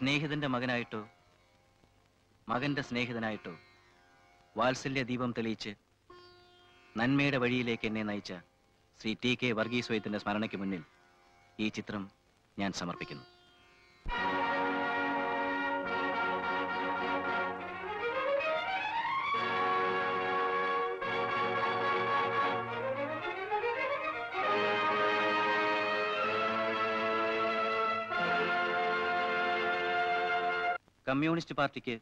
സ്നേഹിതന്റെ മകനായിട്ടോ? മകന്റെ സ്നേഹിതനായിട്ടോ? വാത്സല്യ ദീപം തെളിയിച്ച് നന്മയുടെ വഴിയിലേക്ക് എന്നെ നയിച്ച ശ്രീ ടി കെ വർഗീസ് വൈദ്യന്റെ സ്മരണയ്ക്ക് മുന്നിൽ ഈ ചിത്രം ഞാൻ സമർപ്പിക്കുന്നു. കമ്മ്യൂണിസ്റ്റ് പാർട്ടിക്ക്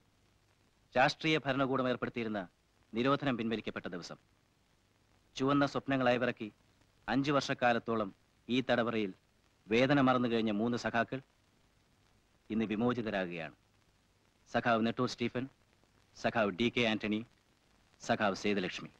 രാഷ്ട്രീയ ഭരണകൂടം ഏർപ്പെടുത്തിയിരുന്ന നിരോധനം പിൻവലിക്കപ്പെട്ട ദിവസം. ചുവന്ന സ്വപ്നങ്ങളായി അയവിറക്കി അഞ്ചു വർഷക്കാലത്തോളം ഈ തടവറയിൽ വേദന മറന്നു കഴിഞ്ഞ മൂന്ന് സഖാക്കൾ ഇന്ന് വിമോചിതരാകുകയാണ്. സഖാവ് നെട്ടൂർ സ്റ്റീഫൻ സഖാവ് ഡി കെ ആന്റണി സഖാവ് സേതുലക്ഷ്മി.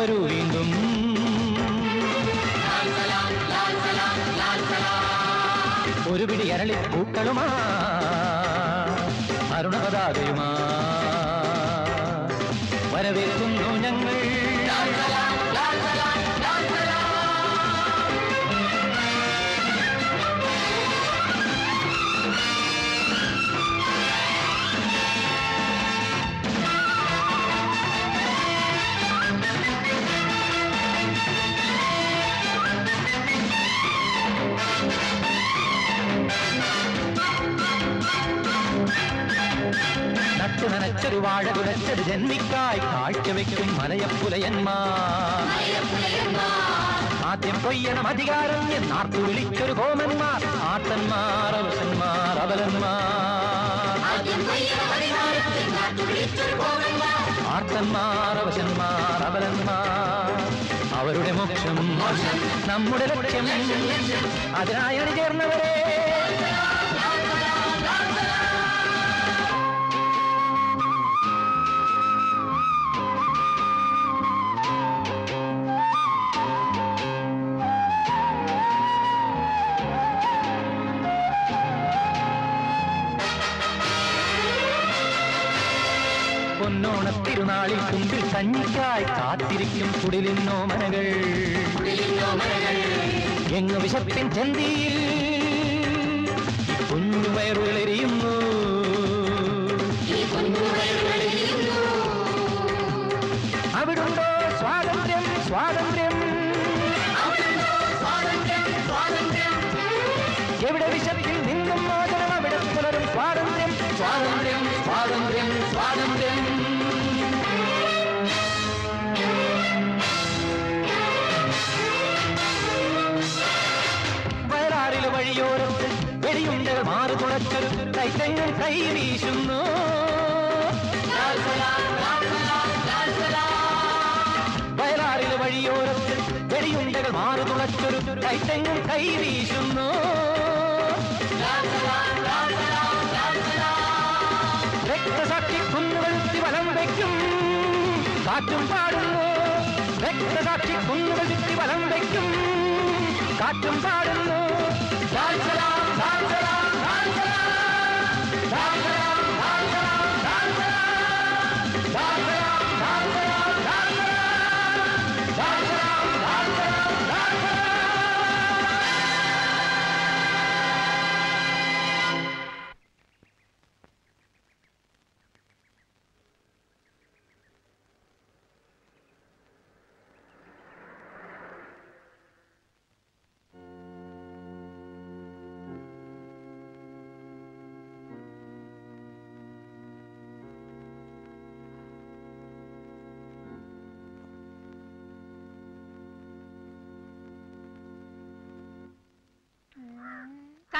വരൂ വീണ്ടും. ഒരു പിടി അരളി പൂക്കളുമാ അരുണപതാകയുമാ വരവേൽക്കുന്നു ഞങ്ങൾ നനച്ചൊരു വാഴ കുലച്ചത് ജന്മിക്കായി കാഴ്ചവെക്കും മലയപ്പുലയന്മാർ ആദ്യം കൊയ്യണം അധികാരം എന്നാർത്തു വിളിച്ചൊരു കോമന്മാർ ആട്ടന്മാർ അവസന്മാർ അവലന്മാർ. ആർത്തന്മാർ അവശന്മാർ അവലന്മാർ. അവരുടെ മോക്ഷം നമ്മുടെ ലക്ഷ്യം. അതിനായി അണിചേർന്നവരെ കുടിലിന്നോ മനകൾ എങ്ങു വിശപ്പിൻ ചന്തിയിൽ കുഞ്ഞു വയറുകളെരിയുന്നു അവിടുണ്ടോ കൈത്തങ്ങൾ കൈ വയലാറിലെ വഴിയോരത്ത് വെടിയുണ്ടകൾ മാറി തുളച്ചൊരു കൈത്തങ്ങൾ കൈ രക്തസാക്ഷി കുന്നുകൾത്തി വലം വയ്ക്കും. കാറ്റും പാടുന്നു. രക്തസാക്ഷി കുന്നുകൾ വലം വയ്ക്കും. കാറ്റും പാടുന്നു.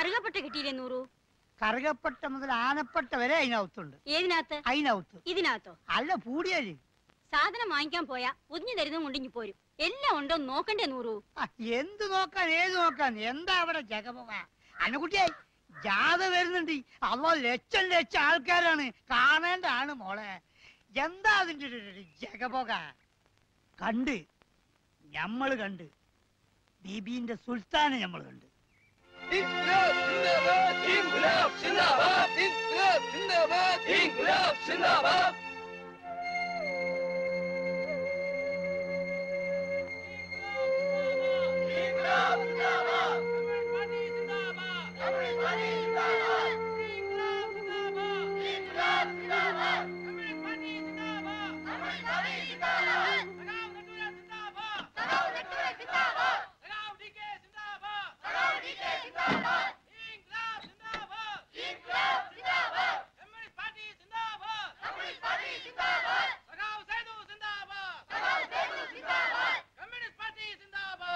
കറുകപ്പട്ട കിട്ടിയില്ലേ നൂറു? കറുകപ്പട്ട മുതൽ ആനപ്പട്ട വരെ അതിനകത്തുണ്ട്. ഏതിനകത്ത്? അതിനകത്ത്. ഇതിനകത്തോ? അല്ല പൂടിയാൽ സാധനം വാങ്ങിക്കാൻ പോയാ ഒതിഞ്ഞു കൊണ്ട് കൊണ്ടിങ്ങി പോരും. എല്ലാം ഉണ്ടോ നോക്കണ്ടേ നൂറു? എന്ത് നോക്കാൻ ഏത് നോക്കാൻ? എന്താ അവിടെ ജഗമുഖ ജാഥ വരുന്നുണ്ട്. അവ ലക്ഷം ലക്ഷം ആൾക്കാരാണ്. കാണേണ്ടാണ് മോളെ. എന്താ അതിന്റെ ജഗപോക കണ്ട്. ഞമ്മൾ കണ്ട്. ബീബീന്റെ സുൽത്താനെ ഞമ്മൾ കണ്ട്. എന്താന്ന് നോക്കിക്കോടി ഇവിടെ ഇത് ഞാൻ- അതൊക്കെ അറിയാം, ഞാൻ മാറാം.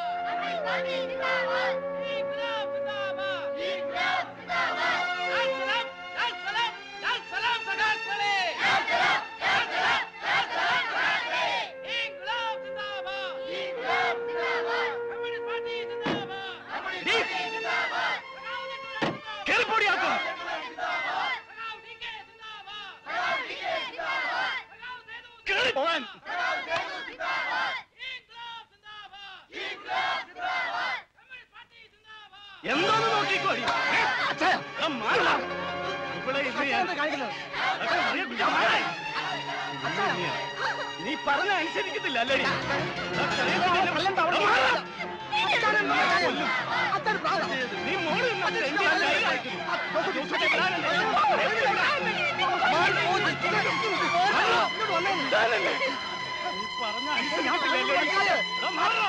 നീ പറഞ്ഞ അനുസരിക്കത്തില്ല അല്ലേ നീ മോളിൽ നിന്ന് എന്തിനാ ലൈൻ അയക്കുന്നത്? നീ പറഞ്ഞ അനുസരിക്കത്തില്ല അല്ലേ? എടാ, മാറാ.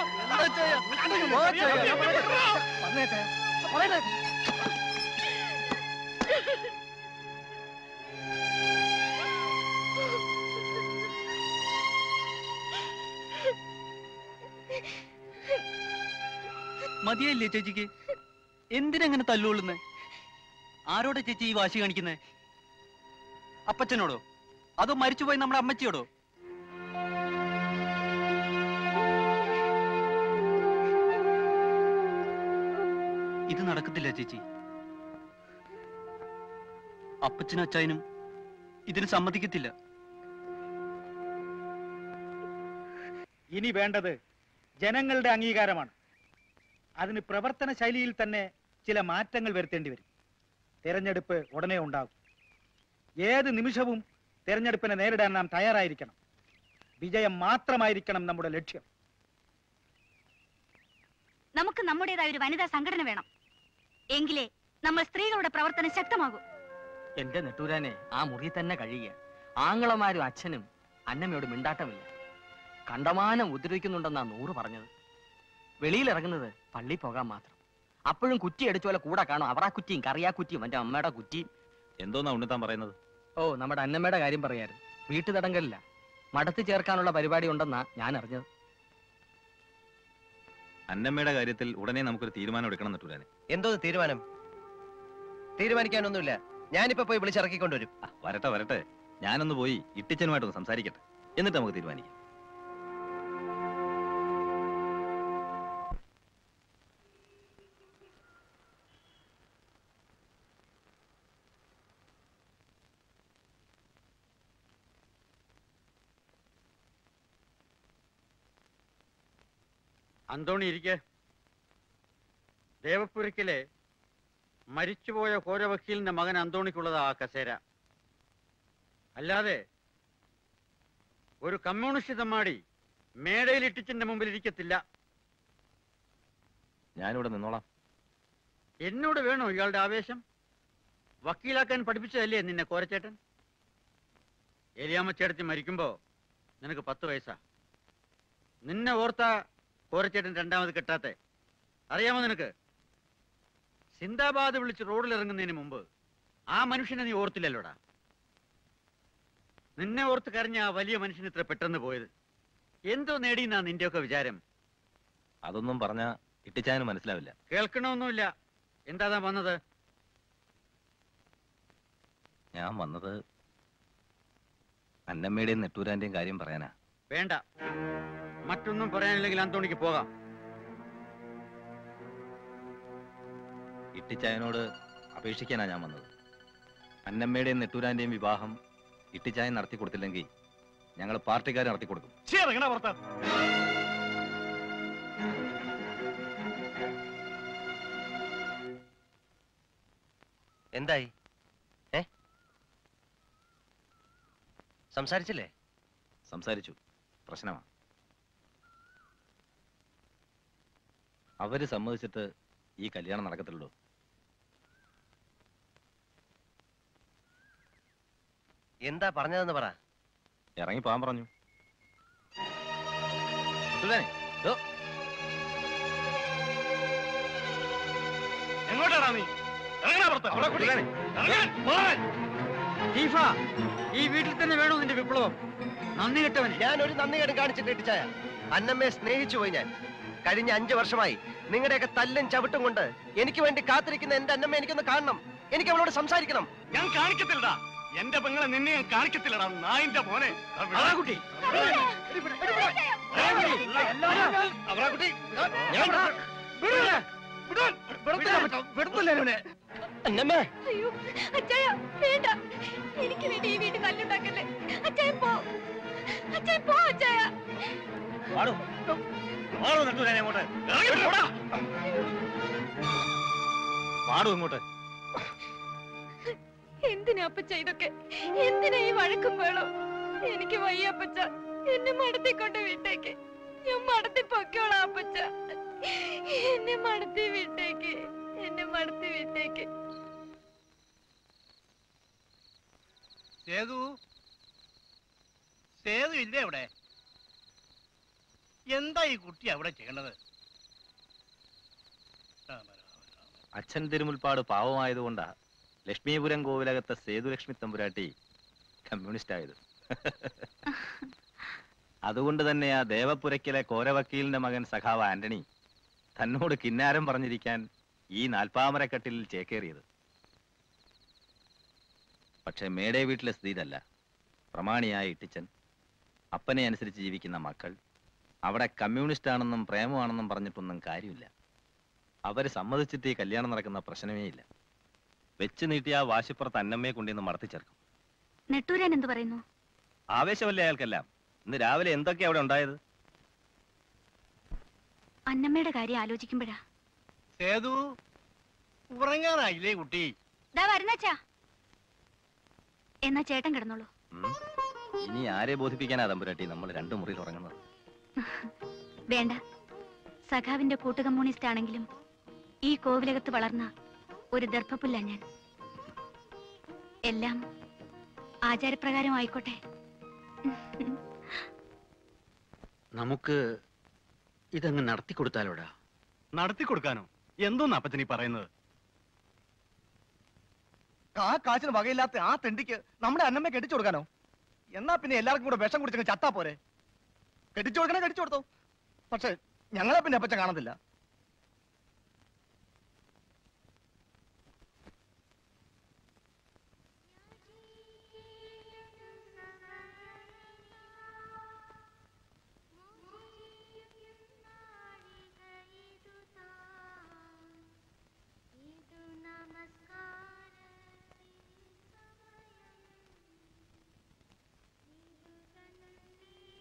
മതിയല്ലേ ചേച്ചിക്ക്? എന്തിനങ്ങനെ തല്ലുകൊള്ളുന്നേ? ആരോടെ ചേച്ചി ഈ വാശി കാണിക്കുന്നേ? അപ്പച്ചനോടോ? അതോ മരിച്ചുപോയി നമ്മുടെ അമ്മച്ചിയോടോ? ഇത് നടക്കത്തില്ല ചേച്ചി. അപ്പച്ചനും അച്ചായനും ഇതിന് സമ്മതിക്കത്തില്ല. ഇനി വേണ്ടത് ജനങ്ങളുടെ അംഗീകാരമാണ്. അതിന് പ്രവർത്തന ശൈലിയിൽ തന്നെ ചില മാറ്റങ്ങൾ വരുത്തേണ്ടി വരും. തെരഞ്ഞെടുപ്പ് ഉടനെ ഉണ്ടാകും. ഏത് നിമിഷവും തെരഞ്ഞെടുപ്പിനെ നേരിടാൻ നാം തയ്യാറായിരിക്കണം. വിജയം മാത്രമായിരിക്കണം നമ്മുടെ ലക്ഷ്യം. നമുക്ക് നമ്മുടേതായ ഒരു വനിതാ സംഘടന വേണം. എങ്കിലേ നമ്മൾ സ്ത്രീകളുടെ പ്രവർത്തനം ശക്തമാകൂ. എന്റെ നെട്ടൂരാനെ ആ മുറി തന്നെ കഴിയുക ആങ്ങളമാരും അച്ഛനും അന്നമ്മയോട് മിണ്ടാട്ടമില്ല. കണ്ടമാനം ഉദ്രവിക്കുന്നുണ്ടെന്നാ നൂറ് പറഞ്ഞത്. വെളിയിലിറങ്ങുന്നത് പള്ളി പോകാൻ മാത്രം. അപ്പോഴും കുറ്റി അടിച്ച പോലെ കൂടെ കാണും അവറാ കുറ്റിയും കറിയാ കുറ്റിയും എന്റെ അമ്മയുടെ കുറ്റിയും. എന്തോന്നാ ഉണ്ണിത്താൻ പറയുന്നത്? ഓ നമ്മുടെ അന്നമ്മയുടെ കാര്യം പറയാറ് വീട്ടു തടങ്കലില്ല മടത്തി ചേർക്കാനുള്ള പരിപാടി ഉണ്ടെന്നാ ഞാൻ അറിഞ്ഞത്. അന്നമ്മയുടെ കാര്യത്തിൽ ഉടനെ നമുക്കൊരു തീരുമാനം എടുക്കണം നെട്ടൂരാനെ എന്തോ തീരുമാനം? തീരുമാനിക്കാനൊന്നുമില്ല. ഞാനിപ്പോ പോയി വിളിച്ചിറക്കിക്കൊണ്ടുവരും വരട്ടെ വരട്ടെ. ഞാനൊന്ന് പോയി ഇട്ടിച്ചനുമായിട്ടൊന്ന് സംസാരിക്കട്ടെ. എന്നിട്ട് നമുക്ക് തീരുമാനിക്കാം. അന്തോണി ഇരിക്കെ. ദേവപുരക്കിലെ മരിച്ചുപോയ കോരവക്കീലിന്റെ മകൻ അന്തോണിക്കുള്ളത് ആ കസേര. അല്ലാതെ ഒരു കമ്മ്യൂണിസ്റ്റ് തമ്മാടി മേടയിൽ ഇട്ടിച്ചിന്റെ മുമ്പിൽ ഇരിക്കത്തില്ല ഞാനിവിടെ നിന്നോളാം. എന്നോട് വേണോ ഇയാളുടെ ആവേശം? വക്കീലാക്കാൻ പഠിപ്പിച്ചതല്ലേ നിന്നെ കോരച്ചേട്ടൻ? ഏലിയാമ്മച്ചേടത്തി മരിക്കുമ്പോ നിനക്ക് പത്ത് വയസ്സാ. നിന്നെ ഓർത്ത കോരച്ചേട്ടൻ രണ്ടാമത് കെട്ടാത്തെ. അറിയാമോ നിനക്ക്? സിന്ദാബാദ് വിളിച്ച് റോഡിൽ ഇറങ്ങുന്നതിന് മുമ്പ് ആ മനുഷ്യനെ നീ ഓർത്തില്ലല്ലോടാ? നിന്നെ ഓർത്ത് കരഞ്ഞ ആ വലിയ മനുഷ്യൻ ഇത്ര പെട്ടെന്ന് പോയത്. എന്തോ നേടിയെന്നാ നിന്റെയൊക്കെ വിചാരം? അതൊന്നും പറഞ്ഞ ഇട്ടിച്ചാനും മനസ്സിലാവില്ല. കേൾക്കണമൊന്നുമില്ല. എന്താ താൻ വന്നത്? ഞാൻ വന്നത് അന്നമ്മയുടെയും നെട്ടൂരാന്റെയും കാര്യം പറയാനാ. വേണ്ട. മറ്റൊന്നും പറയാനില്ലെങ്കിൽ അന്തോണിക്ക് പോകാം. ഇട്ടിച്ചായനോട് അപേക്ഷിക്കാനാ ഞാൻ വന്നത്. അന്നമ്മയുടെയും നെട്ടൂരാന്റെയും വിവാഹം ഇട്ടിച്ചായൻ നടത്തി കൊടുത്തില്ലെങ്കിൽ ഞങ്ങൾ പാർട്ടിക്കാരെ നടത്തി കൊടുക്കും. എന്തായി? ഏ? സംസാരിച്ചില്ലേ? സംസാരിച്ചു. പ്രശ്നമാ. അവർ സമ്മതിച്ചിട്ട് ഈ കല്യാണം നടക്കത്തുള്ളൂ എന്താ പറഞ്ഞതെന്ന് പറ. ഇറങ്ങി പോകാൻ പറഞ്ഞു. എങ്ങോട്ടാടാ നീ. ഈ വീട്ടിൽ തന്നെ വേണോ നിന്റെ വിപ്ലവം? നന്ദി കെട്ടവൻ ഞാൻ ഒരു നന്ദി കെട്ട് കാണിച്ചിട്ട് ഇട്ടിച്ചായ അന്നമ്മയെ സ്നേഹിച്ചു പോയി ഞാൻ. കഴിഞ്ഞ അഞ്ചു വർഷമായി നിങ്ങളുടെയൊക്കെ തല്ലും ചവിട്ടും കൊണ്ട് എനിക്ക് വേണ്ടി കാത്തിരിക്കുന്ന എന്റെ അന്നമ്മ എനിക്കൊന്ന് കാണണം. എനിക്ക് അവളോട് സംസാരിക്കണം. ഞാൻ കാണിക്കത്തില്ലടാ. എന്റെ പെങ്ങളെ നിന്നെ ഞാൻ കാണിക്കത്തില്ലടാ. നായിന്റെ മോനെ. അതാ കുട്ടി. അവരാ അന്നമ്മ. അയ്യോ അച്ചായ വേണ്ട. എനിക്ക് വേണ്ടി ഈ വീട് കല്ലുണ്ടാക്കല്ലേ. അച്ചായ പോ. അച്ചായ പോ അച്ചായ. പാടു. ഇങ്ങോട്ട്. എന്തിനാ അപ്പച്ച ഇതൊക്കെ? എന്തിനാ ഈ വഴക്കും വേണം എനിക്ക് വയ്യ അപ്പച്ച. എന്നെ മടത്തി കൊണ്ട് വീട്ടേക്ക്. ഞാൻ മടത്തി പൊക്കോളാം അപ്പച്ച. എന്നെ മടത്തി വീട്ടേക്ക്. എന്നെ മടത്തി വീട്ടേക്ക്. സേതു? സേതു ഇല്ലേ അവിടെ? എന്താ ഈ കുട്ടി അവിടെ ചെയ്യണത്. അച്ഛൻ തിരുമുൽപ്പാട് പാവമായതുകൊണ്ടാ ലക്ഷ്മീപുരം കോവിലകത്തെ സേതുലക്ഷ്മി തമ്പുരാട്ടി കമ്മ്യൂണിസ്റ്റ് ആയത് അതുകൊണ്ട് തന്നെ ആ ദേവപുരയ്ക്കിലെ കോരവക്കീലിന്റെ മകൻ സഖാവ് ആന്റണി തന്നോട് കിന്നാരം പറഞ്ഞിരിക്കാൻ ഈ നാൽപ്പാമരക്കട്ടിലിൽ ചേക്കേറിയത്. പക്ഷെ മേടേ വീട്ടിലെ സ്ത്രീതല്ല. പ്രമാണിയായ ഇട്ടിച്ചൻ അപ്പനെ അനുസരിച്ച് ജീവിക്കുന്ന മക്കൾ അവിടെ കമ്മ്യൂണിസ്റ്റ് ആണെന്നും പ്രേമമാണെന്നും പറഞ്ഞിട്ടൊന്നും കാര്യമില്ല. അവർ സമ്മതിച്ചിട്ട് ഈ കല്യാണം നടക്കുന്ന പ്രശ്നമേ ഇല്ല. വെച്ച് നീട്ടിയ ആ വാശിപ്പുറത്ത് അന്നമ്മയെ കൊണ്ടിന്ന് മടത്തി ചേർക്കും. നെട്ടൂരാൻ എന്ത് പറയുന്നു? ആവേശമല്ലേ അയാൾക്കെല്ലാം? ഇന്ന് രാവിലെ എന്തൊക്കെയാ അവിടെ ഉണ്ടായത്? അന്നമ്മയുടെ കാര്യം ആലോചിക്കുമ്പോഴാ. സേതു ഉറങ്ങാനായില്ലേ കുട്ടി? വരുന്നച്ചാ. എന്നാ ചേട്ടൻ കിടന്നോളൂ. ഇനി ആരെ ബോധിപ്പിക്കാനാ തമ്പുരാട്ടി നമ്മൾ രണ്ടു മുറിയിൽ ഉറങ്ങുന്നത്? വേണ്ട. സഖാവിന്റെ കൂട്ടു കമ്മ്യൂണിസ്റ്റ് ആണെങ്കിലും ഈ കോവിലകത്ത് വളർന്ന ഒരു ദർഭപ്പുല്ല ഞാൻ. എല്ലാം ആചാരപ്രകാരം ആയിക്കോട്ടെ. നമുക്ക് ഇതങ്ങ് നടത്തി കൊടുത്താലോടാ. നടത്തി കൊടുക്കാനോ? എന്തോന്ന് ഈ പറയുന്നത്? ആ കാശിന് വകയില്ലാത്ത ആ തെണ്ടിക്ക് നമ്മുടെ അന്നമ്മയ്ക്ക് കെട്ടിച്ചു കൊടുക്കാനോ? എന്നാ പിന്നെ എല്ലാവർക്കും കൂടെ വിഷം കുടിച്ചങ്ങ് ചത്താ പോരെ? കെട്ടിച്ചു കൊടുക്കണേ കെട്ടിച്ചു കൊടുത്തോ. പക്ഷെ ഞങ്ങളെ പിന്നെ അപ്പച്ച കാണത്തില്ല.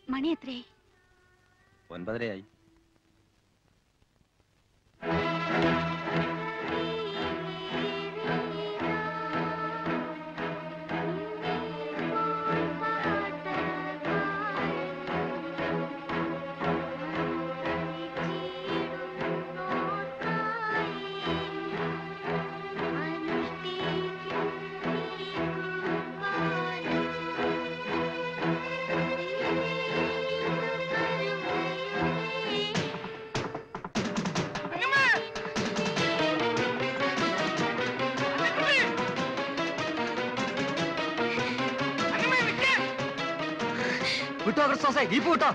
മണി എത്രയായി? ഒൻപതരയായി. Selesai diputar.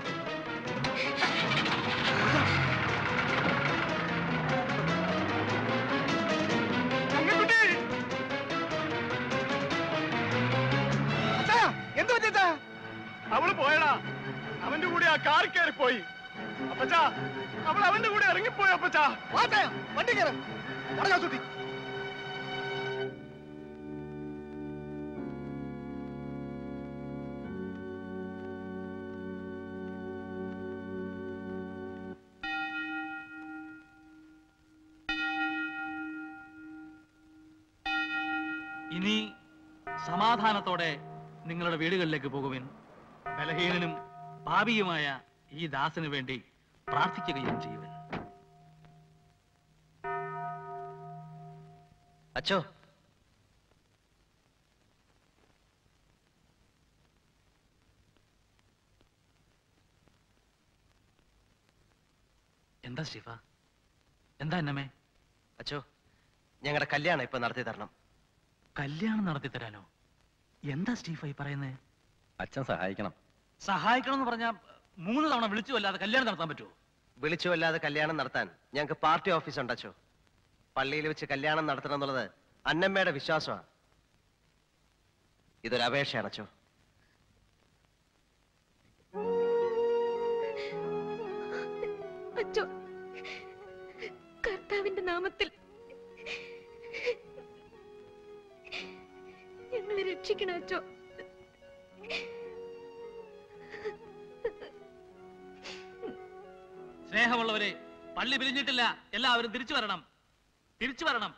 സമാധാനത്തോടെ നിങ്ങളുടെ വീടുകളിലേക്ക് പോകുവിൻ. ബലഹീനനും പാപിയുമായ ഈ ദാസിനു വേണ്ടി പ്രാർത്ഥിക്കുകയും ചെയ്യുവിൻ. അച്ചോ എന്താ ശിവ? എന്താ എന്നമ്മേ അച്ചോ ഞങ്ങളുടെ കല്യാണം ഇപ്പൊ നടത്തി തരണം കല്യാണം നടത്തി തരാനോ എന്താ സ്റ്റീഫായി പറയുന്നത്? അച്ഛൻ സഹായിക്കണം. സഹായിക്കണം എന്ന് പറഞ്ഞാൽ മൂന്ന് തവണ വിളിച്ചു അല്ലാതെ കല്യാണം നടത്താൻ പറ്റുമോ വിളിച്ചു അല്ലാതെ കല്യാണം നടത്താൻ ഞങ്ങൾക്ക് പാർട്ടി ഓഫീസ് ഉണ്ടച്ചോ? പള്ളിയിൽ വെച്ച് കല്യാണം നടത്തണം എന്നുള്ളത് അന്നമ്മയുടെ വിശ്വാസമാണ്. ഇതൊരു അപേക്ഷയാണ് കർത്താവിന്റെ നാമത്തിൽ ഞങ്ങളെ രക്ഷിക്കണം അച്ചോ സ്നേഹമുള്ളവരെ പള്ളി പിരിഞ്ഞിട്ടില്ല. എല്ലാവരും തിരിച്ചു വരണം. തിരിച്ചു വരണം.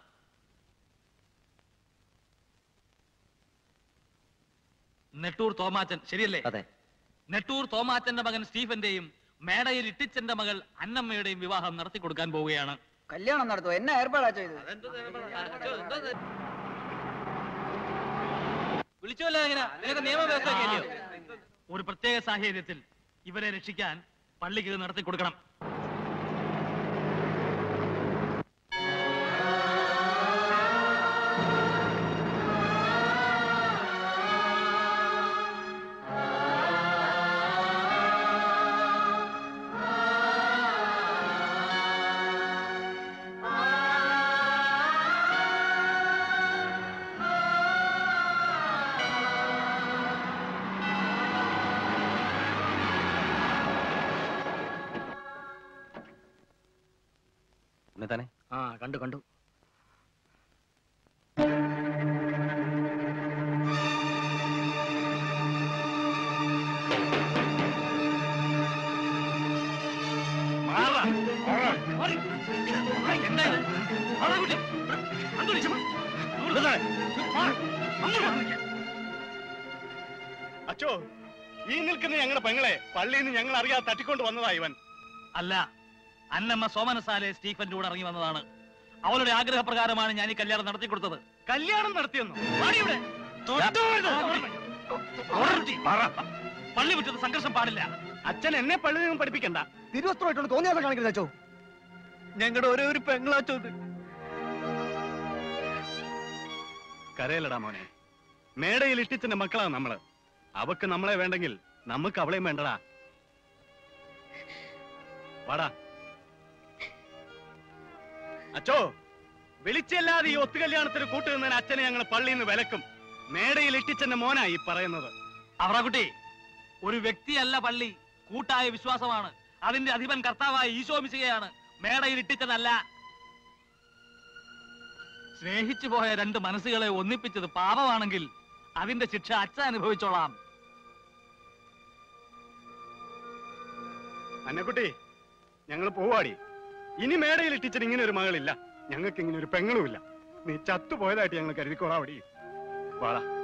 നെട്ടൂർ തോമാച്ചൻ ശരിയല്ലേ? അതെ. നെട്ടൂർ തോമാച്ചന്റെ മകൻ സ്റ്റീഫന്റെയും മേടയിൽ ഇട്ടിച്ചന്റെ മകൾ അന്നമ്മയുടെയും വിവാഹം നടത്തി കൊടുക്കാൻ പോവുകയാണ്. കല്യാണം നടത്തുക എന്നെ ഏർപ്പാടാ ചെയ്ത് നിനക്ക് ഒരു പ്രത്യേക സാഹചര്യത്തിൽ ഇവരെ രക്ഷിക്കാൻ പള്ളിക്ക് നടത്തി കൊടുക്കണം അച്ചോ ഈ നിൽക്കുന്ന ഞങ്ങളുടെ പെങ്ങളെ പള്ളിയിൽ നിന്ന് ഞങ്ങൾ അറിയാതെ തട്ടിക്കൊണ്ട് വന്നതാ ഇവൻ. അല്ല അന്നമ്മ സോമനസാലെ സ്റ്റീഫന്റെ കൂടെ ഇറങ്ങി വന്നതാണ്. അവളുടെ ആഗ്രഹപ്രകാരമാണ് ഞാൻ ഈ കല്യാണം നടത്തി കൊടുത്തത്. കല്യാണം നടത്തിയെന്നു? വാടി ഇവിടെ. ഓടരുത്. പള്ളി വിട്ടത് സംഘർഷം പാടില്ല. അച്ഛൻ എന്നെ പള്ളിയിൽ നിന്നും പഠിപ്പിക്കണ്ട. തിരുവസ്ത്രമായിട്ടുള്ള തോന്നിയാസം കാണിക്കുന്നത് അച്ഛോ? ഞങ്ങളുടെ ഒരേ ഒരു ചോദ്യം കരയിലടാ മോനെ. മേടയിൽ ഇട്ടിച്ചന്റെ മക്കളാണ് നമ്മൾ. അവക്ക് നമ്മളെ വേണ്ടെങ്കിൽ നമുക്ക് അവളെയും വേണ്ടടാ. വാടാ. അച്ചോ വിളിച്ചല്ലാതെ ഈ ഒത്തുകല്യാണത്തിന് കൂട്ടുനിന്നതിന് അച്ഛനെ ഞങ്ങൾ പള്ളിയിൽ നിന്ന് വിലക്കും. മേടയിൽ ഇട്ടിച്ചന്റെ മോനാ ഈ പറയുന്നത്. അവറാകുട്ടി ഒരു വ്യക്തിയല്ല പള്ളി കൂട്ടായ വിശ്വാസമാണ്. അതിന്റെ അധിപൻ കർത്താവായ ഈശോ മിശികയാണ് മേടയിൽ ഇട്ടിച്ചതല്ല. സ്നേഹിച്ചു പോയ രണ്ട് മനസ്സുകളെ ഒന്നിപ്പിച്ചത് പാപമാണെങ്കിൽ അതിന്റെ ശിക്ഷ അച്ഛൻ അനുഭവിച്ചോളാം. അന്നക്കുട്ടി ഞങ്ങൾ പോവാടി. ഇനി മേടയിൽ ടീച്ചർ ഇങ്ങനെ ഒരു മകളില്ല. ഞങ്ങൾക്ക് ഇങ്ങനെ ഒരു പെങ്ങളുമില്ല. നീ ചത്തുപോയതായിട്ട് ഞങ്ങൾ കരുതിക്കോളാവടി വാടാ.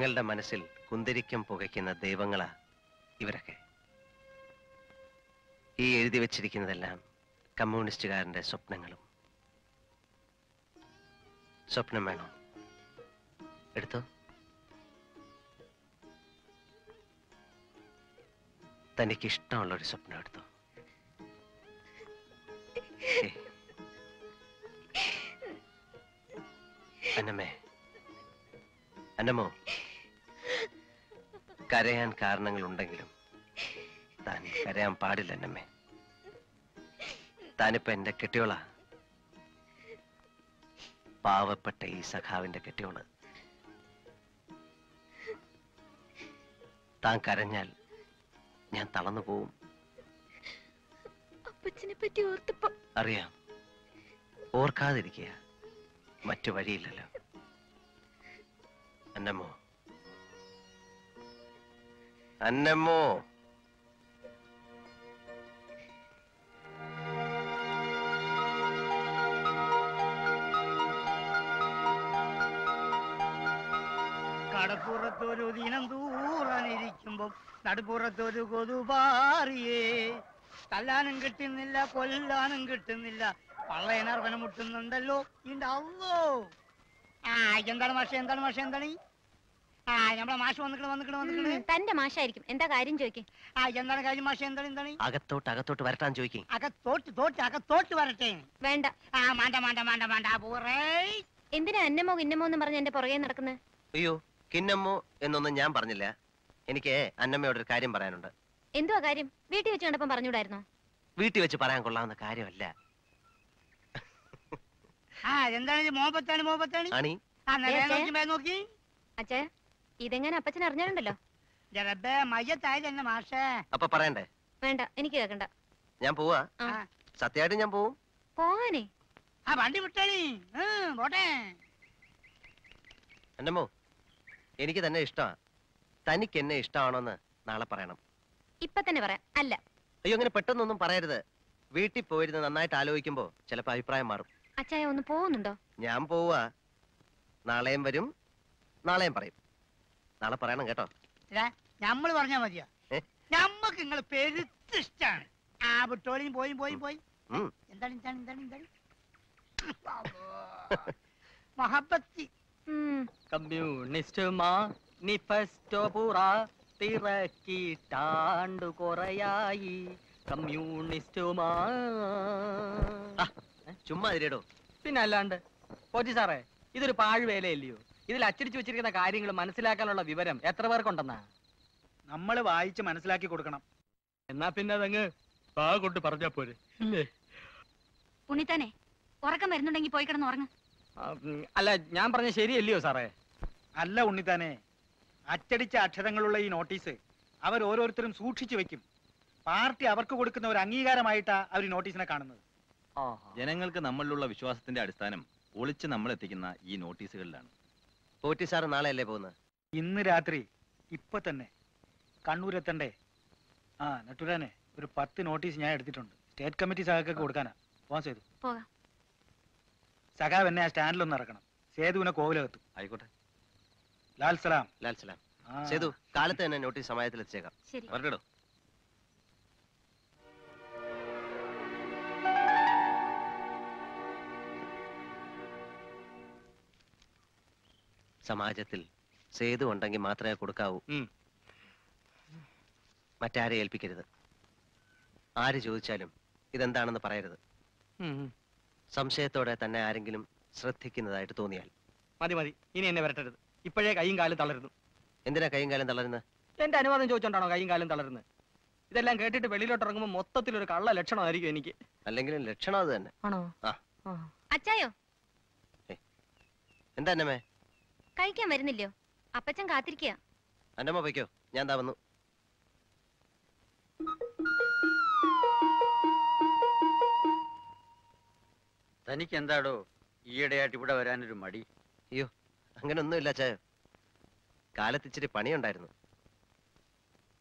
ഞങ്ങളുടെ മനസ്സിൽ കുന്തിരിക്കം പുകയ്ക്കുന്ന ദൈവങ്ങളാ ഇവരൊക്കെ. ഈ എഴുതി വച്ചിരിക്കുന്നതെല്ലാം കമ്മ്യൂണിസ്റ്റുകാരന്റെ സ്വപ്നങ്ങളും. സ്വപ്നം വേണോ? എടുത്തോ? തനിക്ക് ഇഷ്ടമുള്ള ഒരു സ്വപ്നം എടുത്തു. അന്നമ്മേ. അന്നമ്മോ. കരയാൻ കാരണങ്ങളുണ്ടെങ്കിലും താൻ കരയാൻ പാടില്ല എന്നമ്മേ താനിപ്പോ എന്റെ കെട്ടിയോളാ. പാവപ്പെട്ട ഈ സഖാവിന്റെ കെട്ടിയോൾ. താൻ കരഞ്ഞാൽ ഞാൻ തളർന്നു പോവും. അപ്പച്ചനെ പറ്റി ഓർത്തപ്പോ. അറിയാം. ഓർക്കാതിരിക്കുക. മറ്റു വഴിയില്ലല്ലോ. അന്നമ്മോ അന്നമ്മോ. കടപ്പുറത്തൊരു ദിനം ദൂറാനിരിക്കുമ്പം നടുപ്പുറത്തൊരു കൊതുപാറിയേ തല്ലാനും കിട്ടുന്നില്ല കൊല്ലാനും കിട്ടുന്നില്ല. പള്ളയനർവനം മുട്ടുന്നുണ്ടല്ലോ. ഇണ്ടല്ലോ ആ എന്താണ് മാഷെ എന്താണ് മാഷെ എന്താണ്? ഈ? ആ നമ്മളെ മാഷ് വന്നിക്കണ് വന്നിക്കണ് വന്നിക്കണ്. തന്റെ മാഷായിരിക്കും. എന്താ കാര്യം ചോദിക്കേ? ആ എന്താണ് കാര്യം മാഷ എന്താണ് എന്താണ്? അകത്തോട്ട് അകത്തോട്ട് വരട്ടാൻ ചോദിക്കും. അകത്തോട്ട് തോട്ട് അകത്തോട്ട് വരട്ടെ. വേണ്ട. ആ മാണ്ട മാണ്ട മാണ്ട മാണ്ട പോറേ. എന്തിനാ അന്നമോ ഇന്നമോ എന്ന് പറഞ്ഞ് എന്റെ പുറകെ നടക്കുന്നത് അയ്യോ കിന്നമ്മോ എന്നൊന്നും ഞാൻ പറഞ്ഞില്ല. എനിക്ക് അന്നമ്മയോട് ഒരു കാര്യം പറയാനുണ്ട്. എന്തുവാ കാര്യം? വീട്ടിൽ വെച്ച് കണ്ടപ്പം പറഞ്ഞൂടായിരുന്നോ വീട്ടിൽ വെച്ച് പറയാൻ കൊള്ളാവുന്ന കാര്യമല്ല. ആ എന്താണ് മോപത്താണ് മോപത്താണ് ആണി? ആ നേരെ നോക്കി നോക്കി. അച്ഛാ? ഇതെങ്ങനെ അപ്പച്ചൻ അറിഞ്ഞാലുണ്ടല്ലോ. ജറബേ മയ്യത്തായി തന്നെ മാഷേ. അപ്പൊ പറയണ്ടേ? വേണ്ട എനിക്ക് കേക്കണ്ട. ഞാൻ പോവാ. ആ. സത്യമായിട്ട് ഞാൻ പോവും. പോവാനേ. ആ വണ്ടി പോട്ടെ. എനിക്ക് തന്നെ ഇഷ്ടമാ. തനിക്ക് എന്നെ ഇഷ്ടമാണോന്ന് നാളെ പറയണം. ഇപ്പൊ തന്നെ പറയാം. അല്ല. അയ്യോ അങ്ങനെ പെട്ടെന്നൊന്നും പറയരുത്. വീട്ടിൽ പോയിരുന്ന് നന്നായിട്ട് ആലോചിക്കുമ്പോ ചിലപ്പോ അഭിപ്രായം മാറും. അച്ചായ ഒന്ന് പോകുന്നുണ്ടോ? ഞാൻ പോവാ. നാളെയും വരും. നാളെയും പറയും. നാളെ പറയണം കേട്ടോ. നമ്മൾ പറഞ്ഞാ മതിയോ? നമ്മക്ക് ഞമ്മക്ക് നിങ്ങൾ പെരുത്തിഷ്ടാണ്. ആ വിട്ടോളിയും പോയി പോയി പോയി. എന്താണ് എന്താണ് എന്താണ് എന്താണ്? മഹബത്തി. കമ്മ്യൂണിസ്റ്റ് മാനിഫെസ്റ്റോ പുറ തിറക്കിട്ടാണ്ടു കുറയായി. കമ്മ്യൂണിസ്റ്റുമാ. ചുമ്മാ അതിരടോ പിന്നെ അല്ലാണ്ട് പോറ്റി സാറേ ഇതൊരു പാഴ്വേലയല്ലയോ? ഇതിൽ അച്ചടിച്ചു വെച്ചിരിക്കുന്ന കാര്യങ്ങൾ മനസ്സിലാക്കാനുള്ള വിവരം എത്ര പേർക്കുണ്ടെന്നാ? നമ്മൾ വായിച്ച് മനസ്സിലാക്കി കൊടുക്കണം. എന്നാ പിന്നെ അതങ്ങ് പാ കൊണ്ട് പറഞ്ഞാ പോരെ. ഇല്ലേ ഉണ്ണിത്താനെ ഉറക്കം വരുന്നുണ്ടെങ്കിൽ പോയി കിടന്ന് ഉറങ്ങ. അല്ല ഞാൻ പറഞ്ഞ ശരിയല്ലയോ സാറേ? അല്ല ഉണ്ണിത്താനെ. അച്ചടിച്ച അക്ഷരങ്ങളുള്ള ഈ നോട്ടീസ് അവർ ഓരോരുത്തരും സൂക്ഷിച്ചു വെക്കും. പാർട്ടി അവർക്ക് കൊടുക്കുന്ന ഒരു അംഗീകാരമായിട്ടാ അവർ ഈ നോട്ടീസിനെ കാണുന്നത്. ജനങ്ങൾക്ക് നമ്മളിലുള്ള വിശ്വാസത്തിന്റെ അടിസ്ഥാനം ഒളിച്ച് നമ്മൾ എത്തിക്കുന്ന ഈ നോട്ടീസുകളിലാണ്. പോറ്റി സാറ് നാളെ അല്ലേ പോകുന്നത്? ഇന്ന് രാത്രി ഇപ്പൊ തന്നെ. കണ്ണൂരെത്തണ്ടേ. ആ നട്ടുരാനെ ഒരു പത്ത് നോട്ടീസ് ഞാൻ എടുത്തിട്ടുണ്ട്. സ്റ്റേറ്റ് കമ്മിറ്റി സഹാക്കൊക്കെ കൊടുക്കാനാ. പോവാൻ സേതു. സഖാവ് എന്നെ ആ സ്റ്റാൻഡിലൊന്ന് ഇറക്കണം. സേതുവിനെ കോവിലകത്തു. ആയിക്കോട്ടെ. ലാൽ സലാം. ലാൽ സലാം. സേതു കാലത്ത് തന്നെ നോട്ടീസ് സമയത്തിൽ എത്തിച്ചേക്കാം ശരി സമാജത്തിൽ സേതു ഉണ്ടെങ്കിൽ മാത്രമേ കൊടുക്കാവൂ. മറ്റാരെ ഏൽപ്പിക്കരുത്. ആര് ചോദിച്ചാലും ഇതെന്താണെന്ന് പറയരുത്. സംശയത്തോടെ തന്നെ ആരെങ്കിലും ശ്രദ്ധിക്കുന്നതായിട്ട് തോന്നിയാൽ. മതി മതി. ഇനി എന്നെ വരട്ടരുത്. ഇപ്പോഴേ കൈയും കാലും തളരുന്നു. എന്തിനാ കൈയും കാലം തളരുന്നത്? എന്റെ അനുവാദം ചോദിച്ചോണ്ടാണോ കൈയും കാലും തളരുന്നത്? ഇതെല്ലാം കേട്ടിട്ട് വെളിയിലോട്ട് ഇറങ്ങുമ്പോൾ മൊത്തത്തിൽ ഒരു കള്ള ലക്ഷണമായിരിക്കും എനിക്ക്. അല്ലെങ്കിലും ലക്ഷണം അത് തന്നെ. ആണോ. അച്ചായോ? എന്താ അന്നമ്മേ? കഴിക്കാൻ വരുന്നില്ലയോ? അപ്പച്ചൻ കാത്തിരിക്കുക അന്നമ്മ പോയിക്കോ. ഞാൻ ദാ വന്നു. തനിക്ക് എന്താടോ ഈയിടെയായിട്ട് ഇവിടെ വരാനൊരു മടി? അയ്യോ അങ്ങനെ അങ്ങനൊന്നുമില്ല ചായ കാലത്ത് ഇച്ചിരി പണിയുണ്ടായിരുന്നു.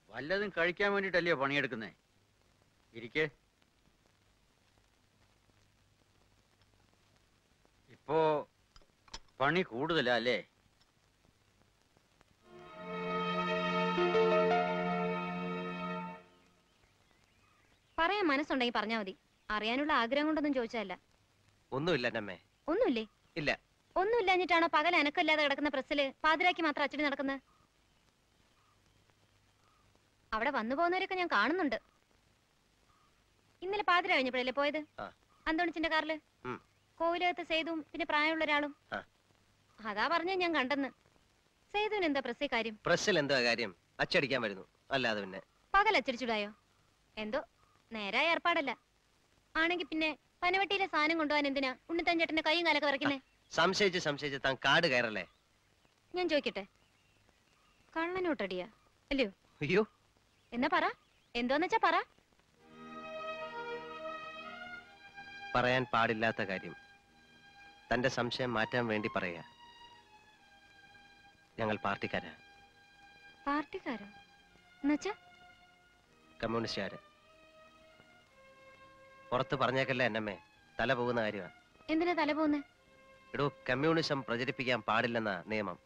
വല്ലതും കഴിക്കാൻ വേണ്ടിട്ടല്ലയോ പണിയെടുക്കുന്നേ? ഇരിക്കേ. ഇപ്പോ പണി കൂടുതലാ അല്ലേ? പറയാൻ മനസ്സുണ്ടെങ്കിൽ പറഞ്ഞാ മതി. അറിയാനുള്ള ആഗ്രഹം കൊണ്ടൊന്നും ചോദിച്ചതല്ല. ഒന്നുമില്ല ഒന്നുമില്ലേ? ഇല്ല. ഒന്നുമില്ലാഞ്ഞിട്ടാണോ പകൽ അനക്കമില്ലാതെ കിടക്കുന്ന പ്രസ്സിൽ പാതിരാക്കി മാത്രം അച്ചടി നടക്കുന്നത് അവിടെ വന്നു പോകുന്നവരൊക്കെ ഞാൻ കാണുന്നുണ്ട്. ഇന്നലെ പാതിര കഴിഞ്ഞപ്പോഴല്ലേ പോയത്? ആ. അന്തോണിച്ചിന്റെ കാറിൽ? ഉം. കോവിലകത്ത് സേതുവും പിന്നെ പ്രായമുള്ള ഒരാളും? ആ. അതാ പറഞ്ഞ ഞാൻ കണ്ടെന്ന്. സേതുവിന് എന്താ പ്രസ് കാര്യം? പ്രസ്സിൽ എന്താ കാര്യം? അച്ചടിക്കാൻ വരുന്നു. അല്ലാതെ പിന്നെ. പകൽ അച്ചടിച്ചുടായോ എന്തോ നേരായ ഏർപ്പാടല്ല. ആണെങ്കി പിന്നെ പനവട്ടിയിലെ സാധനം കൊണ്ടുപോകാൻ എന്തിനാ ഉണ്ണിത്താൻ ചേട്ടന്റെ കൈയും കാലൊക്കെ വരയ്ക്കുന്നേ? സംശയിച്ച് സംശയിച്ച് താൻ കാട് കയറല്ലേ? ഞാൻ ചോദിക്കട്ടെ? കള്ളനോട്ടടിയാ അല്ലയോ? അയ്യോ. എന്നാ പറ. എന്തോന്ന് വെച്ചാ പറ. പറയാൻ പാടില്ലാത്ത കാര്യം. തന്റെ സംശയം മാറ്റാൻ വേണ്ടി പറയാ ഞങ്ങൾ പാർട്ടിക്കാരാ. പാർട്ടിക്കാരോ? എന്നുവെച്ചാ? കമ്മ്യൂണിസ്റ്റുകാര്. പുറത്ത് പറഞ്ഞേക്കല്ലേ എന്നമ്മേ തല പോകുന്ന കാര്യമാണ്. എന്തിനാ തല പോകുന്നേ? എടോ കമ്മ്യൂണിസം പ്രചരിപ്പിക്കാൻ പാടില്ലെന്ന നിയമം.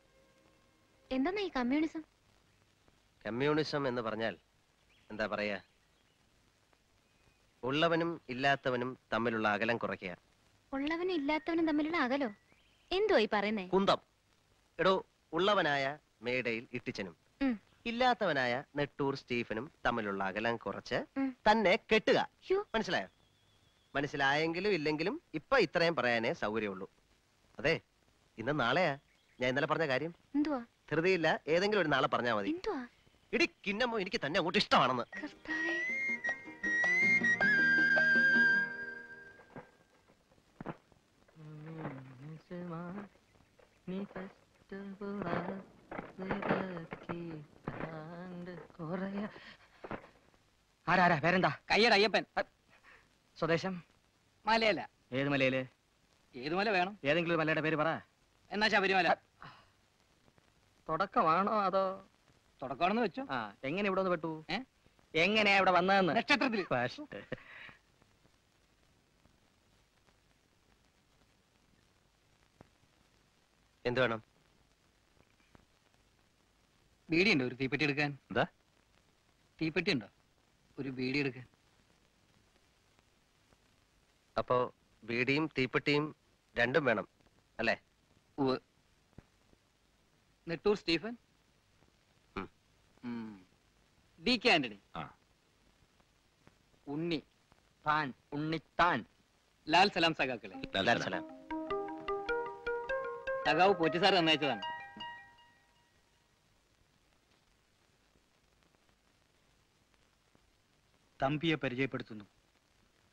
എന്താ ഈ കമ്മ്യൂണിസം? കമ്മ്യൂണിസം എന്ന് പറഞ്ഞാൽ എന്താ പറയാ? ഉള്ളവനും ഇല്ലാത്തവനും തമ്മിലുള്ള അകലം കുറയ്ക്കുക. ഉള്ളവനും ഇല്ലാത്തവനും തമ്മിലുള്ള അകലോ? എന്തോ ഈ പറയുന്നേ? കുന്തം. എടോ ഉള്ളവനായ മേടയിൽ ഇട്ടിച്ചനും ഇല്ലാത്തവനായ നെട്ടൂർ സ്റ്റീഫനും തമ്മിലുള്ള അകലം കുറച്ച് തന്നെ കെട്ടുക. മനസ്സിലായോ? മനസ്സിലായെങ്കിലും ഇല്ലെങ്കിലും ഇപ്പൊ ഇത്രയും പറയാനേ സൗകര്യമുള്ളൂ. അതെ ഇന്ന് നാളെയാ? ഞാൻ ഇന്നലെ പറഞ്ഞ കാര്യം? എന്തുവാ? ധൃതിയില്ല ഏതെങ്കിലും ഒരു നാളെ പറഞ്ഞാ മതി. എന്തുവാ? ഇടി കിന്നമ്മോ എനിക്ക് തന്നെ അങ്ങോട്ട് ഇഷ്ടമാണെന്ന്. കർത്താവേ. ആരാരാ പേരെന്താ? കയ്യട അയ്യപ്പൻ. സ്വദേശം? മലയല്ല ഏത് മലയിൽ? ഏത് മല വേണം? ഏതെങ്കിലും ഒരു മലയുടെ പേര് പറ. എന്നാ ശബരിമല. തുടക്കമാണോ അതോ? തുടക്കമാണെന്ന് വെച്ചു. ആ എങ്ങനെ ഇവിടെ ഒന്ന് പെട്ടു? ഏ? എങ്ങനെയാ ഇവിടെ വന്നതെന്ന്? നക്ഷത്രത്തിൽ. ഫസ്റ്റ് എന്ത് വേണം? ബീഡി ഉണ്ടോ ഒരു തീപ്പെട്ടി എടുക്കാൻ? എന്താ? തീപ്പെട്ടി ഉണ്ടോ ഒരു ബീഡി എടുക്കാൻ. അപ്പോ ബീഡിയും തീപ്പെട്ടിയും രണ്ടും വേണം അല്ലേ? Nettoor Stephen. D K Anthony. Unni. താൻ ഉണ്ണിത്താൻ. ലാൽ സലാം സഖാക്കളെ. ലാൽ സലാം. സഖാവ് പോറ്റിസാർ തന്നയച്ചതാണ് തമ്പിയെ പരിചയപ്പെടുത്തുന്നു.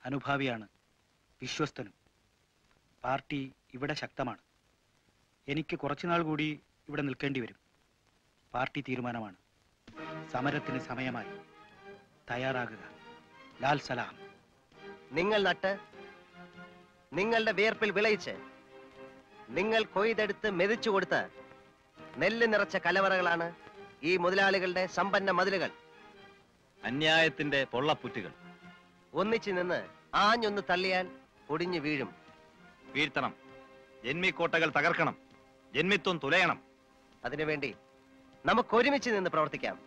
അനുഭാവിയാണ്. വിശ്വസ്തനും. പാർട്ടി ഇവിടെ ശക്തമാണ്. എനിക്ക് കുറച്ചുനാൾ കൂടി ഇവിടെ നിൽക്കേണ്ടി വരും. പാർട്ടി തീരുമാനമാണ്. സമരത്തിന് സമയമായി. തയ്യാറാകുക. ലാൽ സലാം. നിങ്ങൾ നട്ട് നിങ്ങളുടെ വിയർപ്പിൽ വിളയിച്ച് നിങ്ങൾ കൊയ്തെടുത്ത് മെതിച്ചു കൊടുത്ത് നെല്ല് നിറച്ച കലവറകളാണ് ഈ മുതലാളികളുടെ സമ്പന്ന മതിലുകൾ. അന്യായത്തിന്റെ പൊള്ളപ്പുറ്റുകൾ. ഒന്നിച്ചു നിന്ന് ആഞ്ഞൊന്ന് തള്ളിയാൽ പൊടിഞ്ഞു വീഴും. വീഴ്ത്തണം. ജന്മിക്കോട്ടകൾ തകർക്കണം. ജന്മിത്വം തുലയണം. അതിനുവേണ്ടി നമുക്ക് ഒരുമിച്ച് നിന്ന് പ്രവർത്തിക്കാം.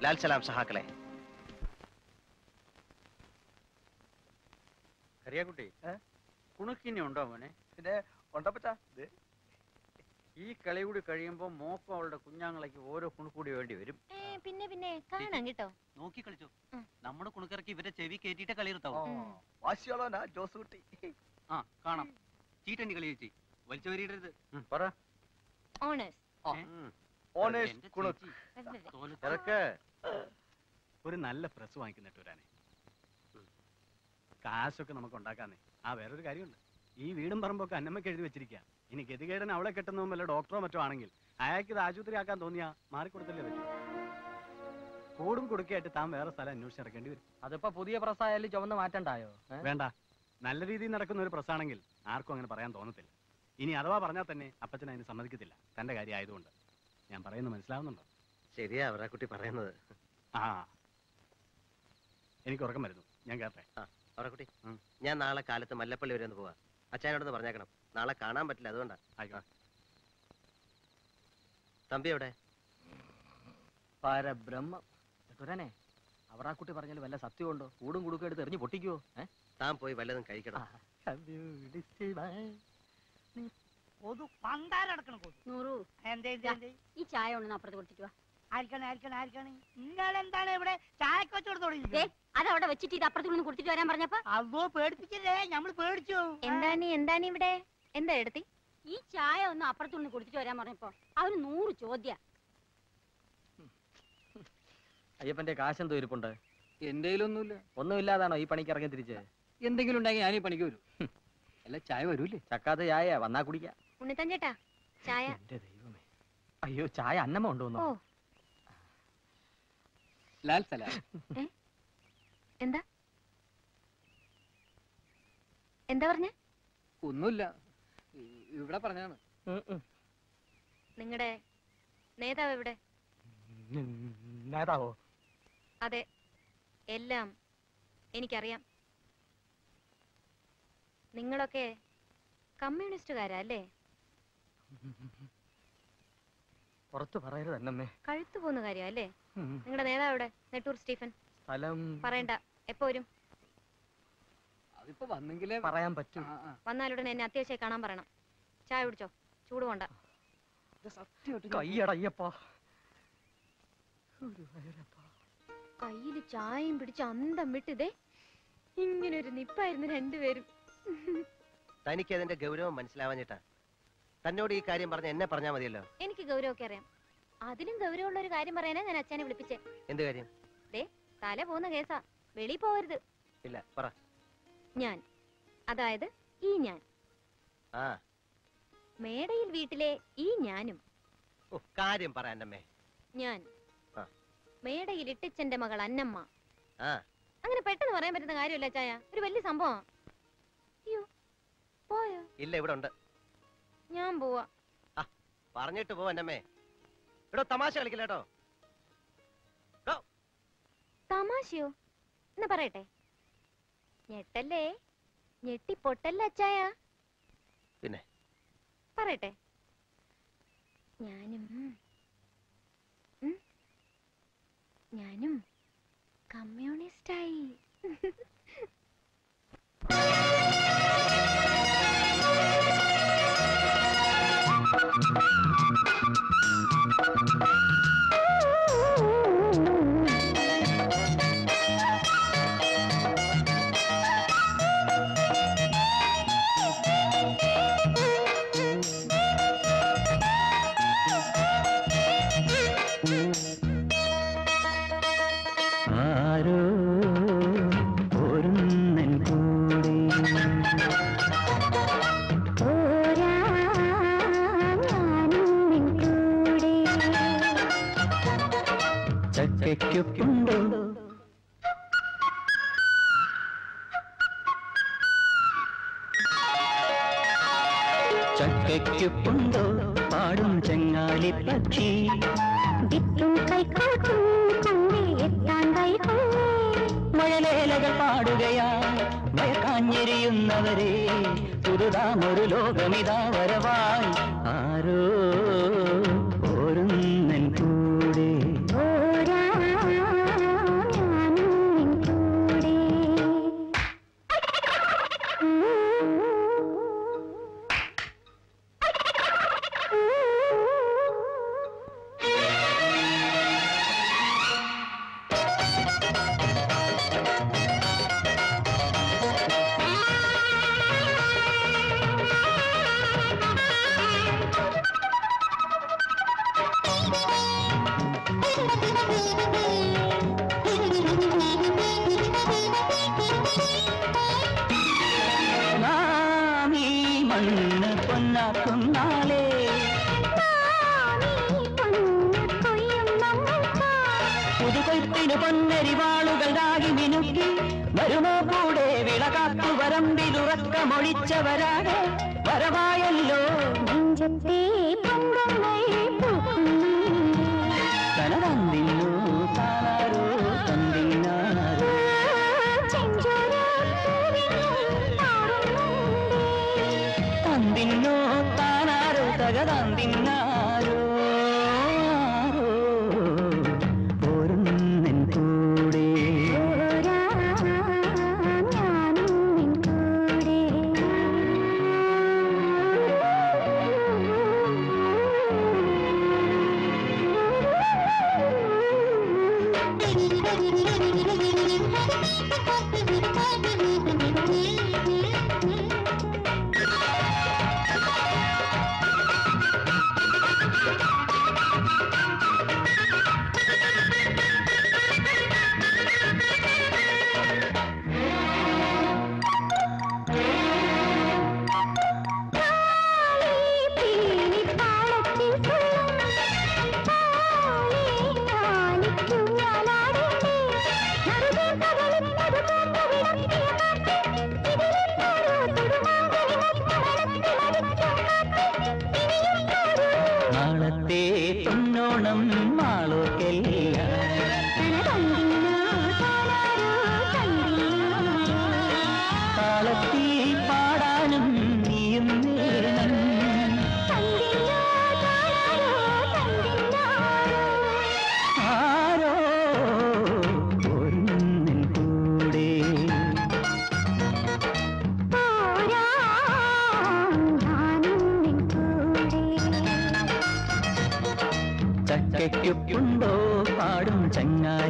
ലാൽ സലാം സഹാക്കളെ. കറിയാക്കുട്ടി കുണുക്കിനി ഉണ്ടോ മോനെ? പിന്നെ ഉണ്ടപ്പച്ചാ. ഈ കളി കൂടി കഴിയുമ്പോ മോക്കും അവളുടെ കുഞ്ഞാങ്ങളേക്ക് ഓരോ കുണുക്കൂടി വേണ്ടി വരും. പിന്നെ പിന്നെ കാണാം കേട്ടോ. നോക്കി കളിച്ചു. നമ്മുടെ കുണുക്കറക്ക് ഇവരെ ചെവി കേട്ടിട്ട് കളി നിർത്താവോ. വാശിയോളോനാ ജോസ് കുട്ടി. ആ കാണാം. ചീട്ടണ്ടി കളി ചേച്ചി വലിച്ചു വരിയിടരുത് പറ. ഓണേഴ്സ് ചേച്ചി, തോലത്ത് ഇറക്ക്. ഒരു നല്ല പ്രസ് വാങ്ങിക്കുന്നിട്ട് വരാനേ കാശൊക്കെ നമുക്ക് ഉണ്ടാക്കാന്നേ. ആ വേറൊരു കാര്യമുണ്ട്. ഈ വീടും പറമ്പൊക്കെ അന്നമ്മയ്ക്ക് എഴുതി വെച്ചിരിക്കുക ഇനി ഗതികേടൻ അവളെ കെട്ടുന്നതും വല്ല ഡോക്ടറോ മറ്റോ ആണെങ്കിൽ അയാൾക്ക് ഇത് ആശുപത്രി ആക്കാൻ തോന്നിയാ മാറിക്കൊടുത്തല്ലേ പറ്റൂ. കൂടും കൊടുക്കയായിട്ട് താൻ വേറെ സ്ഥലം അന്വേഷിച്ച് ഇറക്കേണ്ടി വരും. അതിപ്പോ പുതിയ പ്രസായാലും ചുവന്ന് മാറ്റണ്ടായോ? വേണ്ട. നല്ല രീതിയിൽ നടക്കുന്ന ഒരു പ്രസ്സാണെങ്കിൽ ആർക്കും അങ്ങനെ പറയാൻ തോന്നത്തില്ല. ഇനി അഥവാ പറഞ്ഞാൽ തന്നെ അപ്പച്ചൻ അതിന് സമ്മതിക്കത്തില്ല. തന്റെ കാര്യം ആയതുകൊണ്ട്. ഞാൻ പറയുന്നത് മനസ്സിലാവുന്നുണ്ടോ? ശരിയാ അവരാ കുട്ടി പറയുന്നത്. ആ. എനിക്ക് ഉറക്കം വരുന്നു. ഞാൻ കേട്ടെ? ആ അവരാ കുട്ടി ഞാൻ നാളെ കാലത്ത് മല്ലപ്പള്ളി വരെ ഒന്ന് പോവാ. അച്ഛനോടൊന്ന് പറഞ്ഞേക്കണം. നാളെ കാണാൻ പറ്റില്ല അതുകൊണ്ടാ. തമ്പി എവിടെ? പരബ്രഹ്മം. അവർ ആ കുട്ടി പറഞ്ഞാൽ വല്ല സത്യമുണ്ടോ കൂടും കുടുക്കും എടുത്ത് എറിഞ്ഞ് പൊട്ടിക്കുവോ? ഏ? താൻ പോയി വല്ലതും കഴിക്കണം. ഈ ചായ അപ്പുറത്ത് കൊടുത്തിട്ട് ഇവിടെ ചായക്ക് അതവിടെ വെച്ചിട്ട് ഇത് അപ്പുറത്തു കൊടുത്തിട്ട് വരാൻ പറഞ്ഞപ്പോ? അതോ പേടിപ്പിക്കല്ലേ നമ്മൾ പേടിച്ചു എന്താണ് എന്താണ് ഇവിടെ? എന്താ എടുത്തി? ഈ ചായ ഒന്ന് അപ്പുറത്തു നിന്ന് കൊടുത്തിട്ട് വരാൻ പറഞ്ഞപ്പോ അവന് നൂറ് ചോദ്യ. അയ്യപ്പന്റെ കാശെന്തോ ഇരിപ്പുണ്ട്? എന്റെ കയ്യിലൊന്നുമില്ല ഒന്നുമില്ലാതാണോ ഈ പണിക്ക് ഇറങ്ങി തിരിച്ച്? എന്തെങ്കിലും ഉണ്ടെങ്കിൽ ഞാൻ ഈ പണിക്ക് വരും. അല്ല ചായ വരൂലേ ചക്കാത്ത ചായ വന്നാ കുടിക്കാം. ഉണ്ണിത്തൻ ചേട്ടാ ചായ. ദൈവമേ. അയ്യോ ചായ അന്നമ്മ കൊണ്ടുവന്നോ? ഓ. ലാൽ സലാം. എന്താ? എന്താ പറഞ്ഞ? ഒന്നുമില്ല. ഇവിടെ പറഞ്ഞാണ് നിങ്ങളുടെ നേതാവ് എവിടെ? നേതാവോ? അതെ എല്ലാം എനിക്കറിയാം. നിങ്ങളൊക്കെ കമ്മ്യൂണിസ്റ്റുകാരല്ലേ പുറത്തു പറയരുത് എന്നമ്മേ. കഴുത്തു പോകുന്ന കാര്യം അല്ലേ? നിങ്ങളുടെ നേതാവ് എവിടെ? നെട്ടൂർ സ്റ്റീഫൻ. സ്ഥലം പറയണ്ട എപ്പോ വരും? അതിപ്പോ വന്നെങ്കിലേ പറയാൻ പറ്റും. വന്നാലുടനെ എന്നെ അത്യാവശ്യമായി കാണാൻ പറയണം. ചായ കുടിച്ചോ? ചൂട് കൊണ്ട കയ്യിൽ ചായയും പിടിച്ച് അന്തം വിട്ടിതേ ഇങ്ങനെ ഒരു നിപ്പായിരുന്നു രണ്ടുപേരും. തനിക്ക് അതിന്റെ ഗൗരവം മനസ്സിലാവാഞ്ഞിട്ടാ തന്നോട് ഈ കാര്യം പറഞ്ഞ എന്നെ പറഞ്ഞാ മതിയല്ലോ. എനിക്ക് ഗൗരവമൊക്കെ അറിയാം. അതിലും ഗൗരവമുള്ള ഒരു കാര്യം പറയാനാ ഞാൻ അച്ഛനെ വിളിപ്പിച്ചേ. എന്ത് കാര്യം? ദേ തല പോകുന്ന കേസാ. വെളി പോവരുത്. ഇല്ല പറ. ഞാൻ. അതായത് ഈ ഞാൻ. ആ മേടയിൽ വീട്ടിലെ ഈ ഞാനും. കാര്യം പറയാനമ്മേ ഞാൻ. ആ. മേടയിൽ ഇട്ടിച്ചന്റെ മകൾ അന്നമ്മ. ആ. അങ്ങനെ പെട്ടെന്ന് പറയാൻ പറ്റുന്ന കാര്യമല്ല ചായ. ഒരു വലിയ സംഭവം. അയ്യോ പോയോ? ഇല്ല ഇവിടെ ഉണ്ട്. ഞാൻ പോവാ. പറഞ്ഞിട്ട് പോ ഇവിടെ തമാശ കളിക്കില്ല കേട്ടോ? തമാശയോ? എന്നാ പറയട്ടെ. ഞെട്ടല്ലേ? ഞെട്ടി പൊട്ടല്ലേ അച്ചായ? പിന്നെ? പറയട്ടെ. ഞാനും ഞാനും കമ്മ്യൂണിസ്റ്റായി. ആരോ പുതുതാമൊരു ലോകമിതാ വരവായി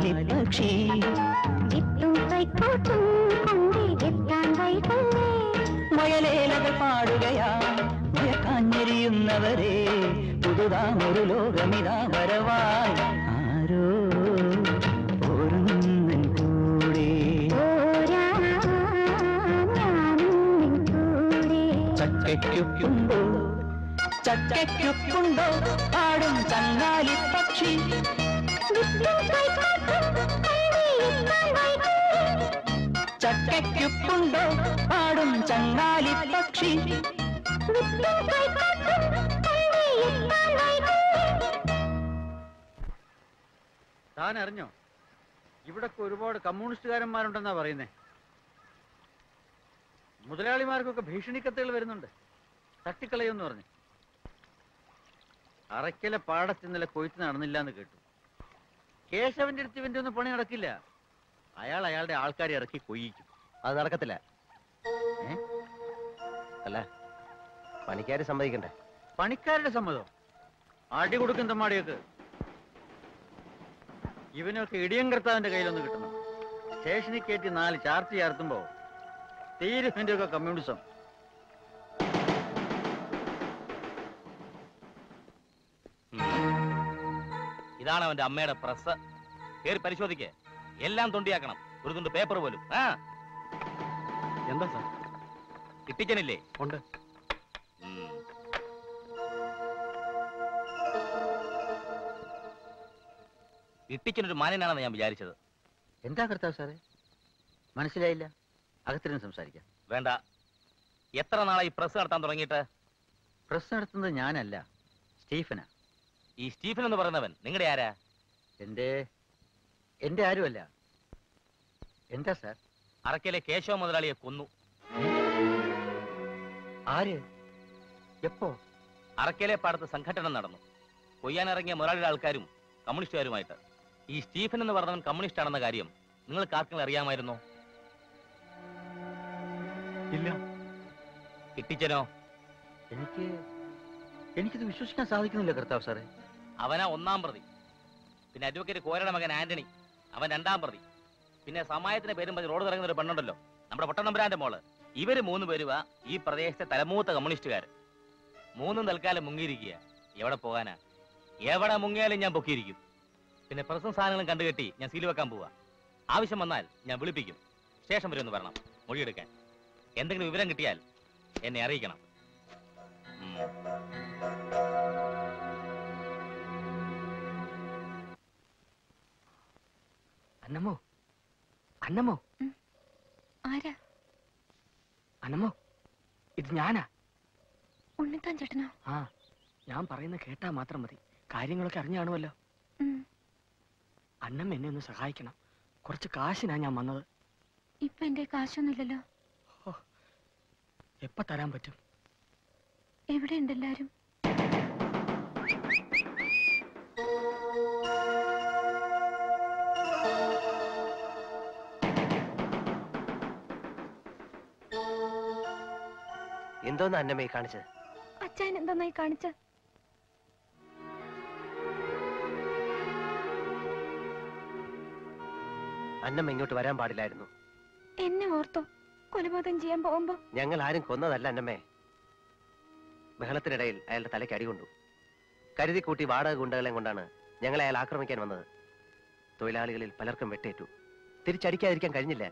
ചങ്ങാലി പക്ഷി വയലേലകൾ പാടുകയാ. മയക്കാഞ്ഞെരിയുന്നവരെ പുതുതാമൊരു ലോകമിതാ വരവായി. ആരോ ചക്കയ്ക്കൊപ്പുണ്ടോ ചക്കയ്ക്കൊപ്പുണ്ടോ പാടും ചങ്ങാലി പക്ഷി. ചക്കയ്ക്കൊപ്പുണ്ടോ പാടും ചങ്ങാലി പക്ഷി. താൻ അറിഞ്ഞോ? ഇവിടൊക്കെ ഒരുപാട് കമ്മ്യൂണിസ്റ്റുകാരന്മാരുണ്ടെന്നാ പറയുന്നേ. മുതലാളിമാർക്കൊക്കെ ഭീഷണിക്കത്തുകൾ വരുന്നുണ്ട്. തട്ടിക്കളയെന്ന് പറഞ്ഞു. അറയ്ക്കലെ പാടത്ത് ഇന്നലെ കൊയ്ത്ത് നടന്നില്ല എന്ന് കേട്ടു. കേശവന്റെ അടുത്ത് ഇവന്റെ ഒന്നും പണി നടക്കില്ല. അയാൾ അയാളുടെ ആൾക്കാരെ ഇറക്കി കൊയ്യിക്കും. അത് നടക്കത്തില്ല. അല്ല പണിക്കാര് സമ്മതിക്കണ്ടേ? പണിക്കാരുടെ സമ്മതം? അടി കൊടുക്കും തമ്മാടിയൊക്കെ. ഇവനൊക്കെ ഇടിയും കർത്താവിന്റെ കയ്യിലൊന്ന് കിട്ടണം. സ്റ്റേഷനിൽ കയറ്റി നാല് ചാർജ് ചേർത്തുമ്പോ തീരും ഒക്കെ കമ്മ്യൂണിസം ഇതാണ് അവന്റെ അമ്മയുടെ പ്രസ്. കേറി പരിശോധിക്കേ. എല്ലാം തൊണ്ടിയാക്കണം. ഒരു തുണ്ട് പേപ്പർ പോലും. ആ? എന്താ സാർ? കിട്ടിച്ചനില്ലേ ഉണ്ട്. കിട്ടിച്ചനൊരു മാന്യനാണെന്ന് ഞാൻ വിചാരിച്ചത്. എന്താ കർത്താവ് സാറേ? മനസ്സിലായില്ല. അകത്തിരുന്ന് സംസാരിക്കാം. വേണ്ട. എത്ര നാളായി പ്രസ് നടത്താൻ തുടങ്ങിയിട്ട്? പ്രസ് നടത്തുന്നത് ഞാനല്ല സ്റ്റീഫനാ. ഈ സ്റ്റീഫൻ എന്ന് പറയുന്നവൻ നിങ്ങളുടെ ആരാ? എന്റെ എന്റെ ആരുമല്ല. എന്താ സാർ? അറക്കയിലെ കേശവ മുതലാളിയെ കൊന്നു. ആര്? എപ്പോ? അറക്കിലെ പാടത്ത് സംഘടന നടന്നു. കൊയ്യാനിറങ്ങിയ മുതലാളിയുടെ ആൾക്കാരും കമ്മ്യൂണിസ്റ്റുകാരുമായിട്ട്. ഈ സ്റ്റീഫൻ എന്ന് പറഞ്ഞവൻ കമ്മ്യൂണിസ്റ്റ് ആണെന്ന കാര്യം നിങ്ങൾ ആർക്കെങ്കിലും അറിയാമായിരുന്നോ? ഇല്ല. കിട്ടിച്ചനോ? എനിക്ക് എനിക്കിത് വിശ്വസിക്കാൻ സാധിക്കുന്നില്ല കർത്താവ് സാറേ. അവനാ ഒന്നാം പ്രതി. പിന്നെ അഡ്വക്കേറ്റ് കോരയുടെ മകൻ ആന്റണി. അവൻ രണ്ടാം പ്രതി. പിന്നെ സമായത്തിന്റെ പേരും പറഞ്ഞ് റോഡ് ഇറങ്ങുന്ന ഒരു പെണ്ണുണ്ടല്ലോ. നമ്മുടെ പൊട്ടനമ്പുരാന്റെ മോൾ. ഇവർ മൂന്ന് പേരുവാ ഈ പ്രദേശത്തെ തലമൂത്ത കമ്മ്യൂണിസ്റ്റുകാർ മൂന്നും തൽക്കാലം മുങ്ങിയിരിക്കുക എവിടെ പോകാനാ? എവിടെ മുങ്ങിയാലും ഞാൻ പൊക്കിയിരിക്കും. പിന്നെ പ്രസം സാധനങ്ങളും കണ്ടുകെട്ടി ഞാൻ സീൽ വെക്കാൻ പോവാ. ആവശ്യം വന്നാൽ ഞാൻ വിളിപ്പിക്കും. സ്റ്റേഷൻ വരെ ഒന്ന് വരണം. മൊഴിയെടുക്കാൻ. എന്തെങ്കിലും വിവരം കിട്ടിയാൽ എന്നെ അറിയിക്കണം. അന്നമ്മോ അന്നമ്മോ? ആരാ? അന്നമ്മോ? ഇത് ഞാനാ. ഉണ്ണിത്താൻ ചേട്ടനോ? ആ ഞാൻ പറയുന്ന കേട്ടാ മാത്രം മതി. കാര്യങ്ങളൊക്കെ അറിഞ്ഞാണുമല്ലോ അന്നമ്മ എന്നെ ഒന്ന് സഹായിക്കണം. കുറച്ച് കാശിനാ ഞാൻ വന്നത്. ഇപ്പൊ എന്റെ കാശൊന്നുമില്ലല്ലോ. എപ്പ തരാൻ പറ്റും? എവിടെ എല്ലാരും? എന്തോന്ന് അന്നമ്മയെ കാണിച്ചത്? അച്ഛൻ എന്തോന്നായി കാണിച്ച? അന്നമ്മ ഇങ്ങോട്ട് വരാൻ പാടില്ലായിരുന്നു. എന്നെ ഓർത്തോ കൊലപാതകം ചെയ്യാൻ പോകുമ്പോ. ഞങ്ങൾ ആരും കൊന്നതല്ല അന്നമ്മേ. ബഹളത്തിനിടയിൽ അയാളുടെ തലയ്ക്ക് അടി കൊണ്ടു. കരുതി കൂട്ടി വാടക ഗുണ്ടകളെയും കൊണ്ടാണ് ഞങ്ങളെ അയാൾ ആക്രമിക്കാൻ വന്നത്. തൊഴിലാളികളിൽ പലർക്കും വെട്ടേറ്റു. തിരിച്ചടിക്കാതിരിക്കാൻ കഴിഞ്ഞില്ല.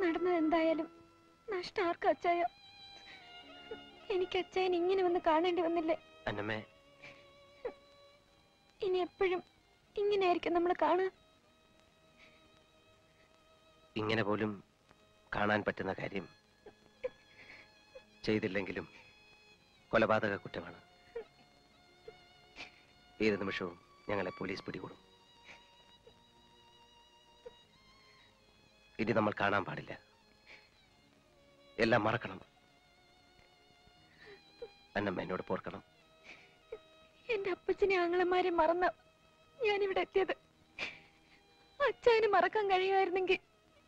നടന്നത് എന്തായാലും നഷ്ടം ആർക്കും അച്ചായ? എനിക്ക് അച്ഛൻ ഇങ്ങനെ വന്ന് കാണേണ്ടി വന്നില്ലേ? അന്നമ്മേ. ഇനി എപ്പോഴും ഇങ്ങനെയായിരിക്കും നമ്മൾ കാണുക. ഇങ്ങനെ പോലും കാണാൻ പറ്റുന്ന കാര്യം ചെയ്തില്ലെങ്കിലും കൊലപാതക കുറ്റമാണ്. ഏത് നിമിഷവും ഞങ്ങളെ പോലീസ് പിടികൂടും. ഇനി നമ്മൾ കാണാൻ പാടില്ല. എല്ലാം മറക്കണം. അന്നമ്മ എന്നോട് പോർക്കണം. എന്റെ അപ്പച്ചനെ ആങ്ങളമാരെ മറന്ന ഞാനിവിടെ എത്തിയത്. അച്ചായന് മറക്കാൻ കഴിയുമായിരുന്നെങ്കിൽ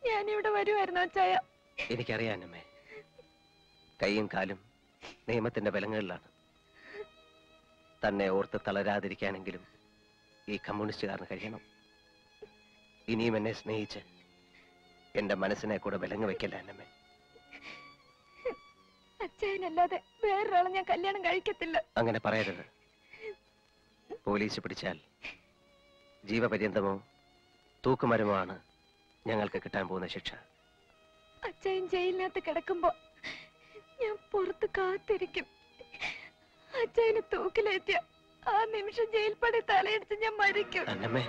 ഞാനിവിടെ വരുമായിരുന്നു അച്ചായ. എനിക്കറിയാം അന്നമ്മേ. കൈയും കാലും നിയമത്തിന്റെ ബലങ്ങളിലാണ്. തന്നെ ഓർത്ത് തളരാതിരിക്കാനെങ്കിലും ഈ കമ്മ്യൂണിസ്റ്റുകാരന് കഴിയണം. ഇനിയും എന്നെ സ്നേഹിച്ച് എന്റെ മനസ്സിനെ കൂടെ വിലങ്ങ് വെക്കല്ല അന്നമ്മേ. അച്ചായനല്ലാതെ വേറൊരാളെ ഞാൻ കല്യാണം കഴിക്കത്തില്ല. അങ്ങനെ പറയരുത്. പോലീസ് പിടിച്ചാൽ ജീവപര്യന്തമോ തൂക്കുമരമോ ആണ് ഞങ്ങൾക്ക് കിട്ടാൻ പോകുന്ന ശിക്ഷ. അച്ഛൻ ജയിലിനകത്ത് കിടക്കുമ്പോ ഞാൻ പുറത്ത് കാത്തിരിക്കും. അച്ഛനെ തൂക്കിലേറ്റിയ ആ നിമിഷം ജയിൽ പടി തലയടിച്ച് ഞാൻ മരിക്കും. അന്നമ്മേ.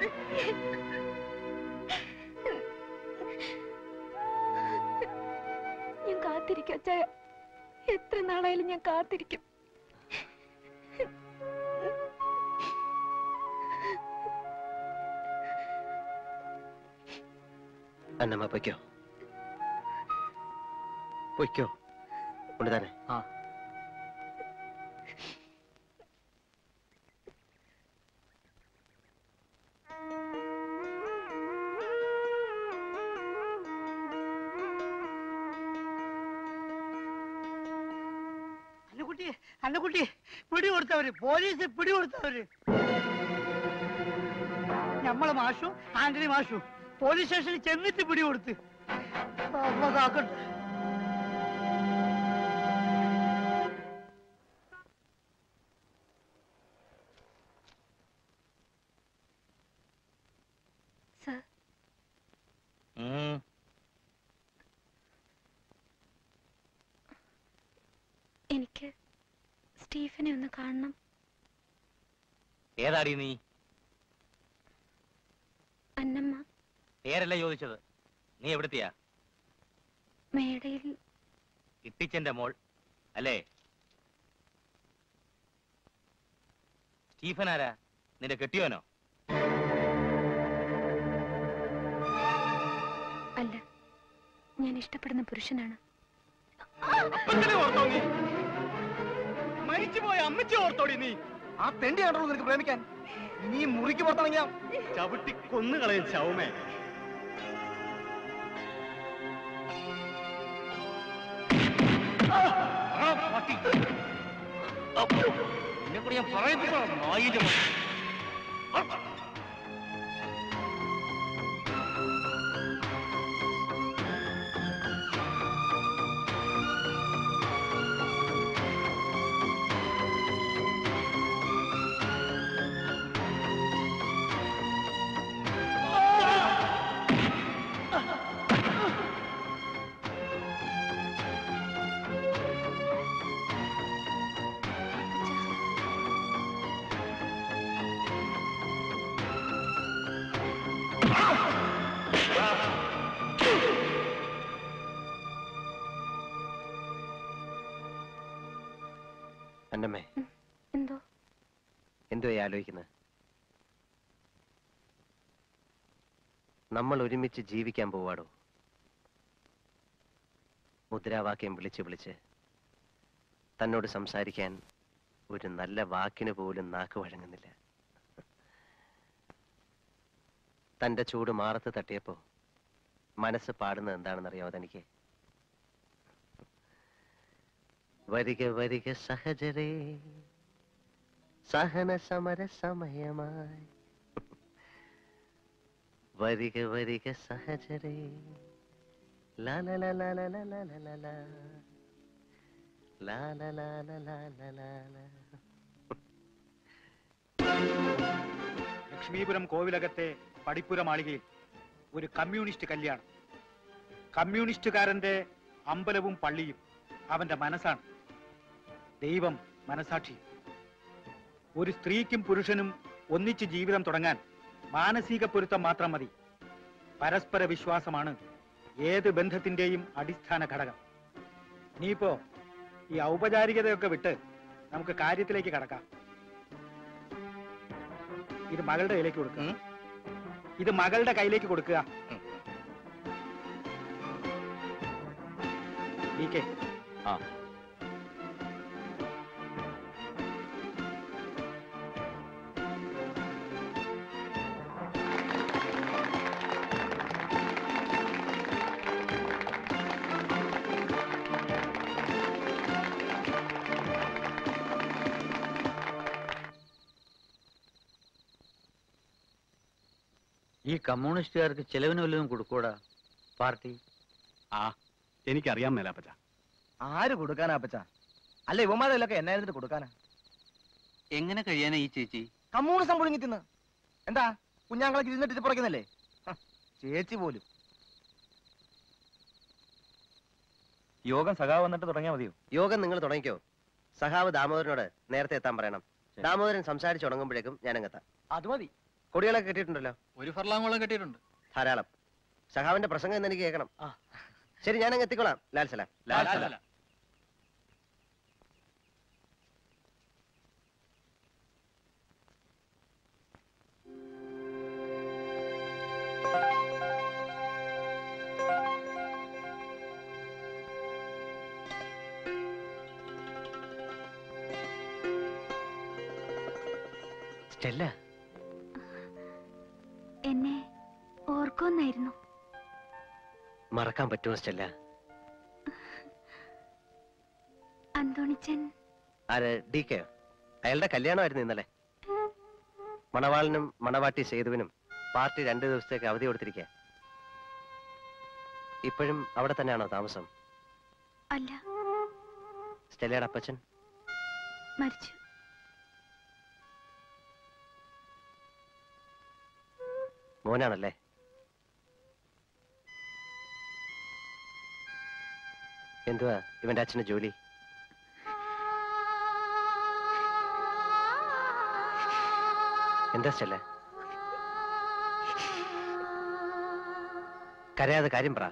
ഞാൻ കാത്തിരിക്കും അച്ചായ എത്ര നാളായാലും ഞാൻ കാത്തിരിക്കും. അന്നമ്മ പൊയ്ക്കോ. പൊയ്ക്കോ. കൊണ്ടുതന്നെ. തന്നെ ആ. പിടി കൊടുത്തവര് പോലീസ് പിടികൊടുത്തവര്. ഞമ്മൾ മാഷു ആന്റണി മാഷു പോലീസ് സ്റ്റേഷനിൽ ചെന്നിട്ട് പിടികൊടുത്ത്. കാക്കട്ടെ. ഏതാടി നീ? അന്നമ്മ. പേരല്ല ചോദിച്ചത്? നീ എവിടത്തെയാ? മേടയിൽ. ഇട്ടിച്ചന്റെ മോൾ അല്ലേ? സ്റ്റീഫൻ ആരാ? നിന്റെ കെട്ടിയോനോ? അല്ല ഞാൻ ഇഷ്ടപ്പെടുന്ന പുരുഷനാണ്. മരിച്ചുപോയ അമ്മച്ചി ഓർത്തോടി നീ? ആ തെണ്ടിയാണല്ലോ നിനക്ക് പ്രേമിക്കാൻ? ഇനി മുറിക്ക് പുറത്തിറങ്ങിയ ചവിട്ടി കൊന്നുകളയും ചൗമേ എന്നെ കൂടി ഞാൻ പറയുന്നു നായിന്റെ ആലോചിക്കുന്നത്. നമ്മൾ ഒരുമിച്ച് ജീവിക്കാൻ പോവാടോ? മുദ്രാവാക്യം വിളിച്ച് വിളിച്ച് തന്നോട് സംസാരിക്കാൻ ഒരു നല്ല വാക്കിന് പോലും നാക്ക് വഴങ്ങുന്നില്ല. തന്റെ ചൂട് മാറത്ത് തട്ടിയപ്പോൾ മനസ്സ് പാടുന്നത് എന്താണെന്നറിയാമോ തനിക്ക്? വരിക വരിക സഹജരേ സഹന സമര സമയമായി വരിക വരിക സഹചരേ ലക്ഷ്മീപുരം കോവിലകത്തെ പടിപ്പുര മാളികയിൽ ഒരു കമ്മ്യൂണിസ്റ്റ് കല്യാണം കമ്മ്യൂണിസ്റ്റുകാരന്റെ അമ്പലവും പള്ളിയും അവന്റെ മനസ്സാണ് ദൈവം മനസാക്ഷിയും ഒരു സ്ത്രീക്കും പുരുഷനും ഒന്നിച്ച് ജീവിതം തുടങ്ങാൻ മാനസിക പൊരുത്തം മാത്രം മതി. പരസ്പര വിശ്വാസമാണ് ഏത് ബന്ധത്തിന്റെയും അടിസ്ഥാന ഘടകം. ഇനിയിപ്പോ ഈ ഔപചാരികതയൊക്കെ വിട്ട് നമുക്ക് കാര്യത്തിലേക്ക് കടക്കാം. ഇത് മകളുടെ കയ്യിലേക്ക് കൊടുക്കുക. ഇത് മകളുടെ കയ്യിലേക്ക് കൊടുക്കുക. D K. ആ. കമ്മ്യൂണിസ്റ്റുകാർക്ക് ചെലവിന് വല്ലതും കൊടുക്കൂടാ പാർട്ടി? ആ എനിക്കറിയാൻ മേലാപ്പച്ച. ആര് കൊടുക്കാനാ അപ്പച്ച? അല്ല ഇവന്മാരെല്ലൊക്കെ എന്നായിരുന്നിട്ട് കൊടുക്കാനാ? എങ്ങനെ കഴിയാനാ ഈ ചേച്ചി? കമ്മ്യൂണിസം പുഴുങ്ങി തിന്ന്. എന്താ കുഞ്ഞാങ്കളൊക്കെ ഇരുന്നിട്ട് പുറക്കുന്നല്ലേ ചേച്ചി പോലും. യോഗം സഖാവ് വന്നിട്ട് തുടങ്ങിയാൽ മതിയോ? യോഗം നിങ്ങൾ തുടങ്ങിക്കോ. സഖാവ് ദാമോദരനോട് നേരത്തെ എത്താൻ പറയണം. ദാമോദരൻ സംസാരിച്ചു തുടങ്ങുമ്പോഴേക്കും ഞാനങ്ങെത്താം അത് മതി. കൊടികളൊക്കെ കെട്ടിയിട്ടുണ്ടല്ലോ. ഒരു ഫർലാങ്ങോളം കെട്ടിയിട്ടുണ്ട്. ധാരാളം. സഹാവിന്റെ പ്രസംഗം എന്ന് എനിക്ക് കേൾക്കണം. ശരി ഞാൻ അങ്ങ് എത്തിക്കോളാം ലാൽ സലാം. ലാൽ സലാം. സ്റ്റെല്ല ഓർക്കുമെന്നായിരുന്നു മറക്കാൻ പറ്റുമോ സ്റ്റെല്ല? അന്തോണിച്ചൻ. ആര് ഡി കെ? അയാളുടെ കല്യാണമായിരുന്നു ഇന്നലെ. മണവാളിനും മണവാട്ടി സേതുവിനും പാർട്ടി രണ്ടു ദിവസത്തേക്ക് അവധി കൊടുത്തിരിക്കുക ഇപ്പോഴും അവിടെ തന്നെയാണോ താമസം? അല്ല. സ്റ്റെല്ലയുടെ അപ്പച്ചൻ? മരിച്ചു. മോനാണല്ലേ? എന്തുവാ ഇവന്റെ അച്ഛന് ജോലി? എന്താ സ്റ്റെല്ല? കരയാതെ കാര്യം പറ.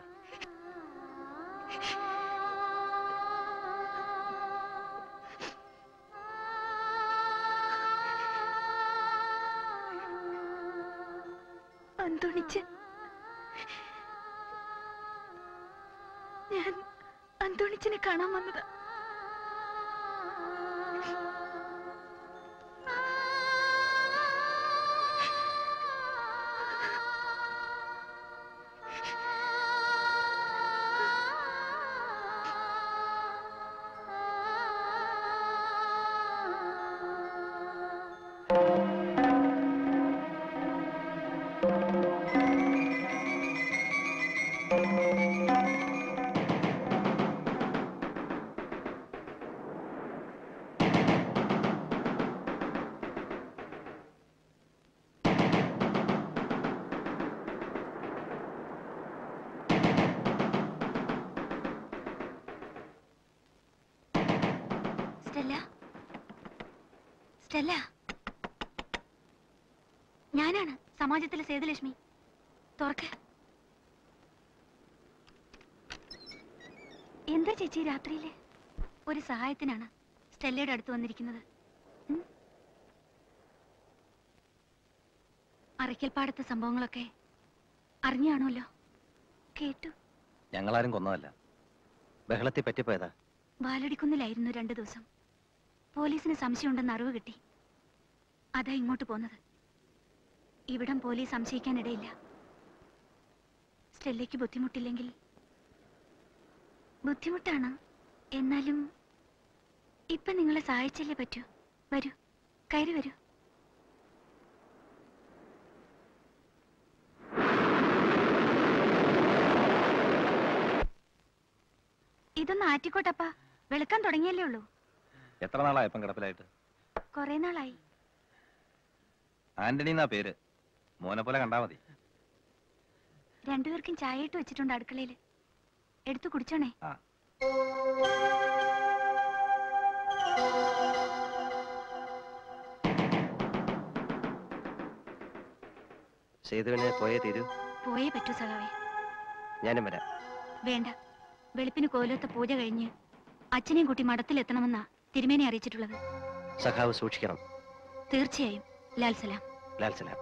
സഹായത്തിനാണ് സ്റ്റെല്ലയുടെ അടുത്ത് വന്നിരിക്കുന്നത്? അറയ്ക്കൽപ്പാടത്തെ സംഭവങ്ങളൊക്കെ അറിഞ്ഞാണല്ലോ? കേട്ടു. ഞങ്ങളാരും കൊന്നതല്ല. ബഹളത്തിൽ പറ്റിപ്പോയതാ. വാലടിക്കുന്നിലായിരുന്നു രണ്ടു ദിവസം. പോലീസിന് സംശയമുണ്ടെന്ന് അറിവ് കിട്ടി. അതാ ഇങ്ങോട്ട് പോന്നത്. ഇവിടം പോലീസ് സംശയിക്കാനിടയില്ല. സ്റ്റെല്ലയ്ക്ക് ബുദ്ധിമുട്ടില്ലെങ്കിൽ ബുദ്ധിമുട്ടാണ്. എന്നാലും ഇപ്പൊ നിങ്ങളെ സഹായിച്ചല്ലേ പറ്റൂ? വരൂ. കയറി വരൂ. ഇതൊന്ന് ആറ്റിക്കോട്ടപ്പാ. വെളുക്കാൻ തുടങ്ങിയല്ലേ ഉള്ളൂ. എത്ര നാളായി ഇപ്പം കിടപ്പിലായിട്ട്? കൊറേ നാളായി. ആന്റണി എന്നാ പേര്? മോനെ പോലെ കണ്ടാ മതി. രണ്ടുപേർക്കും ചായ ഇട്ട് വെച്ചിട്ടുണ്ട് അടുക്കളയിൽ. എടുത്തു കുടിച്ചോണേ. ആ. സേതുവിനെ പോയേ തീരൂ. പോയേ പറ്റൂ സഖാവേ. ഞാനും വരാം. വേണ്ട. വെളുപ്പിന് കോലത്തെ പൂജ കഴിഞ്ഞ് അച്ഛനെയും കുട്ടി മഠത്തിലെത്തണമെന്നാ തിരുമേനെ അറിയിച്ചിട്ടുള്ളത്. സഖാവ് സൂക്ഷിക്കണം. തീർച്ചയായും. ലാൽ സലാം. ലാൽ സലാം.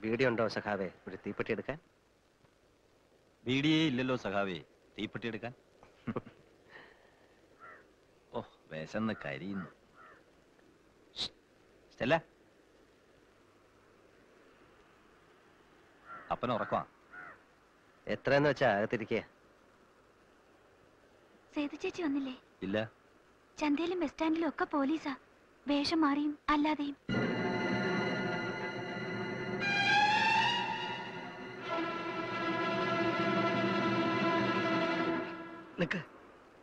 വീഡിയോ ഉണ്ടോ സഖാവേ? ഒരു തീപ്പെട്ടി എടുക്കാൻ? ബീഡിയേ ഇല്ലല്ലോ സഖാവേ. തീപ്പെട്ടി എടുക്കാൻ. ഓ വിശന്ന് കരിയുന്നു. ചെല്ല സ്റ്റെല്ല. അപ്പന ഉറക്കമാ എത്രയെന്ന് വെച്ചാ അകത്തിരിക്കുക സേതു ചേച്ചി വന്നില്ലേ? ഇല്ല. ചന്തയിലും ബസ് സ്റ്റാൻഡിലും ഒക്കെ പോലീസാ. വേഷം മാറിയും അല്ലാതെയും. നിക്ക്.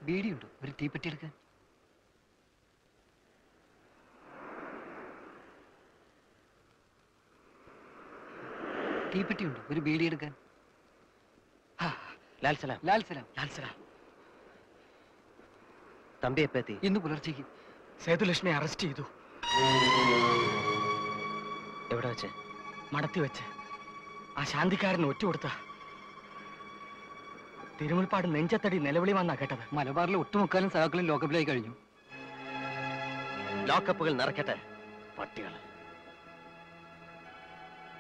ബീഡിയുണ്ട്? ഒരു തീപ്പെട്ടി എടുക്കാൻ. തീപ്പെട്ടിയുണ്ടോ? ഒരു ബീഡി എടുക്കാൻ. ലാൽ സലാം. ലാൽ സലാം. ലാൽ സലാം. തമ്പി എപ്പോ ഇന്ന് പുലർച്ചയ്ക്ക്. സേതുലക്ഷ്മി അറസ്റ്റ് ചെയ്തു. എവിടെ വെച്ച്? മടത്തി വെച്ച്. ആ ശാന്തിക്കാരൻ ഒറ്റുകൊടുത്ത തിരുമുൽപ്പാട് നെഞ്ചത്തടി നിലവിളി വന്നാ കേട്ടത്. മലബാറിലെ ഒട്ടുമുക്കാലും സഹാക്കളും ലോക്കപ്പിലായി കഴിഞ്ഞു. ലോക്കപ്പുകൾ നിറക്കട്ടെ പട്ടികൾ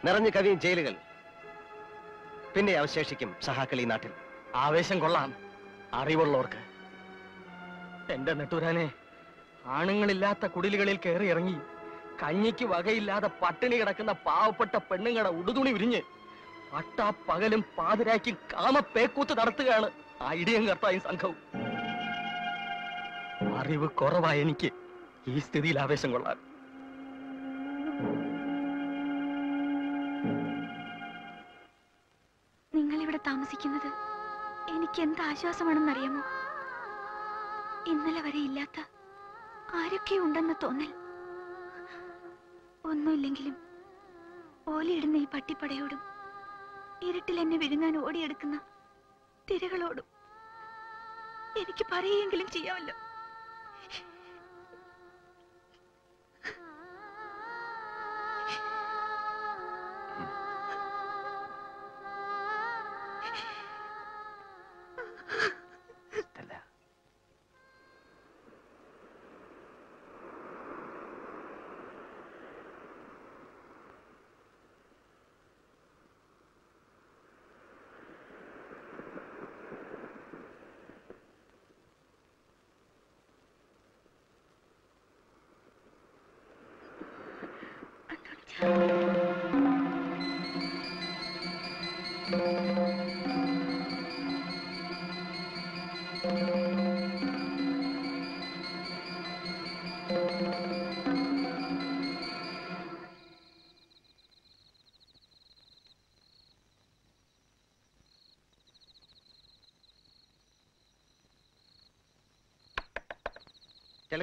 നിറഞ്ഞു കവിയും ജയിലുകൾ. പിന്നെ അവശേഷിക്കും സഹാക്കൾ ഈ നാട്ടിൽ. ആവേശം കൊള്ളാം അറിവുള്ളവർക്ക്. എന്റെ നെട്ടൂരാനെ ആണുങ്ങളില്ലാത്ത കുടിലുകളിൽ കയറി ഇറങ്ങി കഞ്ഞിക്ക് വകയില്ലാതെ പട്ടിണി കിടക്കുന്ന പാവപ്പെട്ട പെണ്ണുങ്ങളുടെ ഉടുതുണി ഉരിഞ്ഞ് പട്ടാ പകലും പാതിരാക്കും കാമപ്പേക്കൂത്ത് നടത്തുകയാണ് ഇടിയും കർത്തായും സംഘവും. അറിവ് കുറവായ എനിക്ക് ഈ സ്ഥിതിയിൽ ആവേശം കൊള്ളാൻ നിങ്ങൾ ഇവിടെ താമസിക്കുന്നത് എനിക്ക് എന്ത് ആശ്വാസമാണെന്നറിയാമോ ഇന്നലെ വരെ ഇല്ലാത്ത ആരൊക്കെ ഉണ്ടെന്ന് തോന്നൽ. ഒന്നുമില്ലെങ്കിലും ഓലിയിടുന്ന ഈ പട്ടിപ്പടയോടും ഇരുട്ടിൽ എന്നെ വിഴുങ്ങാൻ ഓടിയെടുക്കുന്ന തിരകളോടും എനിക്ക് പറയുകയെങ്കിലും ചെയ്യാമല്ലോ.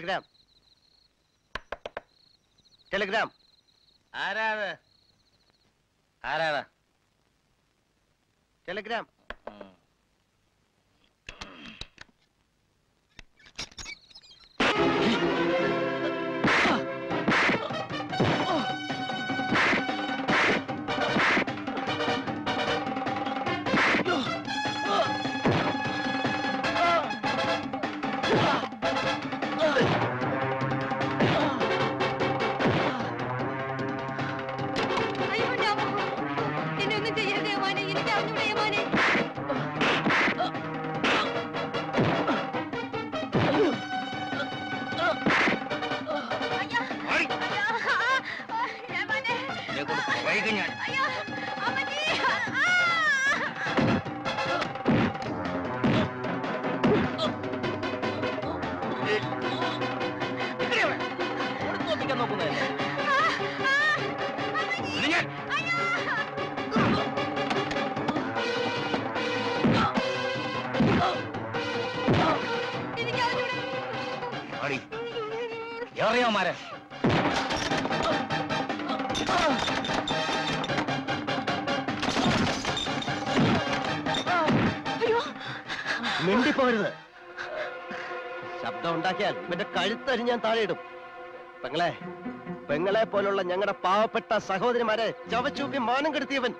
ടെലിഗ്രാം. ടെലിഗ്രാം. ആരാണ്? ആരാണ്? ടെലിഗ്രാം. അയ്യോ കഴുത്തരി ഞാൻ താഴെയിടും. പെങ്ങളെ പെങ്ങളെ പോലുള്ള ഞങ്ങളുടെ പാവപ്പെട്ട സഹോദരിമാരെ ചവച്ചൂപ്പി മാനം കെടുത്തിയവൻ.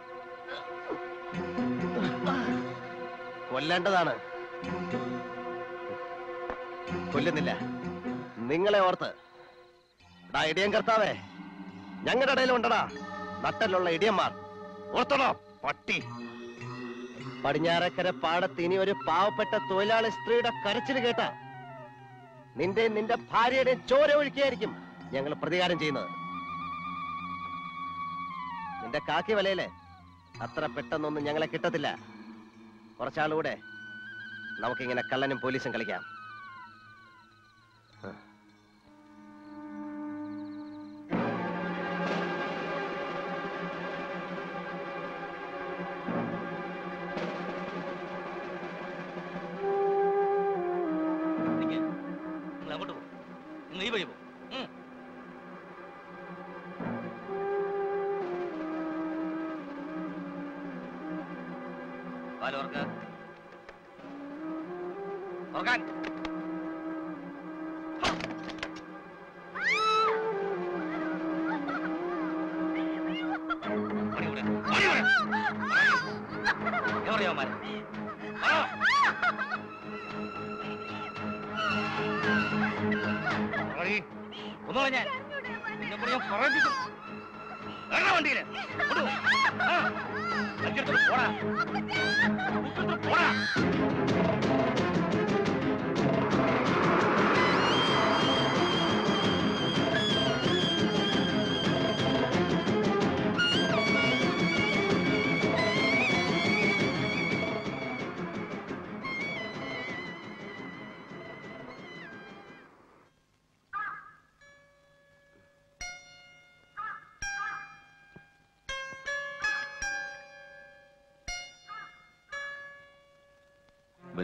കൊല്ലേണ്ടതാണ്. കൊല്ലുന്നില്ല. നിങ്ങളെ ഓർത്ത്. എടാ ഇടിയൻ കർത്താവേ ഞങ്ങളുടെ ഇടയിലുണ്ടടാ നട്ടലുള്ള ഇടിയന്മാർ. ഓർത്തണോ പട്ടി. പടിഞ്ഞാറക്കര പാടത്ത് ഇനി ഒരു പാവപ്പെട്ട തൊഴിലാളി സ്ത്രീയുടെ കരച്ചിൽ കേട്ട. നിന്റെ നിന്റെ ഭാര്യയുടെ ചോര ഒഴുക്കിയായിരിക്കും ഞങ്ങൾ പ്രതികാരം ചെയ്യുന്നത്. നിന്റെ കാക്കി വലയിലെ അത്ര പെട്ടെന്നൊന്നും ഞങ്ങളെ കിട്ടത്തില്ല. കുറച്ചാളുകൂടെ നമുക്കിങ്ങനെ കള്ളനും പോലീസും കളിക്കാം.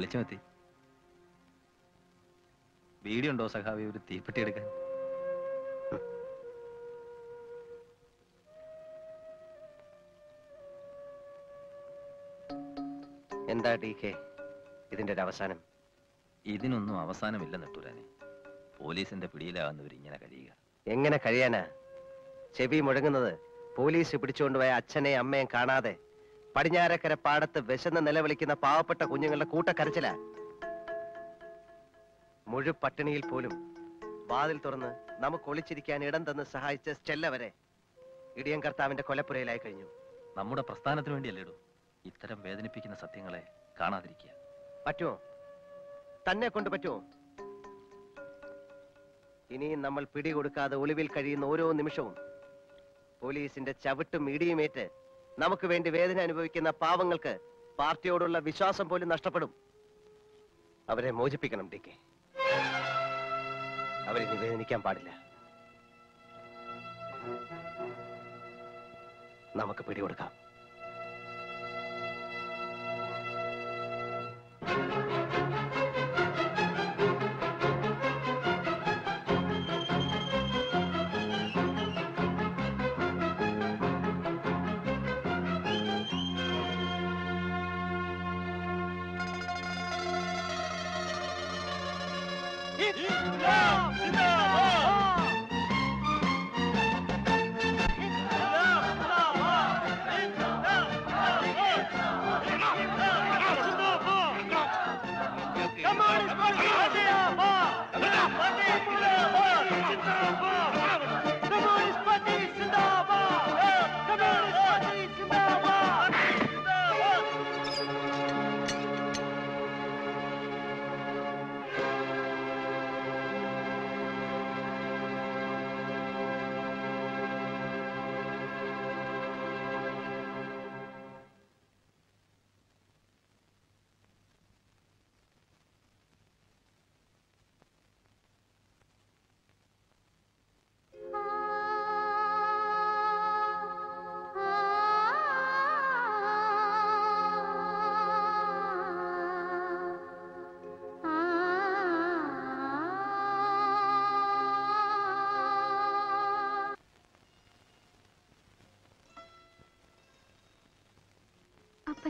വെളിച്ചമെത്തി ഉണ്ടോ സഖാവി ഒരു തീപ്പെട്ടി എടുക്കാൻ? എന്താ ഡി കെ? ഇതിന്റെ ഒരു അവസാനം. ഇതിനൊന്നും അവസാനമില്ല നെട്ടൂരാനെ. പോലീസിന്റെ പിടിയിലാകുന്നവർ ഇങ്ങനെ കഴിയുക. എങ്ങനെ കഴിയാനാ? ചെവി മുഴങ്ങുന്നത് പോലീസ് പിടിച്ചുകൊണ്ടുപോയ അച്ഛനെയും അമ്മയും കാണാതെ പടിഞ്ഞാറക്കര പാടത്ത് വിശന്ന് നിലവിളിക്കുന്ന പാവപ്പെട്ട കുഞ്ഞുങ്ങളുടെ കൂട്ടക്കരച്ചില. മുഴു പട്ടിണിയിൽ പോലും വാതിൽ തുറന്ന് നമുക്ക് ഒളിച്ചിരിക്കാൻ ഇടം തന്ന് സഹായിച്ച സ്റ്റെല്ല വരെ ഇടിയൻ കർത്താവിന്റെ കൊലപ്പുരയിലായി കഴിഞ്ഞു. നമ്മുടെ പ്രസ്ഥാനത്തിന് വേണ്ടിയല്ലേടൂ ഇത്തരം വേദനിപ്പിക്കുന്ന സത്യങ്ങളെ കാണാതിരിക്കുക. പറ്റുമോ? തന്നെ കൊണ്ട് പറ്റുമോ? ഇനിയും നമ്മൾ പിടികൊടുക്കാതെ ഒളിവിൽ കഴിയുന്ന ഓരോ നിമിഷവും പോലീസിന്റെ ചവിട്ടും ഇടിയുമേറ്റ് നമുക്ക് വേണ്ടി വേദന അനുഭവിക്കുന്ന പാവങ്ങൾക്ക് പാർട്ടിയോടുള്ള വിശ്വാസം പോലും നഷ്ടപ്പെടും. അവരെ മോചിപ്പിക്കണം ഡി കെ അവരെ നിവേദനിക്കാൻ പാടില്ല. നമുക്ക് പിടികൊടുക്കാം. Hitler!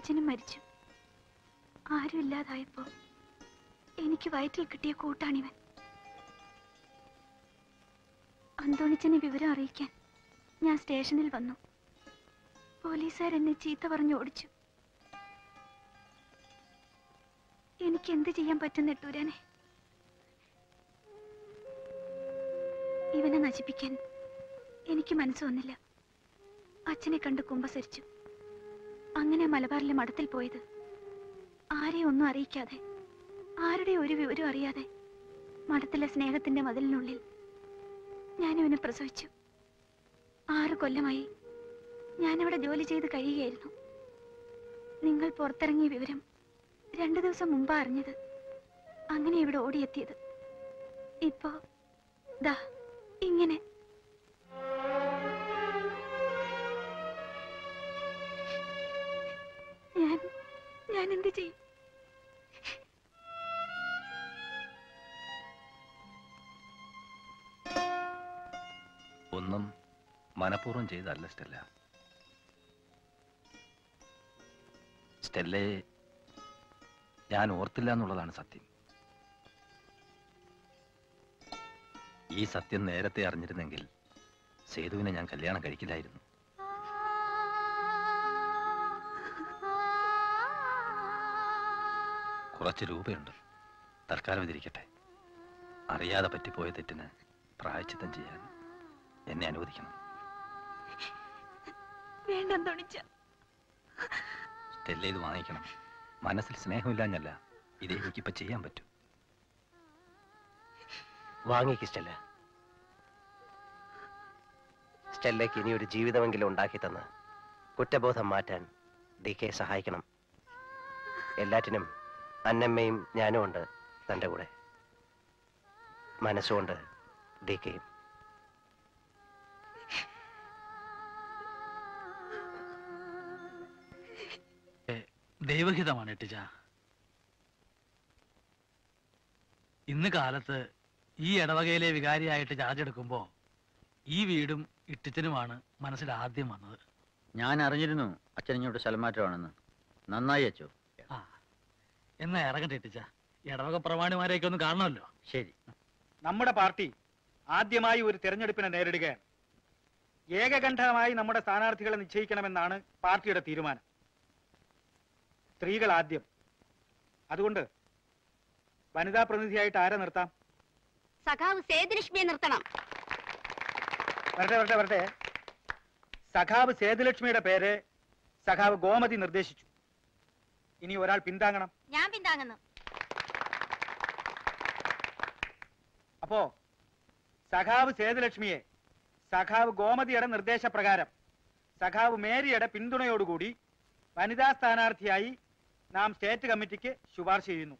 അപ്പച്ചനും മരിച്ചു. ആരും ഇല്ലാതായപ്പോ എനിക്ക് വയറ്റിൽ കിട്ടിയ കൂട്ടാണിവൻ. അന്തോണിച്ചനെ വിവരം അറിയിക്കാൻ ഞാൻ സ്റ്റേഷനിൽ വന്നു. പോലീസുകാർ എന്നെ ചീത്ത പറഞ്ഞു ഓടിച്ചു. എനിക്ക് എന്ത് ചെയ്യാൻ പറ്റും നെട്ടൂരാനെ? ഇവനെ നശിപ്പിക്കാൻ എനിക്ക് മനസ്സ് വന്നില്ല. അച്ഛനെ കണ്ട് കുമ്പസരിച്ചു. അങ്ങനെ മലബാറിലെ മഠത്തിൽ പോയത്. ആരെയും ഒന്നും അറിയിക്കാതെ ആരുടെ ഒരു വിവരം അറിയാതെ മഠത്തിലെ സ്നേഹത്തിന്റെ മതിലിനുള്ളിൽ ഞാൻ ഇവനെ പ്രസവിച്ചു. ആറ് കൊല്ലമായി ഞാനവിടെ ജോലി ചെയ്ത് കഴിയുകയായിരുന്നു. നിങ്ങൾ പുറത്തിറങ്ങിയ വിവരം രണ്ടു ദിവസം മുമ്പ് അറിഞ്ഞത് അങ്ങനെ ഇവിടെ ഓടിയെത്തിയത്. ഇപ്പോ ദാ ഇങ്ങനെ എന്ത് ചെയ്യും? ഒന്നും മനഃപൂർവം ചെയ്തല്ല സ്റ്റെല്ല. സ്റ്റെല്ലയെ ഞാൻ ഓർത്തില്ല എന്നുള്ളതാണ് സത്യം. ഈ സത്യം നേരത്തെ അറിഞ്ഞിരുന്നെങ്കിൽ സേതുവിനെ ഞാൻ കല്യാണം കഴിക്കില്ലായിരുന്നു. കുറച്ച് രൂപയുണ്ട്. തൽക്കാലം ഇതിരിക്കട്ടെ. അറിയാതെ പറ്റിപ്പോയ തെറ്റിന് പ്രായച്ചിത്തം ചെയ്യാൻ എന്നെ അനുവദിക്കണം. സ്റ്റെല്ല ഇത് വാങ്ങിക്കണം. മനസ്സിൽ സ്നേഹമില്ലാഞ്ഞല്ല ഇതേ എനിക്കിപ്പോ ചെയ്യാൻ പറ്റും. വാങ്ങിക്ക് സ്റ്റെല്ല. സ്റ്റെല്ലയ്ക്ക് ഇനി ഒരു ജീവിതമെങ്കിലും ഉണ്ടാക്കി തന്ന് കുറ്റബോധം മാറ്റാൻ ഡി കെ സഹായിക്കണം. എല്ലാറ്റിനും അന്നമ്മയും ഞാനും ഉണ്ട് തന്റെ കൂടെ. മനസ്സുകൊണ്ട് ഡി കെയും ദൈവഹിതമാണ് ഇട്ടിച്ച ഇന്ന് കാലത്ത് ഈ ഇടവകയിലെ വികാരിയായിട്ട് ചാർജ് എടുക്കുമ്പോ ഈ വീടും ഇട്ടിച്ചനുമാണ് മനസ്സിൽ ആദ്യം വന്നത്. ഞാൻ അറിഞ്ഞിരുന്നു അച്ഛൻ ഇങ്ങോട്ട് സ്ഥലമാറ്റമാണെന്ന് നന്നായി അച്ചോ. എന്നാ ഇറങ്ങട്ടെ ഇട്ടിച്ച ഇടവക പ്രമാണിമാരെയൊക്കെ ഒന്ന് കാണണമല്ലോ. ശരി. നമ്മുടെ പാർട്ടി ആദ്യമായി ഒരു തെരഞ്ഞെടുപ്പിനെ നേരിടുകയാണ്. ഏകകണ്ഠമായി നമ്മുടെ സ്ഥാനാർത്ഥികളെ നിശ്ചയിക്കണമെന്നാണ് പാർട്ടിയുടെ തീരുമാനം. സ്ത്രീകൾ ആദ്യം. അതുകൊണ്ട് വനിതാ പ്രതിനിധിയായിട്ട് ആരെ നിർത്താം? സഖാവ് സേതുലക്ഷ്മിയെ നിർത്തണം. വരട്ടെ വരട്ടെ വരട്ടെ. സഖാവ് സേതുലക്ഷ്മിയുടെ പേര് സഖാവ് ഗോമതി നിർദ്ദേശിച്ചു. ഇനി ഒരാൾ പിന്താങ്ങണം. ഞാൻ പിന്താങ്ങുന്നു. അപ്പോ സഖാവ് സേതുലക്ഷ്മിയെ സഖാവ് ഗോമതിയുടെ നിർദ്ദേശപ്രകാരം സഖാവ് മേരിയുടെ പിന്തുണയോടുകൂടി വനിതാ സ്ഥാനാർത്ഥിയായി നാം സ്റ്റേറ്റ് കമ്മിറ്റിക്ക് ശുപാർശ ചെയ്യുന്നു.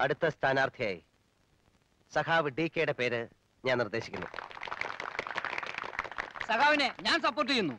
അടുത്ത സ്ഥാനാർത്ഥിയായി സഖാവ് ഡി കെയുടെ പേര് ഞാൻ നിർദ്ദേശിക്കുന്നു. സഖാവിനെ ഞാൻ സപ്പോർട്ട് ചെയ്യുന്നു.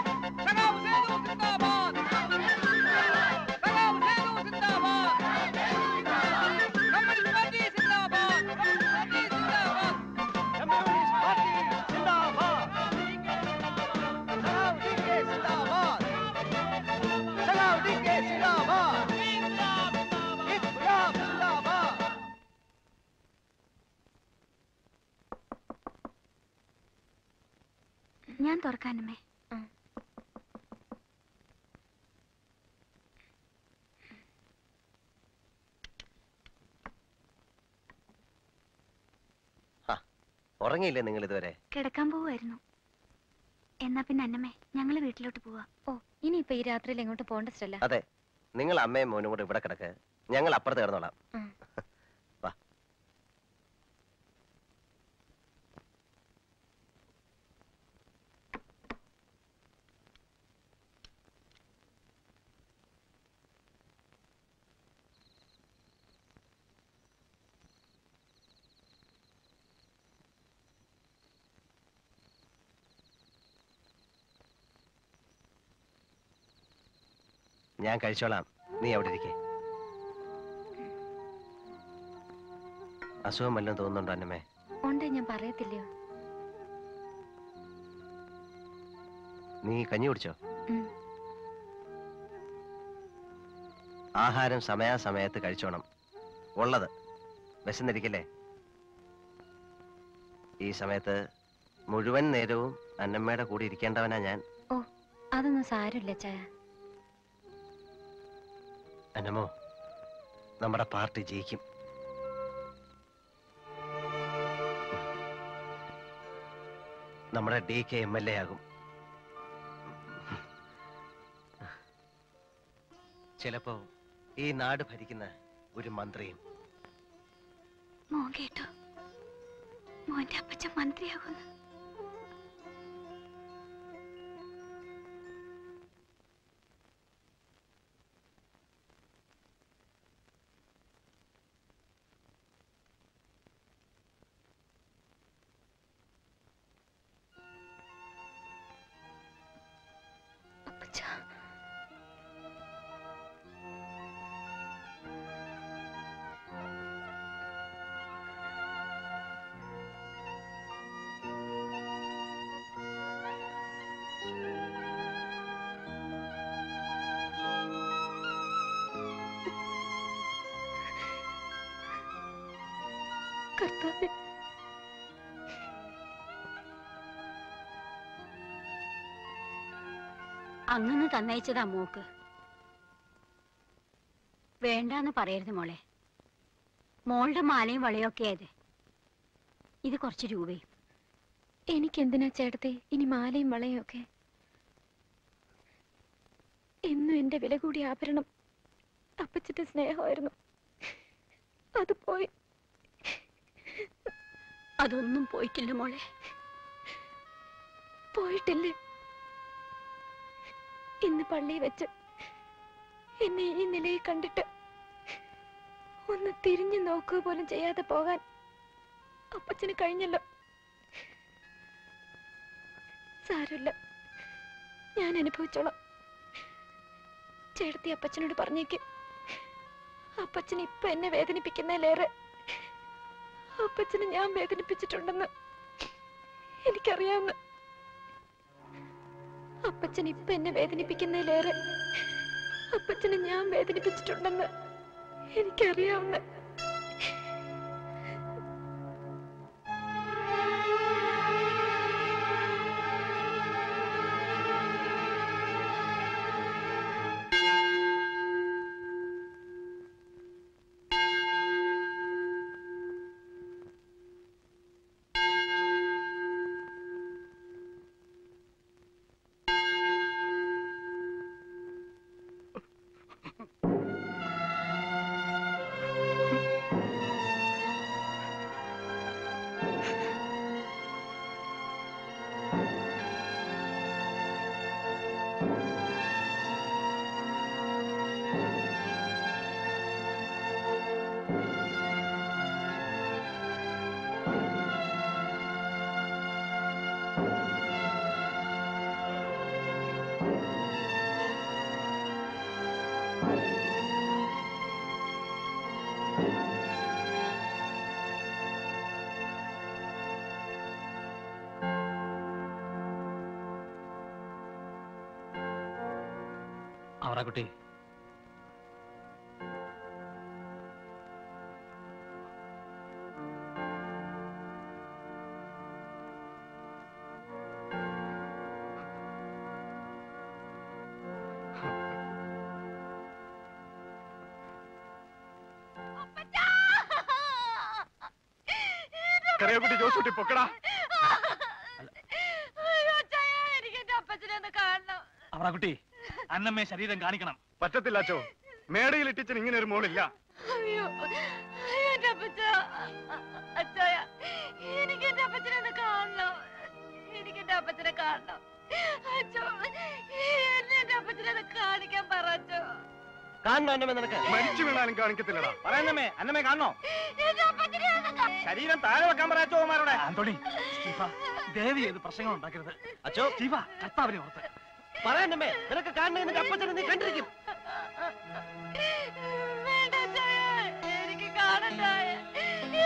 തുറക്കാനമ്മേ. ഉറങ്ങിയില്ലേ നിങ്ങൾ ഇതുവരെ? കിടക്കാൻ പോവായിരുന്നു എന്നാ പിന്നെ അന്നമ്മേ ഞങ്ങൾ വീട്ടിലോട്ട് പോവാ. ഓ ഇനി ഇപ്പൊ ഈ രാത്രിയിൽ എങ്ങോട്ട് പോകണ്ട സ്ഥലം? അതെ നിങ്ങൾ അമ്മയും മോനും കൂടെ ഇവിടെ കിടക്ക്. ഞങ്ങൾ അപ്പുറത്ത് കിടന്നോളാം. ഞാൻ കഴിച്ചോളാം. നീ അവിടെ ഇരിക്കേ. അസുഖം വല്ലതും തോന്നുന്നുണ്ടോ അന്നമ്മേ? ഉണ്ട് ഞാൻ പറയത്തില്ലയോ? നീ കഞ്ഞി കുടിച്ചോ. ആഹാരം സമയാസമയത്ത് കഴിച്ചോണം. ഉള്ളത്. വിശന്നിരിക്കല്ലേ? ഈ സമയത്ത് മുഴുവൻ നേരവും അന്നമ്മയുടെ കൂടെ ഇരിക്കേണ്ടവനാ ഞാൻ. ഓ അതൊന്നും സാരമില്ല ചായ അന്നമ്മോ നമ്മുടെ പാർട്ടി ജയിക്കും. നമ്മുടെ D K M L A ആകും. ചിലപ്പോ ഈ നാട് ഭരിക്കുന്ന ഒരു മന്ത്രിയും. മോൻ കേട്ടോ മോന്റെ അപ്പച്ച മന്ത്രിയാകുന്നു. തന്നയച്ചതാ മോക്ക്. വേണ്ടാന്ന് പറയരുത് മോളെ. മോളുടെ മാലയും വളയൊക്കെ ആയത്. ഇത് കുറച്ച് രൂപയും. എനിക്കെന്തിനാ ചേട്ടത്തെ ഇനി മാലയും വളയും ഒക്കെ? എന്നും എന്റെ വില കൂടി ആഭരണം തപ്പിച്ചിട്ട് സ്നേഹമായിരുന്നു. അത് പോയി. അതൊന്നും പോയിട്ടില്ല മോളെ. പോയിട്ടില്ലേ. ഇന്ന് പള്ളി വെച്ച് എന്നെ ഈ നിലയിൽ കണ്ടിട്ട് ഒന്ന് തിരിഞ്ഞു നോക്കുക പോലും ചെയ്യാതെ പോകാൻ അപ്പച്ചന് കഴിഞ്ഞല്ലോ. സാരമില്ല. ഞാൻ അനുഭവിച്ചോളാം. ചേർത്തി അപ്പച്ചനോട് പറഞ്ഞേക്ക്. അപ്പച്ചൻ ഇപ്പൊ എന്നെ വേദനിപ്പിക്കുന്നതിലേറെ അപ്പച്ചന് ഞാൻ വേദനിപ്പിച്ചിട്ടുണ്ടെന്ന് എനിക്കറിയാവുന്ന അപ്പച്ചൻ ഇപ്പൊ എന്നെ വേദനിപ്പിക്കുന്നതിലേറെ അപ്പച്ചനെ ഞാൻ വേദനിപ്പിച്ചിട്ടുണ്ടെന്ന് എനിക്കറിയാവുന്ന ജോസൂട്ടി പൊക്കടാ. അവറാക്കുട്ടി അന്നമ്മയെ ശരീരം കാണിക്കണം. പറ്റത്തില്ല അച്ചോ. മേടയിൽ ഇട്ടിച്ചൻ ഇങ്ങനെ ഒരു മോളില്ല. എനിക്ക് എന്റെ അപ്പച്ചനെ ഒന്ന് കാണണം. എനിക്ക് എന്റെ അപ്പച്ചനെ കാണണം. അച്ചോ എന്നെ എന്റെ അപ്പച്ചനെ ഒന്ന് കാണിക്കാൻ പറ കാണണോ അന്നമ്മ നിനക്ക്? മരിച്ചു വീണാലും കാണിക്കത്തില്ലടാ. പറയുന്നമ്മേ അന്നമ്മേ കാണണോ? ശരീരം താഴെ വെക്കാൻ പറയാച്ചോമാരുടെ ആന്റോണി സ്റ്റീഫ ദേവി ഏത് പ്രശ്നങ്ങൾ ഉണ്ടാക്കരുത്. അച്ചോ സ്റ്റീഫ കർത്താവിനെ ഓർത്ത്. പറയാനമ്മേ നിനക്ക് കാണണേ നിന്റെ അപ്പച്ചനെ നീ കണ്ടിരിക്കും. എനിക്ക് കാണണ്ടേ.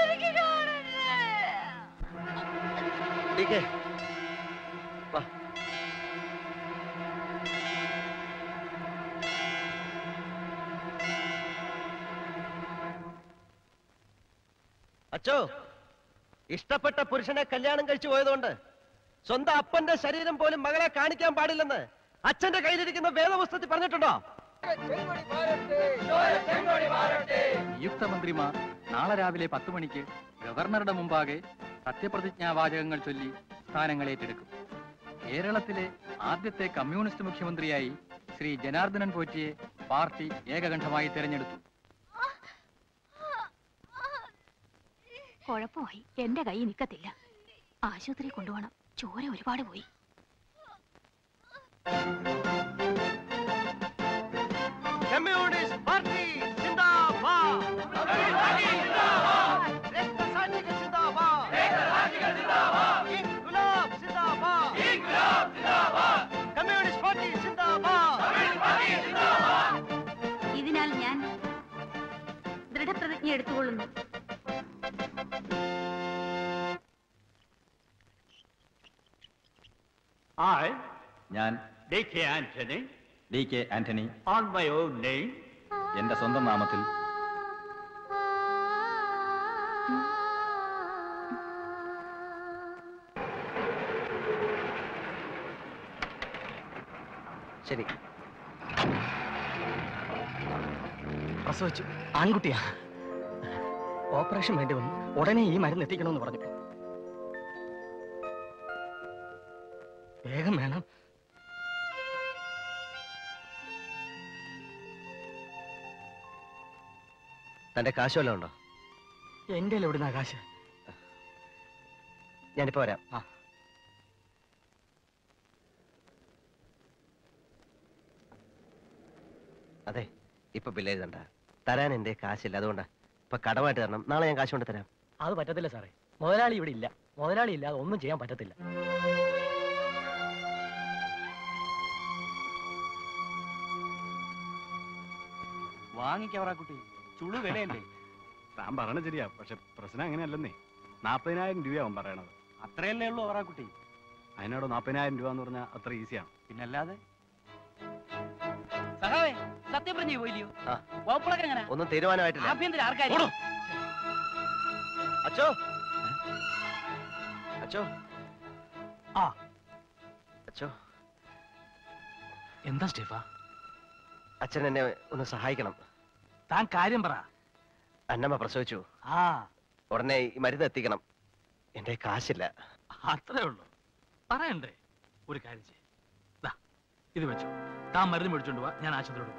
എനിക്ക് കാണണ്ട. അച്ചോ ഇഷ്ടപ്പെട്ട പുരുഷനെ കല്യാണം കഴിച്ചു പോയതുകൊണ്ട് സ്വന്തം അപ്പന്റെ ശരീരം പോലും മകളെ കാണിക്കാൻ പാടില്ലെന്ന് അച്ഛന്റെ കയ്യിലിരിക്കുന്ന വേദപുസ്തകത്തിൽ പറഞ്ഞിട്ടുണ്ടോ? നിയുക്ത മന്ത്രിമാർ നാളെ രാവിലെ പത്ത് മണിക്ക് ഗവർണറുടെ മുമ്പാകെ സത്യപ്രതിജ്ഞാവാചകങ്ങൾ ചൊല്ലി സ്ഥാനങ്ങൾ ഏറ്റെടുക്കും. കേരളത്തിലെ ആദ്യത്തെ കമ്മ്യൂണിസ്റ്റ് മുഖ്യമന്ത്രിയായി ശ്രീ ജനാർദ്ദനൻ പോറ്റിയെ പാർട്ടി ഏകകണ്ഠമായി തെരഞ്ഞെടുത്തു. കുഴപ്പമായി. എന്റെ കൈ നിക്കത്തില്ല ആശുപത്രി കൊണ്ടുപോകണം. ചോര ഒരുപാട് പോയി. കമ്മ്യൂണിസ്റ്റ് പാർട്ടി സിന്ദാബാദ് രക്തസാക്ഷികൾ സിന്ദാബാദ് ഇൻക്ലാബ് സിന്ദാബാദ് കമ്മ്യൂണിസ്റ്റ് പാർട്ടി സിന്ദാബാദ് ഇതിനാൽ ഞാൻ ദൃഢപ്രതിജ്ഞ എടുത്തുകൊള്ളുന്നു. I, ഞാൻ D.K. Anthony, D K Anthony on my own name, എന്റെ സ്വന്തം നാമത്തിൽ. ശരി. പ്രസവിച്ചു. ആൺകുട്ടിയാ. ഓപ്പറേഷൻ വേണ്ടി വന്നു. ഉടനെ ഈ മരുന്ന് എത്തിക്കണമെന്ന് പറഞ്ഞു. വേഗം വേണം. തന്റെ കാശ് വല്ലതും ഉണ്ടോ? എന്റെ എവിടുന്ന കാശ്? ഞാനിപ്പോ വരാം. ആ. അതെ ഇപ്പൊ ബില്ല് എഴുതണ്ട. തരാൻ എന്റെ കാശില്ല അതുകൊണ്ടാ. ഇപ്പൊ കടമായിട്ട് തരണം. നാളെ ഞാൻ കാശ് കൊണ്ട് തരാം അത് പറ്റത്തില്ല സാറേ. മുതലാളി ഇവിടെ ഇല്ല. മുതലാളി ഇല്ല ഒന്നും ചെയ്യാൻ പറ്റത്തില്ല. വാങ്ങിക്കവറാക്കുട്ടി ചുളു വിലയല്ലേ. താൻ പറയണ ശരിയാ. പക്ഷെ പ്രശ്നം അങ്ങനെയല്ലെന്നേ. നാപ്പതിനായിരം രൂപയാവും പറയണത്. അത്രയല്ലേ ഉള്ളൂ അവറാ കുട്ടി. അതിനോട് നാപ്പതിനായിരം രൂപ എന്ന് പറഞ്ഞാൽ അത്ര ഈസിയാണ് പിന്നല്ലാതെ? സത്യപ്രതിജ്ഞ പോയില്ലയോ ആ. വകുപ്പുകളൊക്കെ എങ്ങനെ? ഒന്നും തീരുമാനമായിട്ടില്ല. ആഭ്യന്തര ആർക്കാരും അച്ചോ. അച്ചോ. ആ. അച്ചോ. എന്താ സ്റ്റീഫ? അച്ഛൻ എന്നെ ഒന്ന് സഹായിക്കണം. താൻ കാര്യം പറ. അന്നമ്മ പ്രസവിച്ചു. ആ. ഉടനെ ഈ മരുന്ന് എത്തിക്കണം. എന്റെ കാശില്ല. അത്രേ ഉള്ളൂ. പറയണ്ടേ? ഒരു കാര്യം ചെയ്യ്. ഇത് വെച്ചോ. താൻ മരുന്ന് മേടിച്ചോണ്ട് പോവാ ഞാൻ ആശുപത്രിയോട്.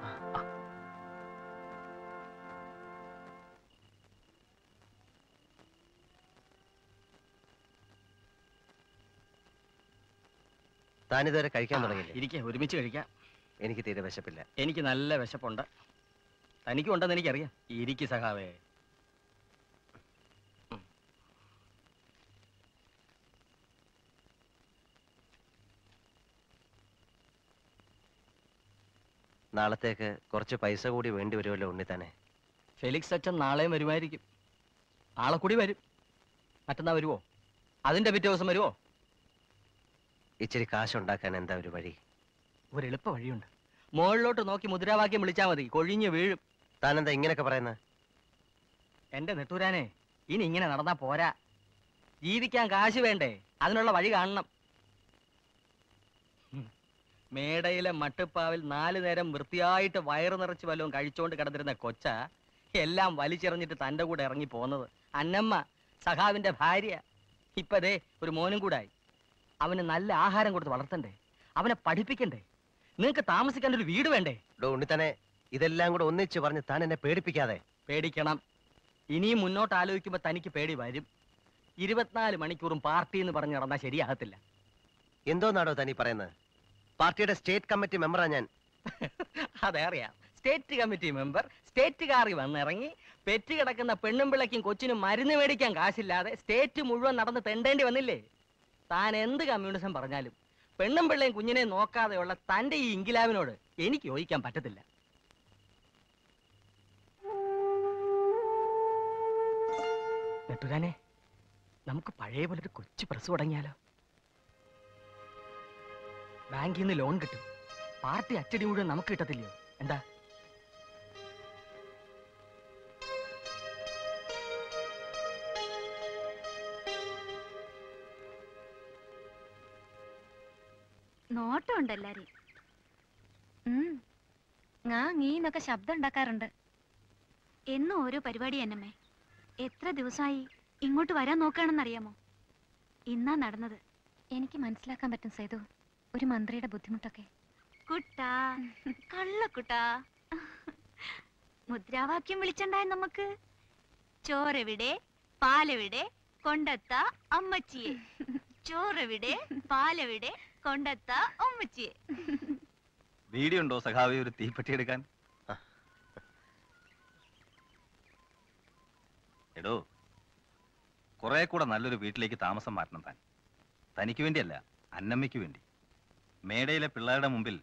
താനിതുവരെ കഴിക്കാൻ തുടങ്ങിയില്ലേ? ഇരിക്കെ ഒരുമിച്ച് കഴിക്കാം. എനിക്ക് തീരെ വിശപ്പില്ല. എനിക്ക് നല്ല വിശപ്പുണ്ട്. തനിക്കും ഉണ്ടെന്ന് എനിക്കറിയാം. ഇരിക്കു സഖാവേ. നാളത്തേക്ക് കുറച്ച് പൈസ കൂടി വേണ്ടി വരുമല്ലോ ഉണ്ണിത്താനെ. ഫെലിക്സ് അച്ഛൻ നാളെയും വരുമായിരിക്കും. നാളെ കൂടി വരും. മറ്റന്നാ വരുവോ? അതിന്റെ പിറ്റേ ദിവസം വരുവോ? ഇച്ചിരി കാശുണ്ടാക്കാൻ എന്താ ഒരു വഴി? ഒരു എളുപ്പ വഴിയുണ്ട്. മുകളിലോട്ട് നോക്കി മുദ്രാവാക്യം വിളിച്ചാൽ മതി. കൊഴിഞ്ഞ് വീഴും. താനെന്താ ഇങ്ങനെയൊക്കെ പറയുന്നത് എന്റെ നെട്ടൂരാനെ ഇനി ഇങ്ങനെ നടന്നാ പോരാ. ജീവിക്കാൻ കാശ് വേണ്ടേ? അതിനുള്ള വഴി കാണണം. മേടയിലെ മട്ടുപ്പാവിൽ നാലു നേരം വൃത്തിയായിട്ട് വയറ് നിറച്ച് വല്ലതും കഴിച്ചോണ്ട് കിടന്നിരുന്ന കൊച്ച എല്ലാം വലിച്ചെറിഞ്ഞിട്ട് തന്റെ കൂടെ ഇറങ്ങി പോന്നത്. അന്നമ്മ സഖാവിന്റെ ഭാര്യ ഇപ്പതേ ഒരു മോനും കൂടായി. അവന് നല്ല ആഹാരം കൊടുത്ത് വളർത്തണ്ടേ? അവനെ പഠിപ്പിക്കണ്ടേ? നിങ്ങൾക്ക് താമസിക്കാൻ ഒരു വീട് വേണ്ടേ? ഡോ തന്നെ ഇതെല്ലാം കൂടെ ഒന്നിച്ച് പറഞ്ഞ് താൻ എന്നെ പേടിപ്പിക്കാതെ. പേടിക്കണം. ഇനിയും മുന്നോട്ട് ആലോചിക്കുമ്പോൾ തനിക്ക് പേടി വരും. ഇരുപത്തിനാല് മണിക്കൂറും പാർട്ടി എന്ന് പറഞ്ഞ് നടന്നാൽ ശരിയാകത്തില്ല. എന്തോന്നാടോ തനി പറയുന്നത്? പാർട്ടിയുടെ സ്റ്റേറ്റ് കമ്മിറ്റി മെമ്പറാണ് ഞാൻ. അതെ അറിയാം സ്റ്റേറ്റ് കമ്മിറ്റി മെമ്പർ സ്റ്റേറ്റുകാരി വന്നിറങ്ങി പെറ്റ് കിടക്കുന്ന പെണ്ണും പിള്ളയ്ക്കും കൊച്ചിനും മരുന്ന് മേടിക്കാൻ കാശില്ലാതെ സ്റ്റേറ്റ് മുഴുവൻ നടന്ന് തെണ്ടേണ്ടി വന്നില്ലേ? താൻ എന്ത് കമ്മ്യൂണിസം പറഞ്ഞാലും പെണ്ണും പിള്ളയും കുഞ്ഞിനെ നോക്കാതെയുള്ള തന്റെ ഈ ഇംഗിലാവിനോട് എനിക്ക് യോജിക്കാൻ പറ്റത്തില്ല. നമുക്ക് പഴയ പോലൊരു കൊച്ചു പ്രസ് തുടങ്ങിയാലോ? ബാങ്കിൽ നിന്ന് ലോൺ കിട്ടും. പാർട്ടി അച്ചടി മുഴുവൻ നമുക്ക് കിട്ടത്തില്ലയോ? എന്താ? നോട്ടമുണ്ട് എല്ലാരെയും. ഉം. ngാ ശബ്ദം ഉണ്ടാക്കാറുണ്ട് എന്നും ഓരോ പരിപാടി എന്നമ്മേ എത്ര ദിവസമായി ഇങ്ങോട്ട് വരാൻ നോക്കുകയാണെന്നറിയാമോ? ഇന്നാ നടന്നത്. എനിക്ക് മനസ്സിലാക്കാൻ പറ്റും സേതു. ഒരു മന്ത്രിയുടെ ബുദ്ധിമുട്ടൊക്കെ. കുട്ടാ കള്ളക്കുട്ടാ. മുദ്രാവാക്യം വിളിച്ചണ്ടായ നമുക്ക് ചോറെവിടെ പാലെവിടെ കൊണ്ടത്ത അമ്മച്ചിയെ. ചോറെവിടെ പാലെവിടെ കൊണ്ടത്ത അമ്മച്ചിയെ വീഡിയോ ഉണ്ടോ സഖാവി ഒരു തീപ്പെട്ടി എടുക്കാൻ? എടോ കുറെ കൂടെ നല്ലൊരു വീട്ടിലേക്ക് താമസം മാറ്റണം താൻ. തനിക്ക് വേണ്ടിയല്ല അന്നമ്മയ്ക്ക് വേണ്ടി. മേടയിലെ പിള്ളേരുടെ മുമ്പിൽ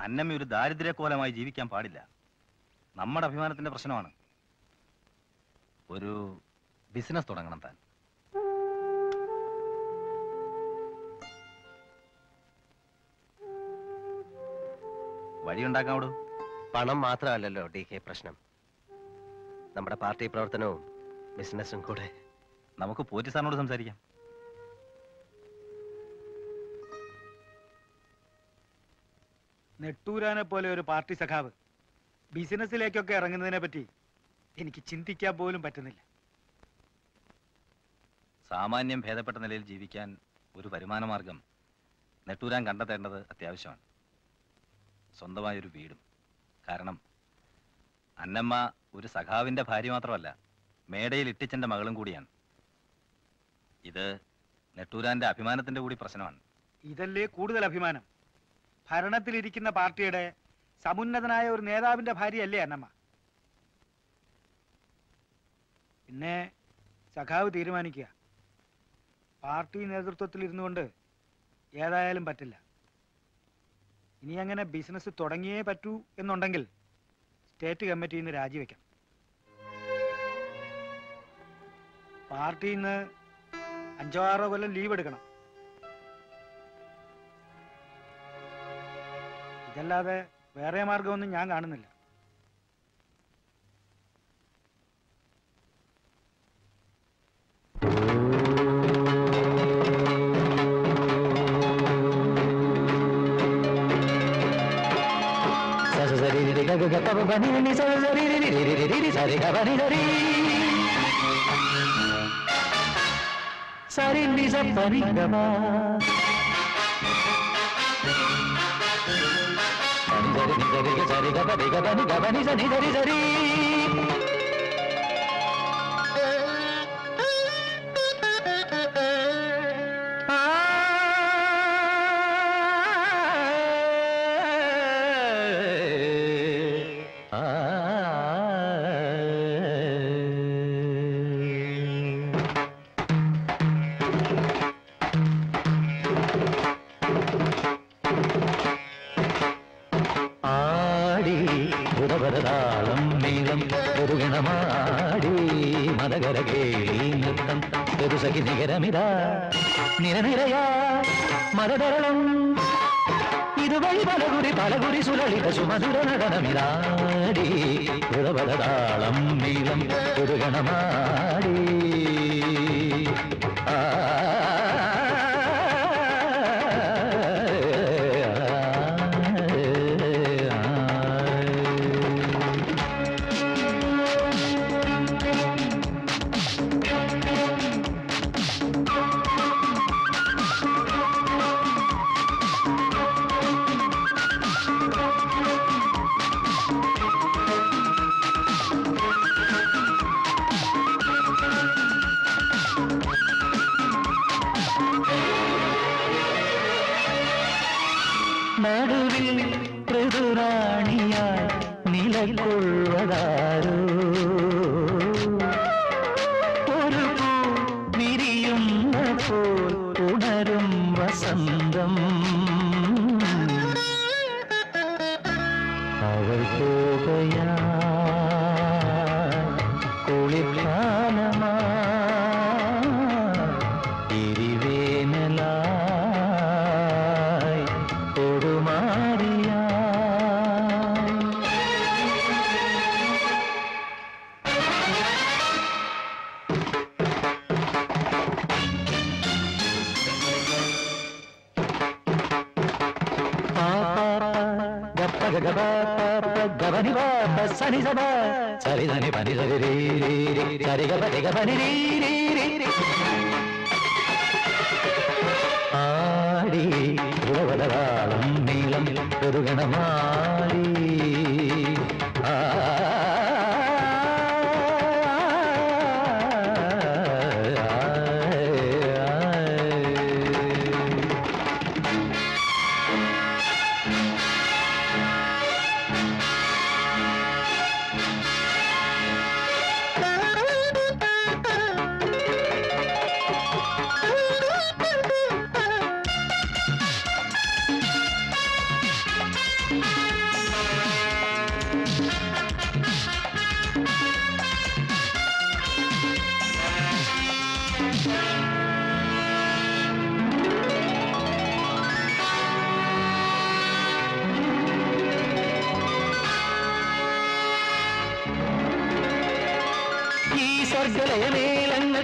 അന്നമ്മ ഒരു ദാരിദ്ര്യക്കോലമായി ജീവിക്കാൻ പാടില്ല. നമ്മുടെ അഭിമാനത്തിന്റെ പ്രശ്നമാണ്. ഒരു ബിസിനസ് തുടങ്ങണം താൻ. വഴിയുണ്ടാക്കാവിടൂ? പണം മാത്രമല്ലല്ലോ ഡി കെ പ്രശ്നം. നമ്മുടെ പാർട്ടി പ്രവർത്തനവും ബിസിനസ്സും കൂടെ. നമുക്ക് പോറ്റി സാറിനോട് സംസാരിക്കാം. നെട്ടൂരാനെ പോലെ ഒരു പാർട്ടി സഖാവ് ബിസിനസ്സിലേക്കൊക്കെ ഇറങ്ങുന്നതിനെ പറ്റി എനിക്ക് ചിന്തിക്കാൻ പോലും പറ്റുന്നില്ല. സാമാന്യം ഭേദപ്പെട്ട നിലയിൽ ജീവിക്കാൻ ഒരു വരുമാന മാർഗം നെട്ടൂരാൻ കണ്ടെത്തേണ്ടത് അത്യാവശ്യമാണ്. സ്വന്തമായൊരു വീടും. കാരണം അന്നമ്മ ഒരു സഖാവിന്റെ ഭാര്യ മാത്രമല്ല മേടയിൽ ഇട്ടിച്ചന്റെ മകളും കൂടിയാണ്. ഇത് നെട്ടൂരാന്റെ അഭിമാനത്തിന്റെ കൂടി പ്രശ്നമാണ്. ഇതല്ലേ കൂടുതൽ അഭിമാനം? ഭരണത്തിലിരിക്കുന്ന പാർട്ടിയുടെ സമുന്നതനായ ഒരു നേതാവിന്റെ ഭാര്യയല്ലേ അന്നമ്മ? പിന്നെ സഖാവ് തീരുമാനിക്കുക. പാർട്ടി നേതൃത്വത്തിൽ ഇരുന്നുകൊണ്ട് ഏതായാലും പറ്റില്ല. ഇനി അങ്ങനെ ബിസിനസ് തുടങ്ങിയേ പറ്റൂ എന്നുണ്ടെങ്കിൽ സ്റ്റേറ്റ് കമ്മിറ്റിയിൽ നിന്ന് രാജിവെക്കാം പാർട്ടിയിൽ നിന്ന് അഞ്ചോ ആറോ കൊല്ലം ലീവ് എടുക്കണം. ഇതല്ലാതെ വേറെ മാർഗമൊന്നും ഞാൻ കാണുന്നില്ല సరి నిజ పని సరి గబ రి గబ ని గబ ని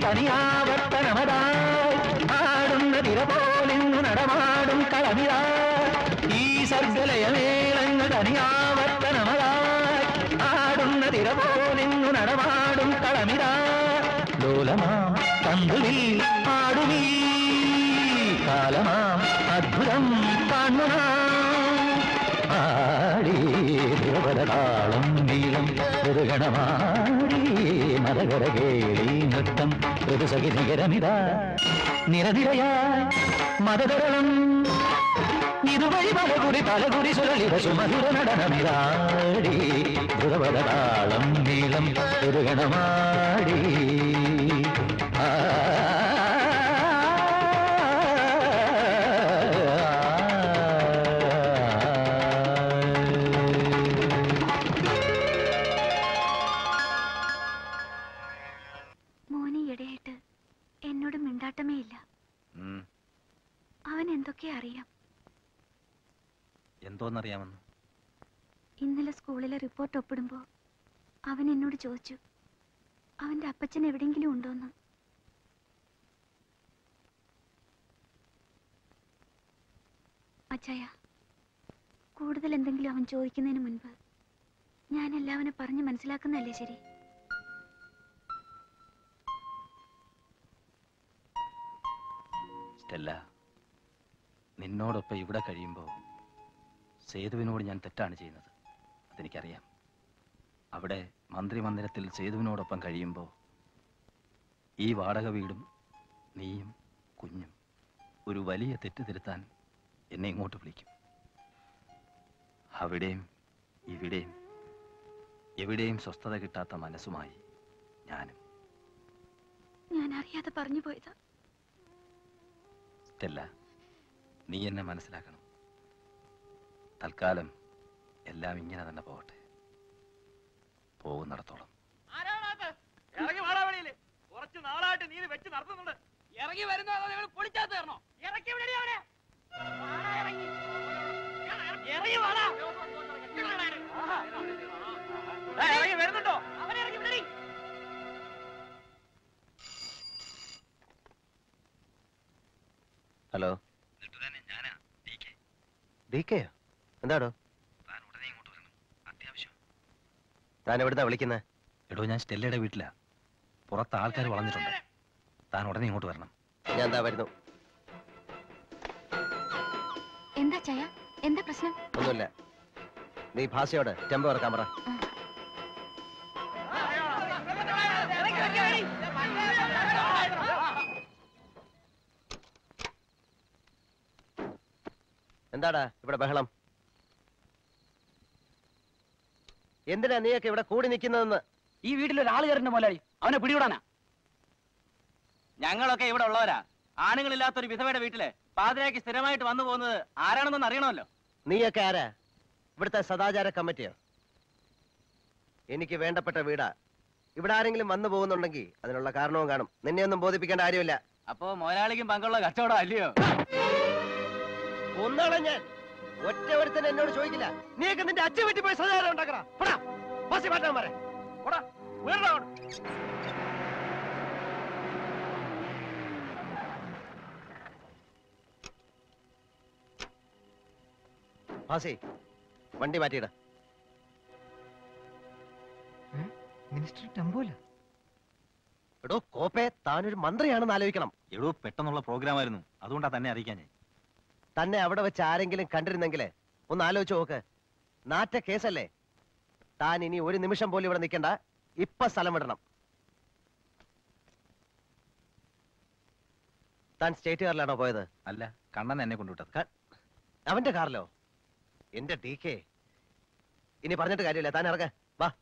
തനിയാവർത്തനമതായി ആടുന്ന തിര പോലിന്നു നടമാടും കളമിതാ ഈ സ്വർഗലയമേലങ്ങ് തനിയാവർത്തനമതായി ആടുന്ന തിര പോലിന്നു നടമാടും കളമിതാ ലോലമാ തന്തുവിൽ ആടുമീ കാലമാം അദ്ഭുതം കാണുനാ ആടി ധ്രുവതാളം നീളം മൃഗണമാടി മരകര புதுசகி நிகரமிதா நிரநிரையா மததரளம். இருவழி பலகுடி பலகுடி சுழலிட சுமதுர நடனமிதாடி புதவதாளம் நீளம் புதுகணமாடி ஆ എന്തോന്നറിയാമെന്ന് ഇന്നലെ സ്കൂളിലെ റിപ്പോർട്ട് ഒപ്പിടുമ്പോ അവൻ എന്നോട് ചോദിച്ചു അവന്റെ അപ്പച്ചൻ എവിടെയെങ്കിലും ഉണ്ടോന്ന്? അച്ചായ കൂടുതൽ എന്തെങ്കിലും അവൻ ചോദിക്കുന്നതിന് മുൻപ് ഞാൻ എല്ലാവനെ പറഞ്ഞ് മനസ്സിലാക്കുന്നതല്ലേ ശരി? സ്റ്റെല്ല നിന്നോടൊപ്പം ഇവിടെ കഴിയുമ്പോൾ സേതുവിനോട് ഞാൻ തെറ്റാണ് ചെയ്യുന്നത്. അതെനിക്കറിയാം. അവിടെ മന്ത്രിമന്ദിരത്തിൽ സേതുവിനോടൊപ്പം കഴിയുമ്പോൾ ഈ വാടക വീടും നീയും കുഞ്ഞും ഒരു വലിയ തെറ്റ് തിരുത്താൻ എന്നെ ഇങ്ങോട്ട് വിളിക്കും. അവിടെയും ഇവിടെയും എവിടെയും സ്വസ്ഥത കിട്ടാത്ത മനസ്സുമായി ഞാനും. ഞാൻ അറിയാതെ പറഞ്ഞു പോയതാ. സ്റ്റെല്ല നീ എന്നെ മനസ്സിലാക്കണം. തൽക്കാലം എല്ലാം ഇങ്ങനെ തന്നെ പോകട്ടെ. പോകുന്നിടത്തോളം. ഇറങ്ങി വാടാവളിയിൽ കുറച്ച് നാളായിട്ട് നീ വെച്ച് നടത്തുന്നുണ്ട്. ഇറങ്ങി വരുന്നോ പൊളിച്ചാത്ത തരണോ ഇറക്കി ഇറങ്ങി. വാടാ. ഇറങ്ങി വരുന്നുണ്ടോ? അവനെ ഇറങ്ങി വിടടി. ഹലോ. ഡി കെയോ? എന്താടോ? താൻ എവിടുന്നാ വിളിക്കുന്നത് എടോ ഞാൻ സ്റ്റെല്ലയുടെ വീട്ടിലാ. പുറത്ത് ആൾക്കാർ വളഞ്ഞിട്ടുണ്ട്. താൻ ഉടനെ ഇങ്ങോട്ട് വരണം. ഞാൻ എന്താ വരുന്നു. എന്താ ചായ? എന്താ പ്രശ്നം? ഒന്നുമില്ല. നീ ഭാഷയോട് ടെമ്പോ ഇറക്കാൻ പറ. എന്താടാ ഇവിടെ ബഹളം? എന്തിനാ നീയൊക്കെ ഇവിടെ കൂടി നിൽക്കുന്നതെന്ന്? ഈ വീട്ടിൽ ഒരാൾ കയറുന്ന മുതലാളി. അവനെ പിടികൂടാനാ ഞങ്ങളൊക്കെ ഇവിടെ ഉള്ളവരാ. ആണുങ്ങളില്ലാത്ത ഒരു വിധവയുടെ വീട്ടിലെ പാതിരാക്കി സ്ഥിരമായിട്ട് വന്നു പോകുന്നത് ആരാണെന്നൊന്ന് അറിയണമല്ലോ. നീയൊക്കെ ആരാ? ഇവിടുത്തെ സദാചാര കമ്മിറ്റിയോ? എനിക്ക് വേണ്ടപ്പെട്ട വീടാ. ഇവിടെ ആരെങ്കിലും വന്നു പോകുന്നുണ്ടെങ്കിൽ അതിനുള്ള കാരണവും കാണും. നിന്നെ ഒന്നും ബോധിപ്പിക്കേണ്ട കാര്യമില്ല. അപ്പോ മുതലാളിക്കും പങ്കുള്ള കച്ചവടം അല്ലയോ? ഒന്നാളെ ഞാൻ ഒറ്റ ഒരുത്തൻ എന്നോട് ചോദിക്കില്ല. നീക്ക് നിന്റെ അച്ഛൻ വീട്ടിൽ പോയി സദാചാരം ഉണ്ടാക്കടാ പോടാ ബസ്സിൽ മാറ്റാൻ പറ ഭാസി വണ്ടി മാറ്റിയിട. മിനിസ്റ്റർ ടെമ്പോല എടോ കോപ്പെ താനൊരു മന്ത്രിയാണെന്ന് ആലോചിക്കണം. എടോ പെട്ടെന്നുള്ള പ്രോഗ്രാം ആയിരുന്നു അതുകൊണ്ടാ തന്നെ അറിയിക്കാൻ ഞാൻ തന്നെ അവിടെ വെച്ച് ആരെങ്കിലും കണ്ടിരുന്നെങ്കിൽ ഒന്ന് ആലോചിച്ച് നോക്ക്. നാറ്റ കേസല്ലേ? താൻ ഇനി ഒരു നിമിഷം പോലും ഇവിടെ നിൽക്കണ്ട. ഇപ്പൊ സ്ഥലം വിടണം. താൻ സ്റ്റേറ്റ് കാറിലാണോ പോയത്? അല്ല കണ്ണൻ എന്നെ കൊണ്ടുവിട്ടത്. അവന്റെ കാറിലോ? എന്റെ ഡി കെ. ഇനി പറഞ്ഞിട്ട് കാര്യമില്ല. താൻ ഇറങ്ങ. വാ.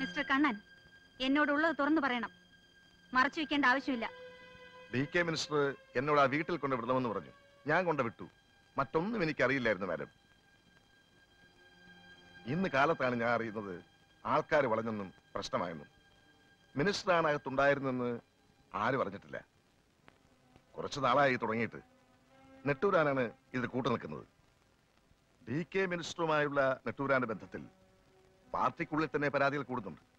മിസ്റ്റർ കണ്ണൻ എന്നോടുള്ളത് തുറന്നു പറയണം. മറച്ചു വെക്കേണ്ട ആവശ്യമില്ല. ഡി കെ മിനിസ്റ്റർ എന്നോട് ആ വീട്ടിൽ കൊണ്ട് വിടണമെന്ന് പറഞ്ഞു. ഞാൻ കൊണ്ടുവിട്ടു മറ്റൊന്നും എനിക്കറിയില്ലായിരുന്നു മാഡം. ഇന്ന് കാലത്താണ് ഞാൻ അറിയുന്നത് ആൾക്കാർ വളഞ്ഞെന്നും പ്രശ്നമായെന്നും. മിനിസ്റ്ററാണ് അകത്തുണ്ടായിരുന്നെന്ന് ആര് പറഞ്ഞിട്ടില്ല. കുറച്ച് നാളായി തുടങ്ങിയിട്ട്. നെട്ടൂരാനാണ് ഇതിൽ കൂട്ടു നിൽക്കുന്നത്. ഡി കെ മിനിസ്റ്ററുമായുള്ള നെട്ടൂരാന്റെ ബന്ധത്തിൽ പാർട്ടിക്കുള്ളിൽ തന്നെ പരാതികൾ കൂടുന്നുണ്ട്.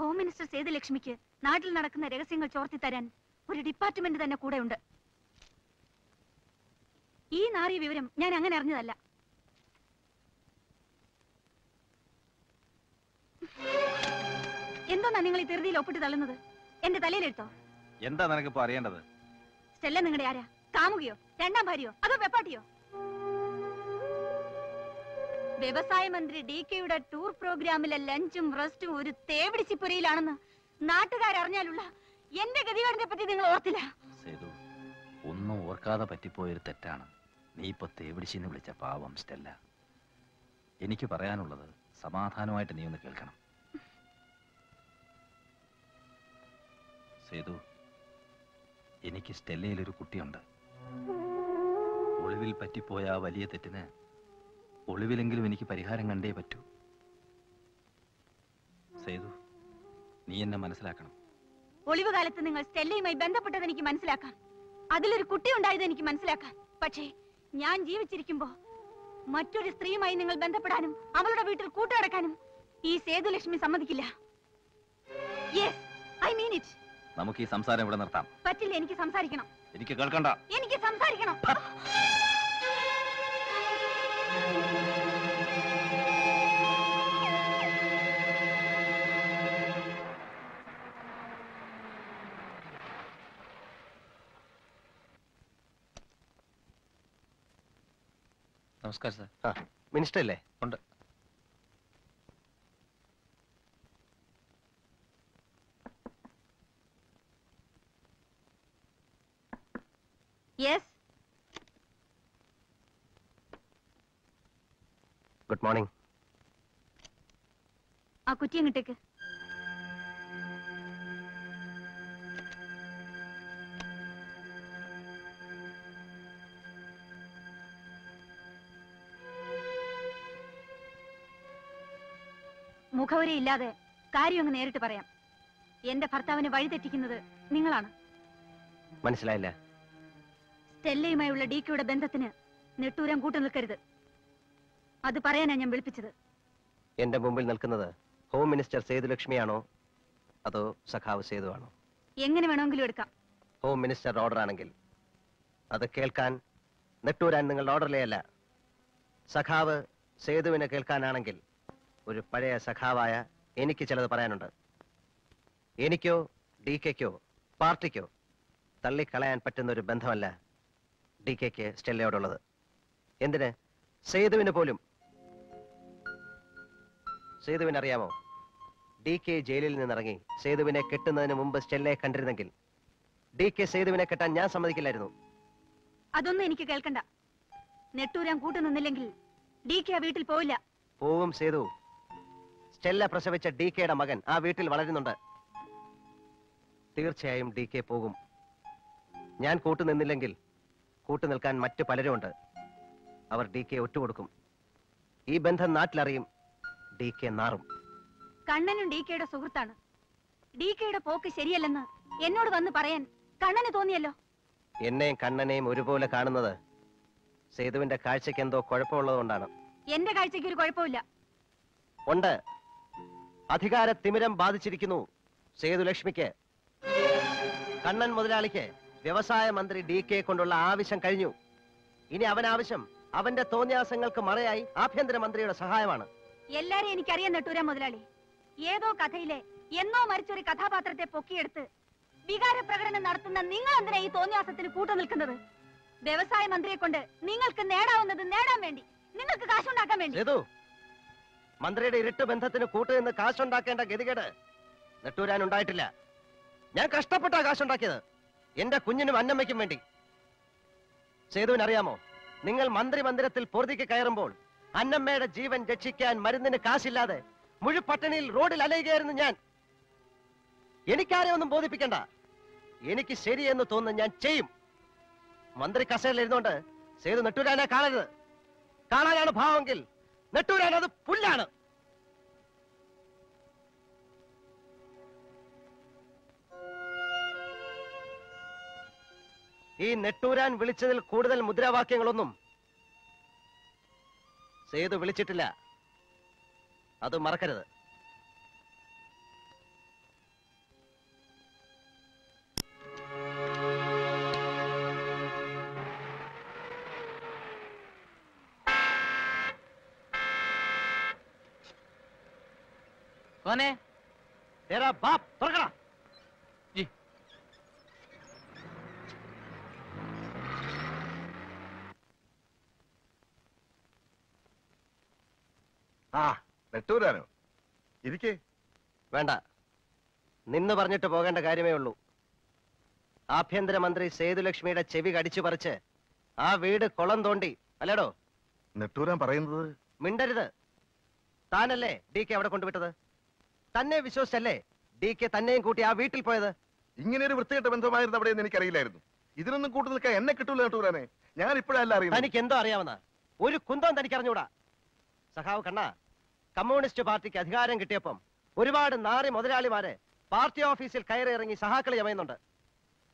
ഹോം മിനിസ്റ്റർ സേതുലക്ഷ്മിക്ക് നാട്ടിൽ നടക്കുന്ന രഹസ്യങ്ങൾ ചോർത്തി തരാൻ ഒരു ഡിപ്പാർട്ട്മെന്റ് തന്നെ കൂടെയുണ്ട്. ഈ നാറിയ വിവരം ഞാൻ അങ്ങനെ അറിഞ്ഞതല്ല. എന്തോന്നാ നിങ്ങൾ ഈ തെറുതിയിൽ ഒപ്പിട്ട് തള്ളുന്നത്? എന്റെ തലയിലെടുത്തോ എന്താ നിനക്കിപ്പോ അറിയേണ്ടത്? സ്റ്റെല്ല നിങ്ങളുടെ ആരാ? കാമുകയോ? രണ്ടാം ഭാര്യയോ? അതോ വെപ്പാട്ടിയോ? വ്യവസായ മന്ത്രി ഡി കെയുടെ ടൂർ പ്രോഗ്രാമിലെ ലഞ്ചും റെസ്റ്റും ഒരു തേവിടിച്ചിപ്പുരയിലാണെന്ന് നാട്ടുകാരറിഞ്ഞാലുള്ള എന്റെ ഗതികേടിനെ പറ്റി നിങ്ങൾ ഓർത്തില്ല. ഒന്നും ഓർക്കാതെ പറ്റിപ്പോയൊരു തെറ്റാണ്. നീ ഇപ്പൊ തേവിടിച്ചിന്ന് വിളിച്ച പാവം സ്റ്റെല്ല. എനിക്ക് പറയാനുള്ളത് സമാധാനമായിട്ട് നീ ഒന്ന് കേൾക്കണം. സേതു എനിക്ക് സ്റ്റെല്ലയിൽ ഒരു കുട്ടിയുണ്ട്. ഒളിവിൽ പറ്റിപ്പോയ ആ വലിയ തെറ്റിന് ഒളിവിലെങ്കിലും എനിക്ക് പരിഹാരം കണ്ടേ പറ്റൂ. സേതു നീ എന്നെ മനസ്സിലാക്കണം. ഒളിവ് കാലത്ത് നിങ്ങൾ സ്റ്റെല്ലയുമായി ബന്ധപ്പെട്ടത് എനിക്ക് മനസ്സിലാക്കാം. അതിലൊരു കുട്ടി ഉണ്ടായത് എനിക്ക് മനസ്സിലാക്കാം. പക്ഷേ ഞാൻ ജീവിച്ചിരിക്കുമ്പോ മറ്റൊരു സ്ത്രീയുമായി നിങ്ങൾ ബന്ധപ്പെടാനും അവളുടെ വീട്ടിൽ കൂട്ടടക്കാനും ഈ സേതുലക്ഷ്മി സമ്മതിക്കില്ല. ഐ മീൻ ഇറ്റ് നമുക്ക് ഈ സംസാരം ഇവിടെ നിർത്താം. പറ്റില്ല എനിക്ക് സംസാരിക്കണം. എനിക്ക് കേൾക്കണ്ട. എനിക്ക് സംസാരിക്കണം. നമസ്കാരം സാർ. ആ മിനിസ്റ്റർ അല്ലേ ഉണ്ട്. Yes good morning. ആ കുറ്റി അങ്ങോട്ടേക്ക് മുഖവരയില്ലാതെ കാര്യം അങ്ങ് നേരിട്ട് പറയാം. എന്റെ ഭർത്താവിനെ വഴിതെറ്റിക്കുന്നത് നിങ്ങളാണ്. മനസ്സിലായില്ല. സ്റ്റെല്ലയുമായുള്ള ഡി കെയുടെ ബന്ധത്തിന് നെട്ടൂരം കൂട്ടു നിൽക്കരുത്. അത് പറയാനാ ഞാൻ വിളിപ്പിച്ചത്. എന്റെ മുമ്പിൽ നിൽക്കുന്നത് ഹോം മിനിസ്റ്റർ സേതുലക്ഷ്മിയാണോ? അതോ സഖാവ് സേതു ആണോ എങ്ങനെ വേണമെങ്കിലും എടുക്കാം. ഹോം മിനിസ്റ്റർ ഓർഡർ ആണെങ്കിൽ. അത് കേൾക്കാൻ നെട്ടൂരാൻ നിങ്ങളുടെ ഓർഡറിലേ അല്ല. സഖാവ് സേതുവിനെ കേൾക്കാനാണെങ്കിൽ ഒരു പഴയ സഖാവായ എനിക്ക് ചിലത് പറയാനുണ്ട്. എനിക്കോ ഡി കെക്കോ പാർട്ടിക്കോ തള്ളിക്കളയാൻ പറ്റുന്ന ഒരു ബന്ധമല്ല ഡി കെക്ക് സ്റ്റെല്ലയോടുള്ളത്. എന്തിന്? സേതുവിന് പോലും സേതുവിന് അറിയാമോ ഡി കെ ജയിലിൽ നിന്നിറങ്ങി സേതുവിനെ കെട്ടുന്നതിന് മുമ്പ് സ്റ്റെല്ലയെ കണ്ടിരുന്നെങ്കിൽ ഡി കെ സേതുവിനെ കെട്ടാൻ ഞാൻ സമ്മതിക്കില്ലായിരുന്നു. അതൊന്നും എനിക്ക് കേൾക്കണ്ട. നെട്ടൂരാൻ കൂട്ടു നിന്നില്ലെങ്കിൽ ഡി കെ ആ വീട്ടിൽ പോവില്ല. പോവും സേതു. സ്റ്റെല്ല പ്രസവിച്ച ഡി കെയുടെ മകൻ ആ വീട്ടിൽ വളരുന്നുണ്ട്. തീർച്ചയായും ഡി കെ പോകും. ഞാൻ കൂട്ടുനിന്നില്ലെങ്കിൽ കൂട്ടുനിൽക്കാൻ മറ്റു പലരുമുണ്ട്. അവർ ഡി കെ ഒറ്റുകൊടുക്കും ഈ ബന്ധം നാട്ടിലറിയും. D K നാറും. കണ്ണനും ഡി കെയുടെ സുഹൃത്താണ്. ഡി കെയുടെ പോക്ക് ശരിയല്ലെന്ന് എന്നോട് വന്ന് പറയാൻ കണ്ണന് തോന്നിയല്ലോ. എന്നെയും കണ്ണനെയും ഒരുപോലെ കാണുന്നത് സേതുവിന്റെ കാഴ്ചയ്ക്ക് എന്തോ കുഴപ്പമുള്ളതുകൊണ്ടാണ് എന്റെ കാഴ്ചയ്ക്ക് ഒരു കുഴപ്പമില്ല. ഉണ്ട്. അധികാര തിമിരം ബാധിച്ചിരിക്കുന്നു സേതുലക്ഷ്മിക്ക്. കണ്ണൻ മുതലാളിക്ക് വ്യവസായ മന്ത്രി ഡി കെ കൊണ്ടുള്ള ആവശ്യം കഴിഞ്ഞു. ഇനി അവൻ ആവശ്യം അവന്റെ തോന്നിയാസങ്ങൾക്ക് മറയായി ആഭ്യന്തര മന്ത്രിയുടെ സഹായമാണ്. എല്ലാരെയും എനിക്കറിയാം നെട്ടൂര മുതലാളി. ഏതോ കഥയിലെ എന്നോ മരിച്ചൊരു കഥാപാത്രത്തെ പൊക്കിയെടുത്ത് വികാര പ്രകടനം നടത്തുന്ന നിങ്ങൾ എന്തിനാ ഈ തോന്നിയാസത്തിന് കൂട്ടു നിൽക്കുന്നത്? വ്യവസായ മന്ത്രിയെ കൊണ്ട് നിങ്ങൾക്ക് നേടാവുന്നത് നേടാൻ വേണ്ടി നിങ്ങൾക്ക് കാശുണ്ടാക്കാൻ വേണ്ടി. മന്ത്രിയുടെ ഇരുട്ട് ബന്ധത്തിന് കൂട്ടുനിന്ന് കാശുണ്ടാക്കേണ്ട ഗതികേട് നെട്ടൂരാൻ ഉണ്ടായിട്ടില്ല. ഞാൻ കഷ്ടപ്പെട്ടാ കാശുണ്ടാക്കിയത്. എന്റെ കുഞ്ഞിനും അന്നമ്മയ്ക്കും വേണ്ടി. സേതുവിനറിയാമോ? നിങ്ങൾ മന്ത്രി മന്ദിരത്തിൽ പൊറുതിക്ക് കയറുമ്പോൾ അന്നമ്മയുടെ ജീവൻ രക്ഷിക്കാൻ മരുന്നിന് കാശില്ലാതെ മുഴുപട്ടണിയിൽ റോഡിൽ അലയുകയായിരുന്നു ഞാൻ. എനിക്കാരെ ഒന്നും ബോധിപ്പിക്കണ്ട. എനിക്ക് ശരിയെന്ന് തോന്നുന്നു ഞാൻ ചെയ്യും. മന്ത്രി കസേരയിൽ ഇരുന്നോണ്ട് സേതു നെട്ടൂരാനെ കാണരുത്. കാണാനാണ് ഭാവമെങ്കിൽ നെട്ടൂരാൻ അത് പുല്ലാണ്. ഈ നെട്ടൂരാൻ വിളിച്ചതിൽ കൂടുതൽ മുദ്രാവാക്യങ്ങളൊന്നും സേതു വിളിച്ചിട്ടില്ല അത് മറക്കരുത് കോനെ तेरा बाप തുറക്കടാ ആ നെട്ടൂരാനോ? ഇരിക്കേ. വേണ്ട. നിന്ന് പറഞ്ഞിട്ട് പോകേണ്ട കാര്യമേ ഉള്ളൂ. ആഭ്യന്തരമന്ത്രി സേതുലക്ഷ്മിയുടെ ചെവി കടിച്ചു പറിച്ച് ആ വീട് കുളം തോണ്ടി അല്ലേടോ? നെട്ടൂരാൻ പറയുന്നത്? മിണ്ടരുത്. താനല്ലേ ഡി കെ അവിടെ കൊണ്ടുവിട്ടത്? തന്നെ വിശ്വസിച്ചല്ലേ ഡി കെ തന്നെയും കൂട്ടി ആ വീട്ടിൽ പോയത്? ഇങ്ങനെ ഒരു വൃത്തികെട്ട ബന്ധമായിരുന്നു അവിടെ എനിക്കറിയില്ലായിരുന്നു. ഇതിനൊന്നും കൂട്ടു നിൽക്കാൻ എന്നെ കിട്ടൂല നെട്ടൂരാനെ. ഞാൻ ഇപ്പോഴല്ല അറിയാം തനിക്ക് എന്തോ അറിയാവുന്ന ഒരു കുന്തം തനിക്ക് അറിഞ്ഞൂടാ സഖാവ് കണ്ണ കമ്മ്യൂണിസ്റ്റ് പാർട്ടിക്ക് അധികാരം കിട്ടിയപ്പം ഒരുപാട് നാറി മുതലാളിമാരെ പാർട്ടി ഓഫീസിൽ കയറി ഇറങ്ങി സഹാക്കളി ചമയുന്നുണ്ട്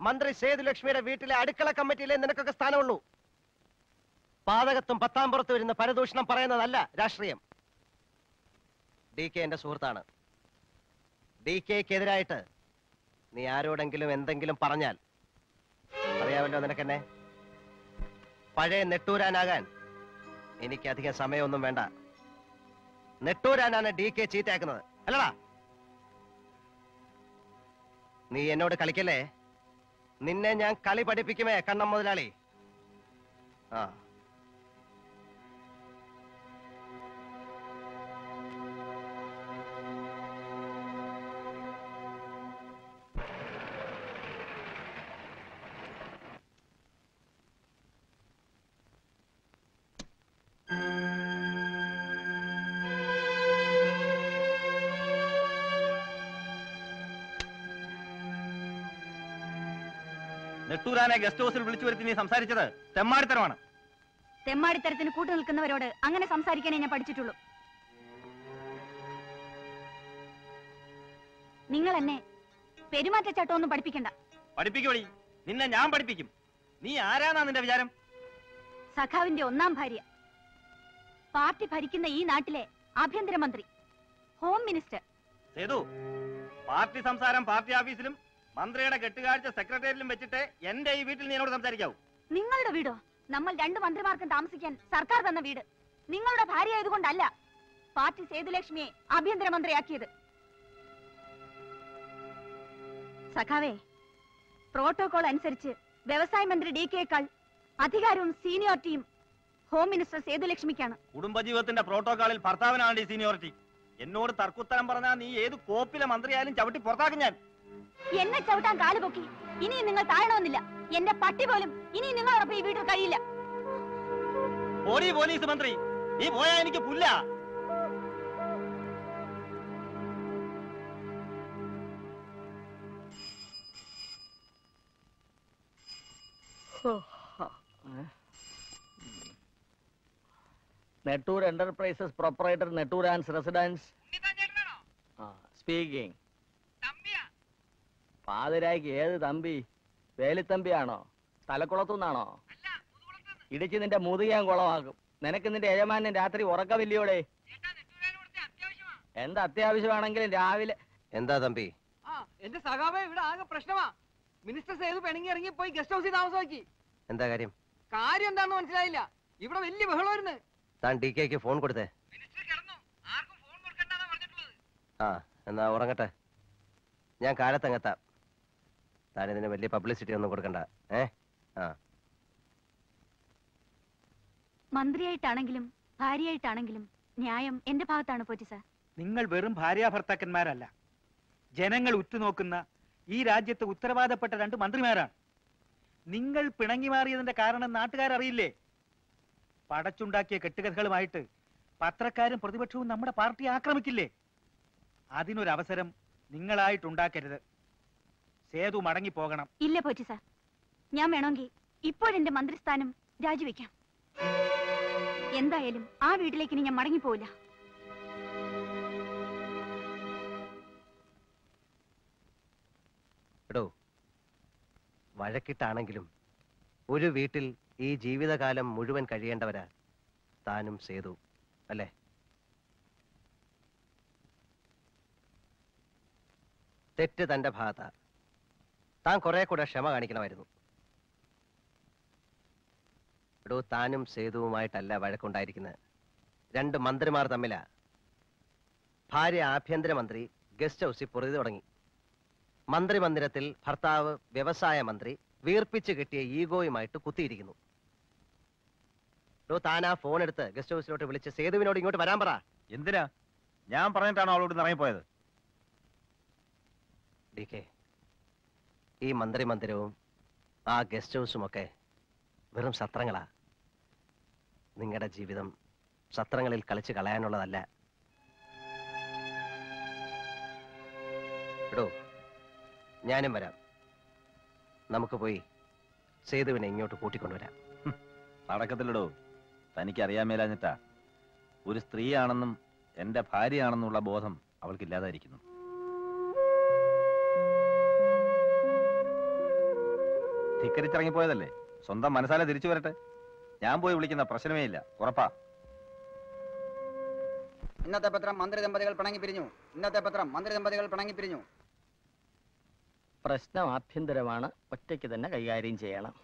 മന്ത്രി സേതുലക്ഷ്മിയുടെ വീട്ടിലെ അടുക്കള കമ്മിറ്റിയിലെ നിനക്കൊക്കെ സ്ഥാനമുള്ളൂ. പാതകത്തും പത്താം പുറത്ത് വരുന്ന പരദൂഷണം പറയുന്നതല്ല രാഷ്ട്രീയം. ഡി കെ എന്റെ സുഹൃത്താണ്. ഡി കെക്കെതിരായിട്ട് നീ ആരോടെങ്കിലും എന്തെങ്കിലും പറഞ്ഞാൽ അറിയാമല്ലോ നിനക്കെന്നെ. പഴയ നെട്ടൂരാനാകാൻ എനിക്ക് അധികം സമയമൊന്നും വേണ്ട. നെട്ടൂരാനാണ് ഡി കെ ചീത്തയാക്കുന്നത്. അല്ലടാ. നീ എന്നോട് കളിക്കല്ലേ? നിന്നെ ഞാൻ കളി പഠിപ്പിക്കുമേ കണ്ണം മുതലാളി. ആ. നെട്ടൂരാനെ ഗസ്റ്റ് ഹൗസിൽ വിളിച്ചു വരുത്തി നീ സംസാരിച്ചത് തെമ്മാടിത്തരമാണ്. തെമ്മാടിത്തരത്തിന് കൂട്ടു നിൽക്കുന്നവരോട് അങ്ങനെ സംസാരിക്കാനേ ഞാൻ പഠിച്ചിട്ടുള്ളൂ. നിങ്ങൾ എന്നെ പെരുമാറ്റച്ചട്ടമൊന്നും പഠിപ്പിക്കണ്ട. പഠിപ്പിക്കുവടി. നിന്നെ ഞാൻ പഠിപ്പിക്കും. നീ ആരാന്നാ നിന്റെ വിചാരം? സഖാവിന്റെ ഒന്നാം ഭാര്യ. പാർട്ടി ഭരിക്കുന്ന ഈ നാട്ടിലെ ആഭ്യന്തരമന്ത്രി ഹോം മിനിസ്റ്റർ സേതു പാർട്ടി സംസാരം പാർട്ടി ഓഫീസിലും മന്ത്രിയുടെ കെട്ടുകാഴ്ച സെക്രട്ടേറിയറ്റിലും വെച്ചിട്ട് എന്റെ ഈ വീട്ടിൽ നീ എന്നോട് സംസാരിക്കാവൂ. നിങ്ങളുടെ വീടോ? നമ്മൾ രണ്ട് മന്ത്രിമാർക്കും താമസിക്കാൻ സർക്കാർ തന്ന വീട്. നിങ്ങളുടെ ഭാര്യ ആയതുകൊണ്ടല്ല പാർട്ടി സേതുലക്ഷ്മിയെ ആഭ്യന്തരമന്ത്രിയാക്കിയത്. സഖാവേ പ്രോട്ടോകോൾ അനുസരിച്ച് വ്യവസായ മന്ത്രി ഡി കെക്കാൾ അധികാരവും സീനിയോറിറ്റിയും ഹോം മിനിസ്റ്റർ സേതുലക്ഷ്മിക്കാണ്. കുടുംബജീവിതത്തിന്റെ പ്രോട്ടോകോളിൽ ഭർത്താവിനാണ് ഈ സീനിയോറിറ്റി. എന്നോട് തർക്കുത്തരം പറഞ്ഞാൽ നീ ഏത് കോപ്പിലെ മന്ത്രിയായാലും ചവിട്ടി പുറത്താക്കും ഞാൻ. എന്നെ ചവിട്ടാൻ കാൽ പൊക്കി. ഇനിയും നിങ്ങൾ താഴണമെന്നില്ല എന്റെ പട്ടി പോലും ഇനിയും നിങ്ങളോടൊപ്പം ഈ വീട്ടിൽ കഴിയില്ല. ഓടി പോലീസ് മന്ത്രി. നീ പോയാ എനിക്ക് പുല്ല. Nettoor enterprises proprietor Nettoor and residence speaking പാതിരായ്ക്ക് ഏത് തമ്പി? വേലിത്തമ്പിയാണോ? തലക്കുളത്തുനിന്നാണോ? ഇടിച്ച് നിന്റെ മുതുകയാൻ കുളമാക്കും നിനക്ക് നിന്റെ യജമാനൻ രാത്രി ഉറക്കമില്ലയോടെ? എന്താ അത്യാവശ്യമാണെങ്കിലും രാവിലെ എന്താ തമ്പി? ആ എന്റെ സഖാവേ ഇവിടെ ആകെ പ്രശ്നമാ. മിനിസ്റ്റർ സേതു പെണുങ്ങി ഇറങ്ങി പോയി ഗസ്റ്റ് ഹൗസിൽ താമസമാക്കി. എന്താ കാര്യം? കാര്യം എന്താണെന്ന് മനസ്സിലായില്ല. ഇവിടെ വലിയ ബഹളമായിരുന്നു. താൻ ഡി കെക്ക് ഫോൺ കൊടുത്തേ ആ എന്നാ ഉറങ്ങട്ടെ. ഞാൻ കാലത്തങ്ങെത്താം താൻ ഇതിന് വലിയ പബ്ലിസിറ്റി ഒന്നും കൊടുക്കണ്ട. ഏ? ആ. മന്ത്രിയായിട്ടാണെങ്കിലും ഭാര്യയായിട്ടാണെങ്കിലും ന്യായം എന്റെ ഭാഗത്താണ് പോറ്റി സാർ. നിങ്ങൾ വെറും ഭാര്യാഭർത്താക്കന്മാരല്ല. ജനങ്ങൾ ഉറ്റുനോക്കുന്ന ഈ രാജ്യത്തെ ഉത്തരവാദപ്പെട്ട രണ്ട് മന്ത്രിമാരാണ്. നിങ്ങൾ പിണങ്ങി മാറിയതിന്റെ കാരണം നാട്ടുകാരറിയില്ലേ? പടച്ചുണ്ടാക്കിയ കെട്ടുകഥകളുമായിട്ട് പത്രക്കാരും പ്രതിപക്ഷവും നമ്മുടെ പാർട്ടി ആക്രമിക്കില്ലേ? അതിനൊരവസരം നിങ്ങളായിട്ടുണ്ടാക്കരുത്. സേതു മടങ്ങി പോകണം ഇല്ല പോറ്റി സാർ. ഞാൻ വേണമെങ്കിൽ ഇപ്പോഴെന്റെ മന്ത്രിസ്ഥാനം രാജിവെക്കാം. എന്തായാലും ആ വീട്ടിലേക്ക് ഇനി ഞാൻ മടങ്ങിപ്പോവില്ല. എടോ വഴക്കിട്ടാണെങ്കിലും ഒരു വീട്ടിൽ ഈ ജീവിതകാലം മുഴുവൻ കഴിയേണ്ടവരാ താനും സേതു അല്ലേ? തെറ്റ് തന്റെ ഭാഗത്താ. താൻ കുറെ കൂടെ ക്ഷമ കാണിക്കണമായിരുന്നു. എടോ താനും സേതുവുമായിട്ടല്ല വഴക്കുണ്ടായിരിക്കുന്നത്. രണ്ട് മന്ത്രിമാർ തമ്മിലാ. ഭാര്യ ആഭ്യന്തരമന്ത്രി ഗസ്റ്റ് ഹൗസിൽ പൊറുതി തുടങ്ങി. മന്ത്രിമന്ദിരത്തിൽ ഭർത്താവ് വ്യവസായ മന്ത്രി വീർപ്പിച്ച് കിട്ടിയ ഈഗോയുമായിട്ട് കുത്തിയിരിക്കുന്നു. താൻ ആ ഫോൺ എടുത്ത് ഗസ്റ്റ് ഹൗസിലോട്ട് വിളിച്ച് സേതുവിനോട് ഇങ്ങോട്ട് വരാൻ പറ. എന്തിനാ? ഞാൻ പറഞ്ഞിട്ടാണോ അവളോട് ഇറങ്ങിപ്പോയത്? ഡി കെ ഈ മന്ത്രി മന്ത്രിമന്ദിരവും ആ ഗസ്റ്റ് ഹൗസും ഒക്കെ വെറും സത്രങ്ങളാ. നിങ്ങളുടെ ജീവിതം സത്രങ്ങളിൽ കളിച്ച് കളയാനുള്ളതല്ല. എടോ ഞാനും വരാം. നമുക്ക് പോയി സേതുവിനെ ഇങ്ങോട്ട് കൂട്ടിക്കൊണ്ടുവരാം. നടക്കത്തില്ലടോ. തനിക്ക് അറിയാൻ മേലാഞ്ഞിട്ടാ. ഒരു സ്ത്രീയാണെന്നും എന്റെ ഭാര്യയാണെന്നുള്ള ബോധം അവൾക്കില്ലാതായിരിക്കുന്നു. ധിക്കരിച്ചിറങ്ങിപ്പോയതല്ലേ? സ്വന്തം മനസ്സാലെ തിരിച്ചു വരട്ടെ. ഞാൻ പോയി വിളിക്കുന്ന പ്രശ്നമേ ഇല്ല. ഉറപ്പാ. ഇന്നത്തെ പത്രം മന്ത്രി ദമ്പതികൾ പിണങ്ങി പിരിഞ്ഞു. ഇന്നത്തെ പത്രം മന്ത്രി ദമ്പതികൾ പിണങ്ങി പിരിഞ്ഞു. പ്രശ്നം ആഭ്യന്തരമാണ് ഒറ്റയ്ക്ക് തന്നെ കൈകാര്യം ചെയ്യണം.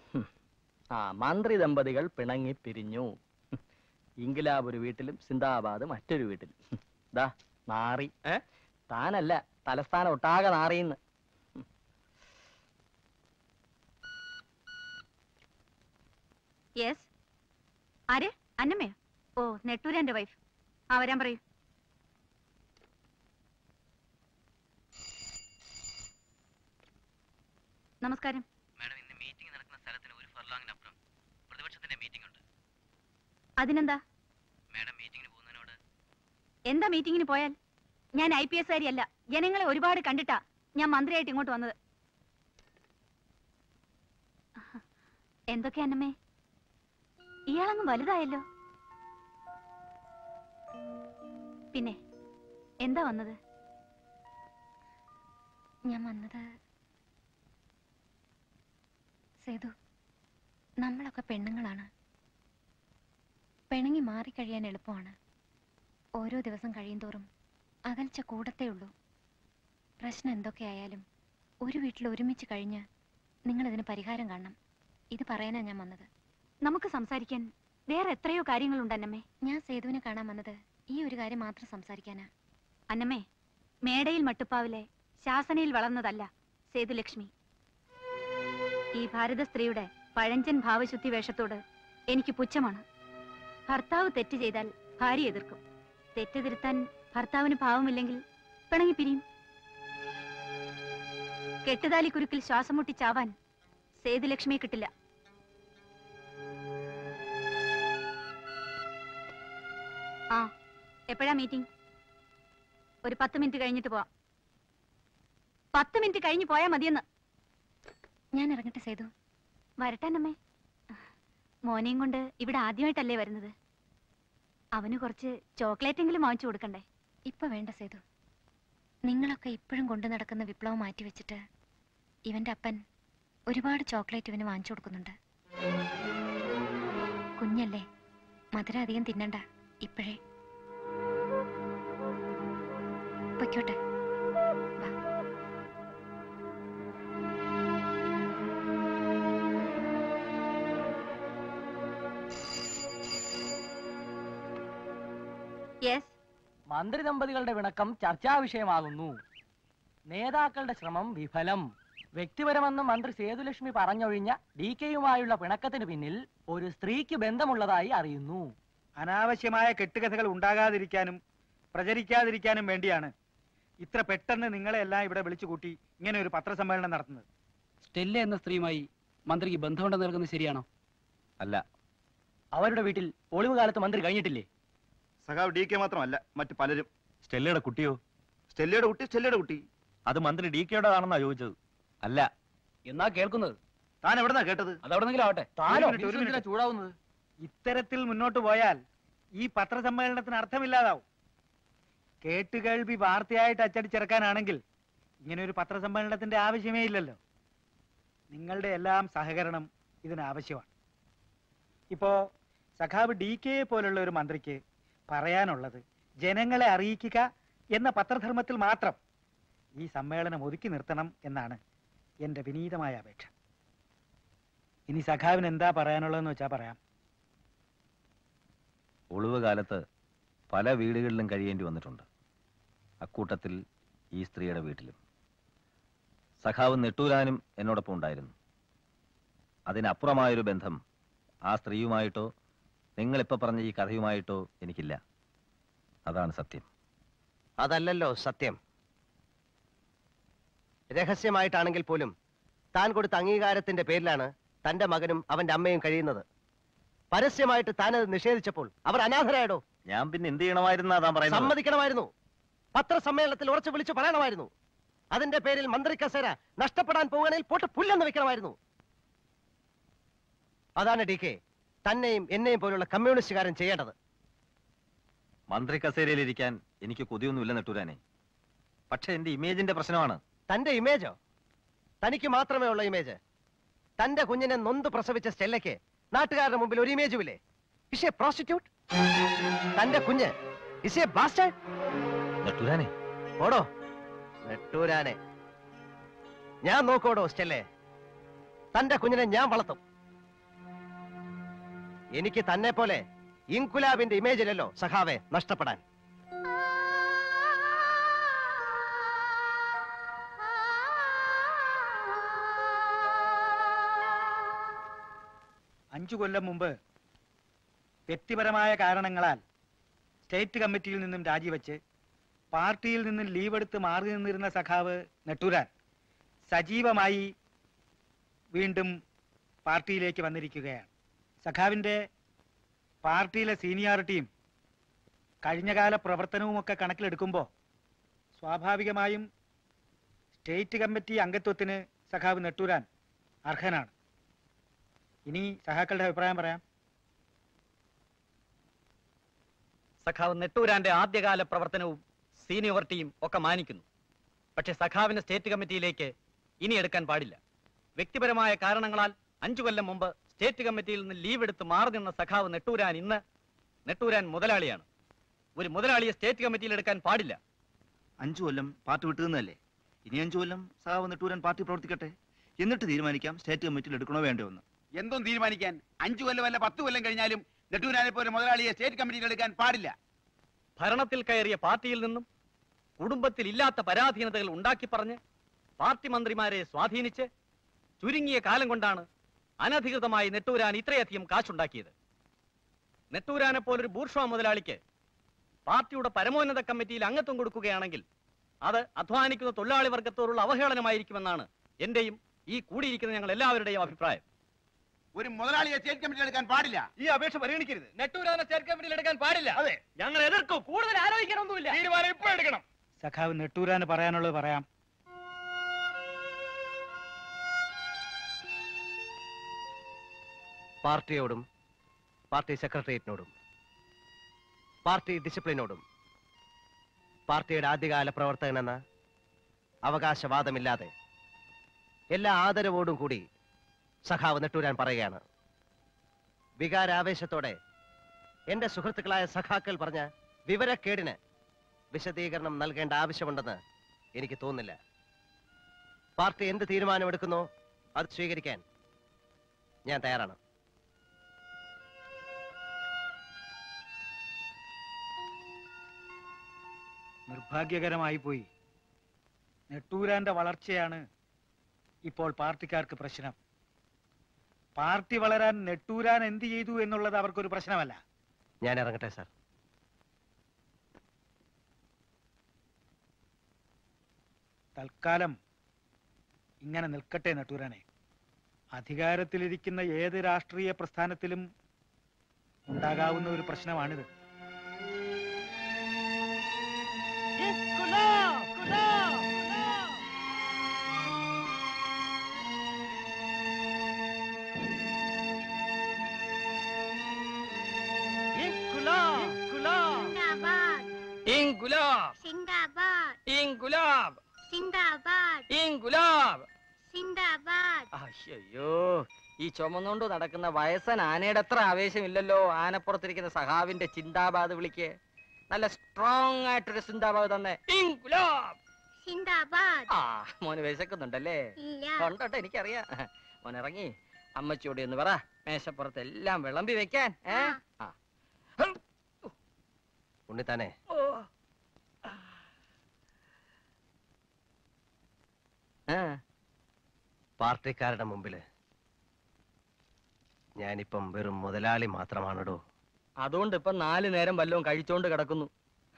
ആ മന്ത്രി ദമ്പതികൾ പിണങ്ങി പിരിഞ്ഞു. ഇംഗ്ലാബ് ഒരു വീട്ടിലും സിന്ദാബാദ് മറ്റൊരു വീട്ടിലും. ദാ നാറി. താനല്ല തലസ്ഥാനം ഒട്ടാകെ നാറിയെന്ന്. യെസ് ആര്? അന്നമ്മയോ? ഓ നെട്ടൂരന്റെ വൈഫ് ആ വരാൻ പറയൂ. നമസ്കാരം. മാഡം ഇന്ന് മീറ്റിംഗ് നടക്കുന്ന സ്ഥലത്തിന് ഒരു ഫർലോങ്ങിനപ്പുറം പ്രതിപക്ഷത്തിന്റെ മീറ്റിംഗ് ഉണ്ട്. അതിനെന്താ? മാഡം മീറ്റിംഗിന് പോകുന്നതിനോട് എന്താ മീറ്റിംഗിന് പോയാൽ? ഞാൻ ഐ പി എസ് കാരിയല്ല. ജനങ്ങളെ ഒരുപാട് കണ്ടിട്ടാ ഞാൻ മന്ത്രിയായിട്ട് ഇങ്ങോട്ട് വന്നത്. എന്തൊക്കെ അന്നമ്മേ? ഇയാളങ്ങ് വലുതായല്ലോ. പിന്നെ എന്താ വന്നത്? ഞാൻ വന്നത് സേതു നമ്മളൊക്കെ പെണ്ണുങ്ങളാണ്. പിണങ്ങി മാറിക്കഴിയാൻ എളുപ്പമാണ്. ഓരോ ദിവസം കഴിയുന്തോറും അകൽച്ച കൂടത്തേ ഉള്ളൂ. പ്രശ്നം എന്തൊക്കെയായാലും ഒരു വീട്ടിൽ ഒരുമിച്ച് കഴിഞ്ഞ് നിങ്ങളിതിന് പരിഹാരം കാണണം. ഇത് പറയാനാണ് ഞാൻ വന്നത്. നമുക്ക് സംസാരിക്കാൻ വേറെ എത്രയോ കാര്യങ്ങളുണ്ട് അന്നമ്മേ. ഞാൻ സേതുവിനെ കാണാൻ വന്നത് ഈ ഒരു കാര്യം മാത്രം സംസാരിക്കാനാ. അന്നമ്മേ മേടയിൽ മട്ടുപ്പാവിലെ ശാസനയിൽ വളർന്നതല്ല സേതുലക്ഷ്മി. ഈ ഭാരത സ്ത്രീയുടെ പഴഞ്ചൻ ഭാവശുദ്ധി വേഷത്തോട് എനിക്ക് പുച്ഛമാണ്. ഭർത്താവ് തെറ്റ് ചെയ്താൽ ഭാര്യ എതിർക്കും. തെറ്റ് തിരുത്താൻ ഭർത്താവിന് ഭാവമില്ലെങ്കിൽ പിണങ്ങി പിരിയും. കെട്ടുതാലി കുരുക്കിൽ ശ്വാസം മുട്ടി ചാവാൻ സേതുലക്ഷ്മിയെ കിട്ടില്ല. ആ എപ്പോഴാ മീറ്റിംഗ് ഒരു പത്ത് മിനിറ്റ് കഴിഞ്ഞിട്ട് പോവാം. പത്ത് മിനിറ്റ് കഴിഞ്ഞ് പോയാ മതിയെന്ന്. ഞാൻ ഇറങ്ങട്ടെ സേതു. വരട്ടാനമ്മേ. മോനെയും കൊണ്ട് ഇവിടെ ആദ്യമായിട്ടല്ലേ വരുന്നത്? അവന് കുറച്ച് ചോക്ലേറ്റ് എങ്കിലും വാങ്ങിച്ചു കൊടുക്കണ്ടേ? ഇപ്പൊ വേണ്ട സേതു. നിങ്ങളൊക്കെ ഇപ്പോഴും കൊണ്ടു നടക്കുന്ന വിപ്ലവം മാറ്റി വെച്ചിട്ട് ഇവന്റെ അപ്പൻ ഒരുപാട് ചോക്ലേറ്റ് ഇവന് വാങ്ങിച്ചു കൊടുക്കുന്നുണ്ട്. കുഞ്ഞല്ലേ മധുരം അധികം തിന്നണ്ട. ഇപ്പോഴേ. പൊയ്ക്കോട്ടെ. മന്ത്രി ദമ്പതികളുടെ വിണക്കം ചർച്ചാ വിഷയമാകുന്നു. നേതാക്കളുടെ ശ്രമം വിഫലം. വ്യക്തിപരമെന്ന് മന്ത്രി സേതുലക്ഷ്മി പറഞ്ഞൊഴിഞ്ഞ ഡി കെയുമായുള്ള പിണക്കത്തിന് പിന്നിൽ ഒരു സ്ത്രീക്ക് ബന്ധമുള്ളതായി അറിയുന്നു. അനാവശ്യമായ കെട്ടുകഥകൾ ഉണ്ടാകാതിരിക്കാനും പ്രചരിക്കാതിരിക്കാനും വേണ്ടിയാണ് ഇത്ര പെട്ടെന്ന് നിങ്ങളെ എല്ലാം ഇവിടെ വിളിച്ചു കൂട്ടി ഇങ്ങനെ ഒരു പത്രസമ്മേളനം നടത്തുന്നത്. സ്റ്റെല്ല എന്ന സ്ത്രീയുമായി മന്ത്രിക്ക് ബന്ധമുണ്ടെന്ന് നൽകുന്നത് ശരിയാണോ? അല്ല. അവരുടെ വീട്ടിൽ ഒളിവ് കാലത്ത് മന്ത്രി കഴിഞ്ഞിട്ടില്ലേ? സഖാവ് ഡി കെ മാത്രമല്ല മറ്റു പലരും. സ്റ്റെല്ലയുടെ കുട്ടിയോ? സ്റ്റെല്ലയുടെ കുട്ടി സ്റ്റെല്ലയുടെ കുട്ടി. അത് മന്ത്രി ഡി കെയുടേതാണെന്നാ ചോദിച്ചത്. അല്ല. എന്നാ കേൾക്കുന്നത്? താൻ എവിടെന്നാ കേട്ടത്? അതവിടെന്നെങ്കിലും ആവട്ടെ. താനോ? ഒരു മിനിറ്റ്, ഒരു എന്തിനാ മിനിറ്റ്. ചൂടാവുന്നത്? ഇത്തരത്തിൽ മുന്നോട്ട് പോയാൽ ഈ പത്രസമ്മേളനത്തിന് അർത്ഥമില്ലാതാവും. കേട്ടുകേൾവി വാർത്തയായിട്ട് അച്ചടിച്ചിറക്കാനാണെങ്കിൽ ഇങ്ങനെ ഒരു പത്രസമ്മേളനത്തിന്റെ ആവശ്യമേ ഇല്ലല്ലോ. നിങ്ങളുടെ എല്ലാം സഹകരണം ഇതിനാവശ്യമാണ്. ഇപ്പോ സഖാവ് ഡി കെ പോലുള്ള ഒരു മന്ത്രിക്ക് പറയാനുള്ളത് ജനങ്ങളെ അറിയിക്കുക എന്ന പത്രധർമ്മത്തിൽ മാത്രം ഈ സമ്മേളനം ഒതുക്കി നിർത്തണം എന്നാണ് എന്റെ വിനീതമായ അപേക്ഷ. ഇനി സഖാവിന് എന്താ പറയാനുള്ളതെന്ന് വെച്ചാൽ പറയാം. ഒളിവ് കാലത്ത് പല വീടുകളിലും കഴിയേണ്ടി വന്നിട്ടുണ്ട്. അക്കൂട്ടത്തിൽ ഈ സ്ത്രീയുടെ വീട്ടിലും. സഖാവ് നെട്ടൂരാനും എന്നോടൊപ്പം ഉണ്ടായിരുന്നു. അതിനപ്പുറമായൊരു ബന്ധം ആ സ്ത്രീയുമായിട്ടോ നിങ്ങളിപ്പോൾ പറഞ്ഞ ഈ കഥയുമായിട്ടോ എനിക്കില്ല. അതാണ് സത്യം. അതല്ലല്ലോ സത്യം. രഹസ്യമായിട്ടാണെങ്കിൽ പോലും താൻ കൊടുത്ത അംഗീകാരത്തിന്റെ പേരിലാണ് തന്റെ മകനും അവന്റെ അമ്മയും കഴിയുന്നത്. പരസ്യമായിട്ട് താനത് നിഷേധിച്ചപ്പോൾ അവർ അനാഥരായടോ? ഞാൻ പിന്നെ എന്ത് ചെയ്യണമായിരുന്നു സമ്മതിക്കണമായിരുന്നു. പത്രസമ്മേളനത്തിൽ ഉറച്ചു വിളിച്ചു പറയണമായിരുന്നു. അതിന്റെ പേരിൽ മന്ത്രി കസേര നഷ്ടപ്പെടാൻ പോകണേൽ പോട്ട് പുല്ലെന്ന് വെക്കണമായിരുന്നു. അതാണ് ഡി കെ തന്നെയും എന്നെയും പോലുള്ള കമ്മ്യൂണിസ്റ്റുകാരൻ ചെയ്യേണ്ടത്. മന്ത്രി കസേരയിലിരിക്കാൻ എനിക്ക് കൊതിയൊന്നുമില്ല നെട്ടൂരാനെ. പക്ഷെ എന്റെ ഇമേജിന്റെ പ്രശ്നമാണ്. തന്റെ ഇമേജോ? തനിക്ക് മാത്രമേ ഉള്ള ഇമേജ്. തന്റെ കുഞ്ഞിനെ നൊന്ത് പ്രസവിച്ച സ്റ്റെല്ലയ്ക്ക് നാട്ടുകാരുടെ മുമ്പിൽ ഒരു ഇമേജും ഇല്ലേ ഇഷേ പ്രോസ്റ്റിറ്റ്യൂട്ട് തന്റെ കുഞ്ഞ്. ഇഷേ ബാസ്റ്റേഡ് നെട്ടൂരാനെ. ഓടോ. നെട്ടൂരാനെ. ഞാൻ നോക്കോടോ സ്റ്റെല്ലേ തന്റെ കുഞ്ഞിനെ ഞാൻ വളർത്തും. എനിക്ക് തന്നെ പോലെ ഇൻകുലാബിന്റെ ഇമേജിലല്ലോ സഖാവെ നഷ്ടപ്പെടാൻ. അഞ്ചു കൊല്ലം മുമ്പ് വ്യക്തിപരമായ കാരണങ്ങളാൽ സ്റ്റേറ്റ് കമ്മിറ്റിയിൽ നിന്നും രാജിവെച്ച് പാർട്ടിയിൽ നിന്നും ലീവ് എടുത്ത് മാറി നിന്നിരുന്ന സഖാവ് നെട്ടൂരാൻ സജീവമായി വീണ്ടും പാർട്ടിയിലേക്ക് വന്നിരിക്കുകയാണ്. സഖാവിന്റെ പാർട്ടിയിലെ സീനിയോറിറ്റിയും കഴിഞ്ഞകാല പ്രവർത്തനവുമൊക്കെ കണക്കിലെടുക്കുമ്പോൾ സ്വാഭാവികമായും സ്റ്റേറ്റ് കമ്മിറ്റി അംഗത്വത്തിന് സഖാവ് നെട്ടൂരാൻ അർഹനാണ്. ഇനി സഖാക്കളുടെ അഭിപ്രായം പറയാം. സഖാവ് നെട്ടൂരാന്റെ ആദ്യകാല പ്രവർത്തനവും സീനിയോറിറ്റിയും ഒക്കെ മാനിക്കുന്നു. പക്ഷെ സഖാവിനെ സ്റ്റേറ്റ് കമ്മിറ്റിയിലേക്ക് ഇനി എടുക്കാൻ പാടില്ല. വ്യക്തിപരമായ കാരണങ്ങളാൽ അഞ്ചു കൊല്ലം മുമ്പ് സ്റ്റേറ്റ് കമ്മിറ്റിയിൽ നിന്ന് ലീവ് എടുത്ത് മാറി നിന്ന സഖാവ് നെട്ടൂരാൻ ഇന്ന് നെട്ടൂരാൻ മുതലാളിയാണ്. ഒരു മുതലാളിയെ സ്റ്റേറ്റ് കമ്മിറ്റിയിൽ എടുക്കാൻ പാടില്ല. അഞ്ചു കൊല്ലം പാർട്ടി വിട്ടുതന്നല്ലേ ഇനി അഞ്ചു കൊല്ലം സഖാവ് നെട്ടൂരാൻ പാർട്ടി പ്രവർത്തിക്കട്ടെ? എന്നിട്ട് തീരുമാനിക്കാം സ്റ്റേറ്റ് കമ്മിറ്റിയിൽ എടുക്കണോ വേണ്ടോ എന്ന്. എന്തും തീരുമാനിക്കാൻ അഞ്ചു കൊല്ലം അല്ല പത്ത് കൊല്ലം കഴിഞ്ഞാലും നെട്ടൂരാനെ പോലെ മുതലാളിയെ സ്റ്റേറ്റ് കമ്മിറ്റിയിൽ എടുക്കാൻ പാടില്ല. ഭരണത്തിൽ കയറിയ പാർട്ടിയിൽ നിന്നും കുടുംബത്തിൽ ഇല്ലാത്ത പരാധീനതകൾ ഉണ്ടാക്കി പറഞ്ഞ് പാർട്ടി മന്ത്രിമാരെ സ്വാധീനിച്ച് ചുരുങ്ങിയ കാലം കൊണ്ടാണ് അനധികൃതമായി നെട്ടൂരാൻ ഇത്രയധികം കാശുണ്ടാക്കിയത്. നെട്ടൂരാനെ പോലൊരു ബൂർഷ്വ മുതലാളിക്ക് പാർട്ടിയുടെ പരമോന്നത കമ്മിറ്റിയിൽ അംഗത്വം കൊടുക്കുകയാണെങ്കിൽ അത് അധ്വാനിക്കുന്ന തൊഴിലാളി വർഗത്തോടുള്ള അവഹേളനമായിരിക്കുമെന്നാണ് എന്റെയും ഈ കൂടിയിരിക്കുന്ന ഞങ്ങൾ എല്ലാവരുടെയും അഭിപ്രായം. ഒരു മുതലാളിയെ സ്റ്റേറ്റ് കമ്മിറ്റി എടുക്കാൻ പാടില്ല. ഈ അപേക്ഷ പരിഗണിക്കരുത്. നെട്ടൂരാനെ സ്റ്റേറ്റ് കമ്മിറ്റിയിൽ എടുക്കാൻ പാടില്ല. അതെ. ഞങ്ങൾ എതിർക്കും. കൂടുതൽ ആലോചിക്കാനൊന്നുമില്ല. തീരുമാനം ഇപ്പോൾ എടുക്കണം. സഖാവ് നെട്ടൂരാന് പറയാനുള്ളത് പറയാം. പാർട്ടിയോടും പാർട്ടി സെക്രട്ടേറിയറ്റിനോടും പാർട്ടി ഡിസിപ്ലിനോടും പാർട്ടിയുടെ ആദ്യകാല പ്രവർത്തകനെന്ന അവകാശവാദമില്ലാതെ എല്ലാ ആദരവോടും കൂടി സഖാവ് നെട്ടൂരാൻ പറയുകയാണ്. വികാരാവേശത്തോടെ എന്റെ സുഹൃത്തുക്കളായ സഖാക്കൾ പറഞ്ഞ വിവരക്കേടിന് വിശദീകരണം നൽകേണ്ട ആവശ്യമുണ്ടെന്ന് എനിക്ക് തോന്നുന്നില്ല. പാർട്ടി എന്ത് തീരുമാനമെടുക്കുന്നോ അത് സ്വീകരിക്കാൻ ഞാൻ തയ്യാറാണ്. നിർഭാഗ്യകരമായി പോയി. നെട്ടൂരാന്റെ വളർച്ചയാണ് ഇപ്പോൾ പാർട്ടിക്കാർക്ക് പ്രശ്നം. പാർട്ടി വളരാൻ നെട്ടൂരാൻ എന്ത് ചെയ്തു എന്നുള്ളത് അവർക്കൊരു പ്രശ്നമല്ല. ഞാൻ ഇറങ്ങട്ടെ സാർ. തൽക്കാലം ഇങ്ങനെ നിൽക്കട്ടെ നെട്ടൂരാനെ. അധികാരത്തിലിരിക്കുന്ന ഏത് രാഷ്ട്രീയ പ്രസ്ഥാനത്തിലും ഉണ്ടാകാവുന്ന ഒരു പ്രശ്നമാണിത്. സിന്ദാബാദ്. ഇൻകുലാബ് സിന്ദാബാദ്. ഇൻകുലാബ് സിന്ദാബാദ്. അയ്യോ ഈ ചുമന്നുകൊണ്ട് നടക്കുന്ന വയസ്സൻ ആനയുടെ അത്ര ആവേശമില്ലല്ലോ. ആനപ്പുറത്തിരിക്കുന്ന സഹാവിന്റെ ചിന്താബാദ് വിളിക്ക്. നല്ല സ്ട്രോങ് ആയിട്ടൊരു ചിന്താബാദ് തന്നെ. ഇൻകുലാബ് സിന്ദാബാദ്. ആ മോന് വിശക്കുന്നുണ്ടല്ലേ? ഇല്ല. ഉണ്ടോട്ടെ എനിക്കറിയാം. മോൻ ഇറങ്ങി. അമ്മച്ചിയോട് എന്ന് പറ. മേശപ്പുറത്ത് എല്ലാം വിളമ്പി വെക്കാൻ ഏ? ഉണ്ണിത്താനെ ആ പാർട്ടിക്കാരുടെ മുമ്പിൽ ഞാനിപ്പം വെറും മുതലാളി മാത്രമാണടോ. അതുകൊണ്ട് ഇപ്പൊ നാലു നേരം വല്ലതും കഴിച്ചോണ്ട് കിടക്കുന്നു.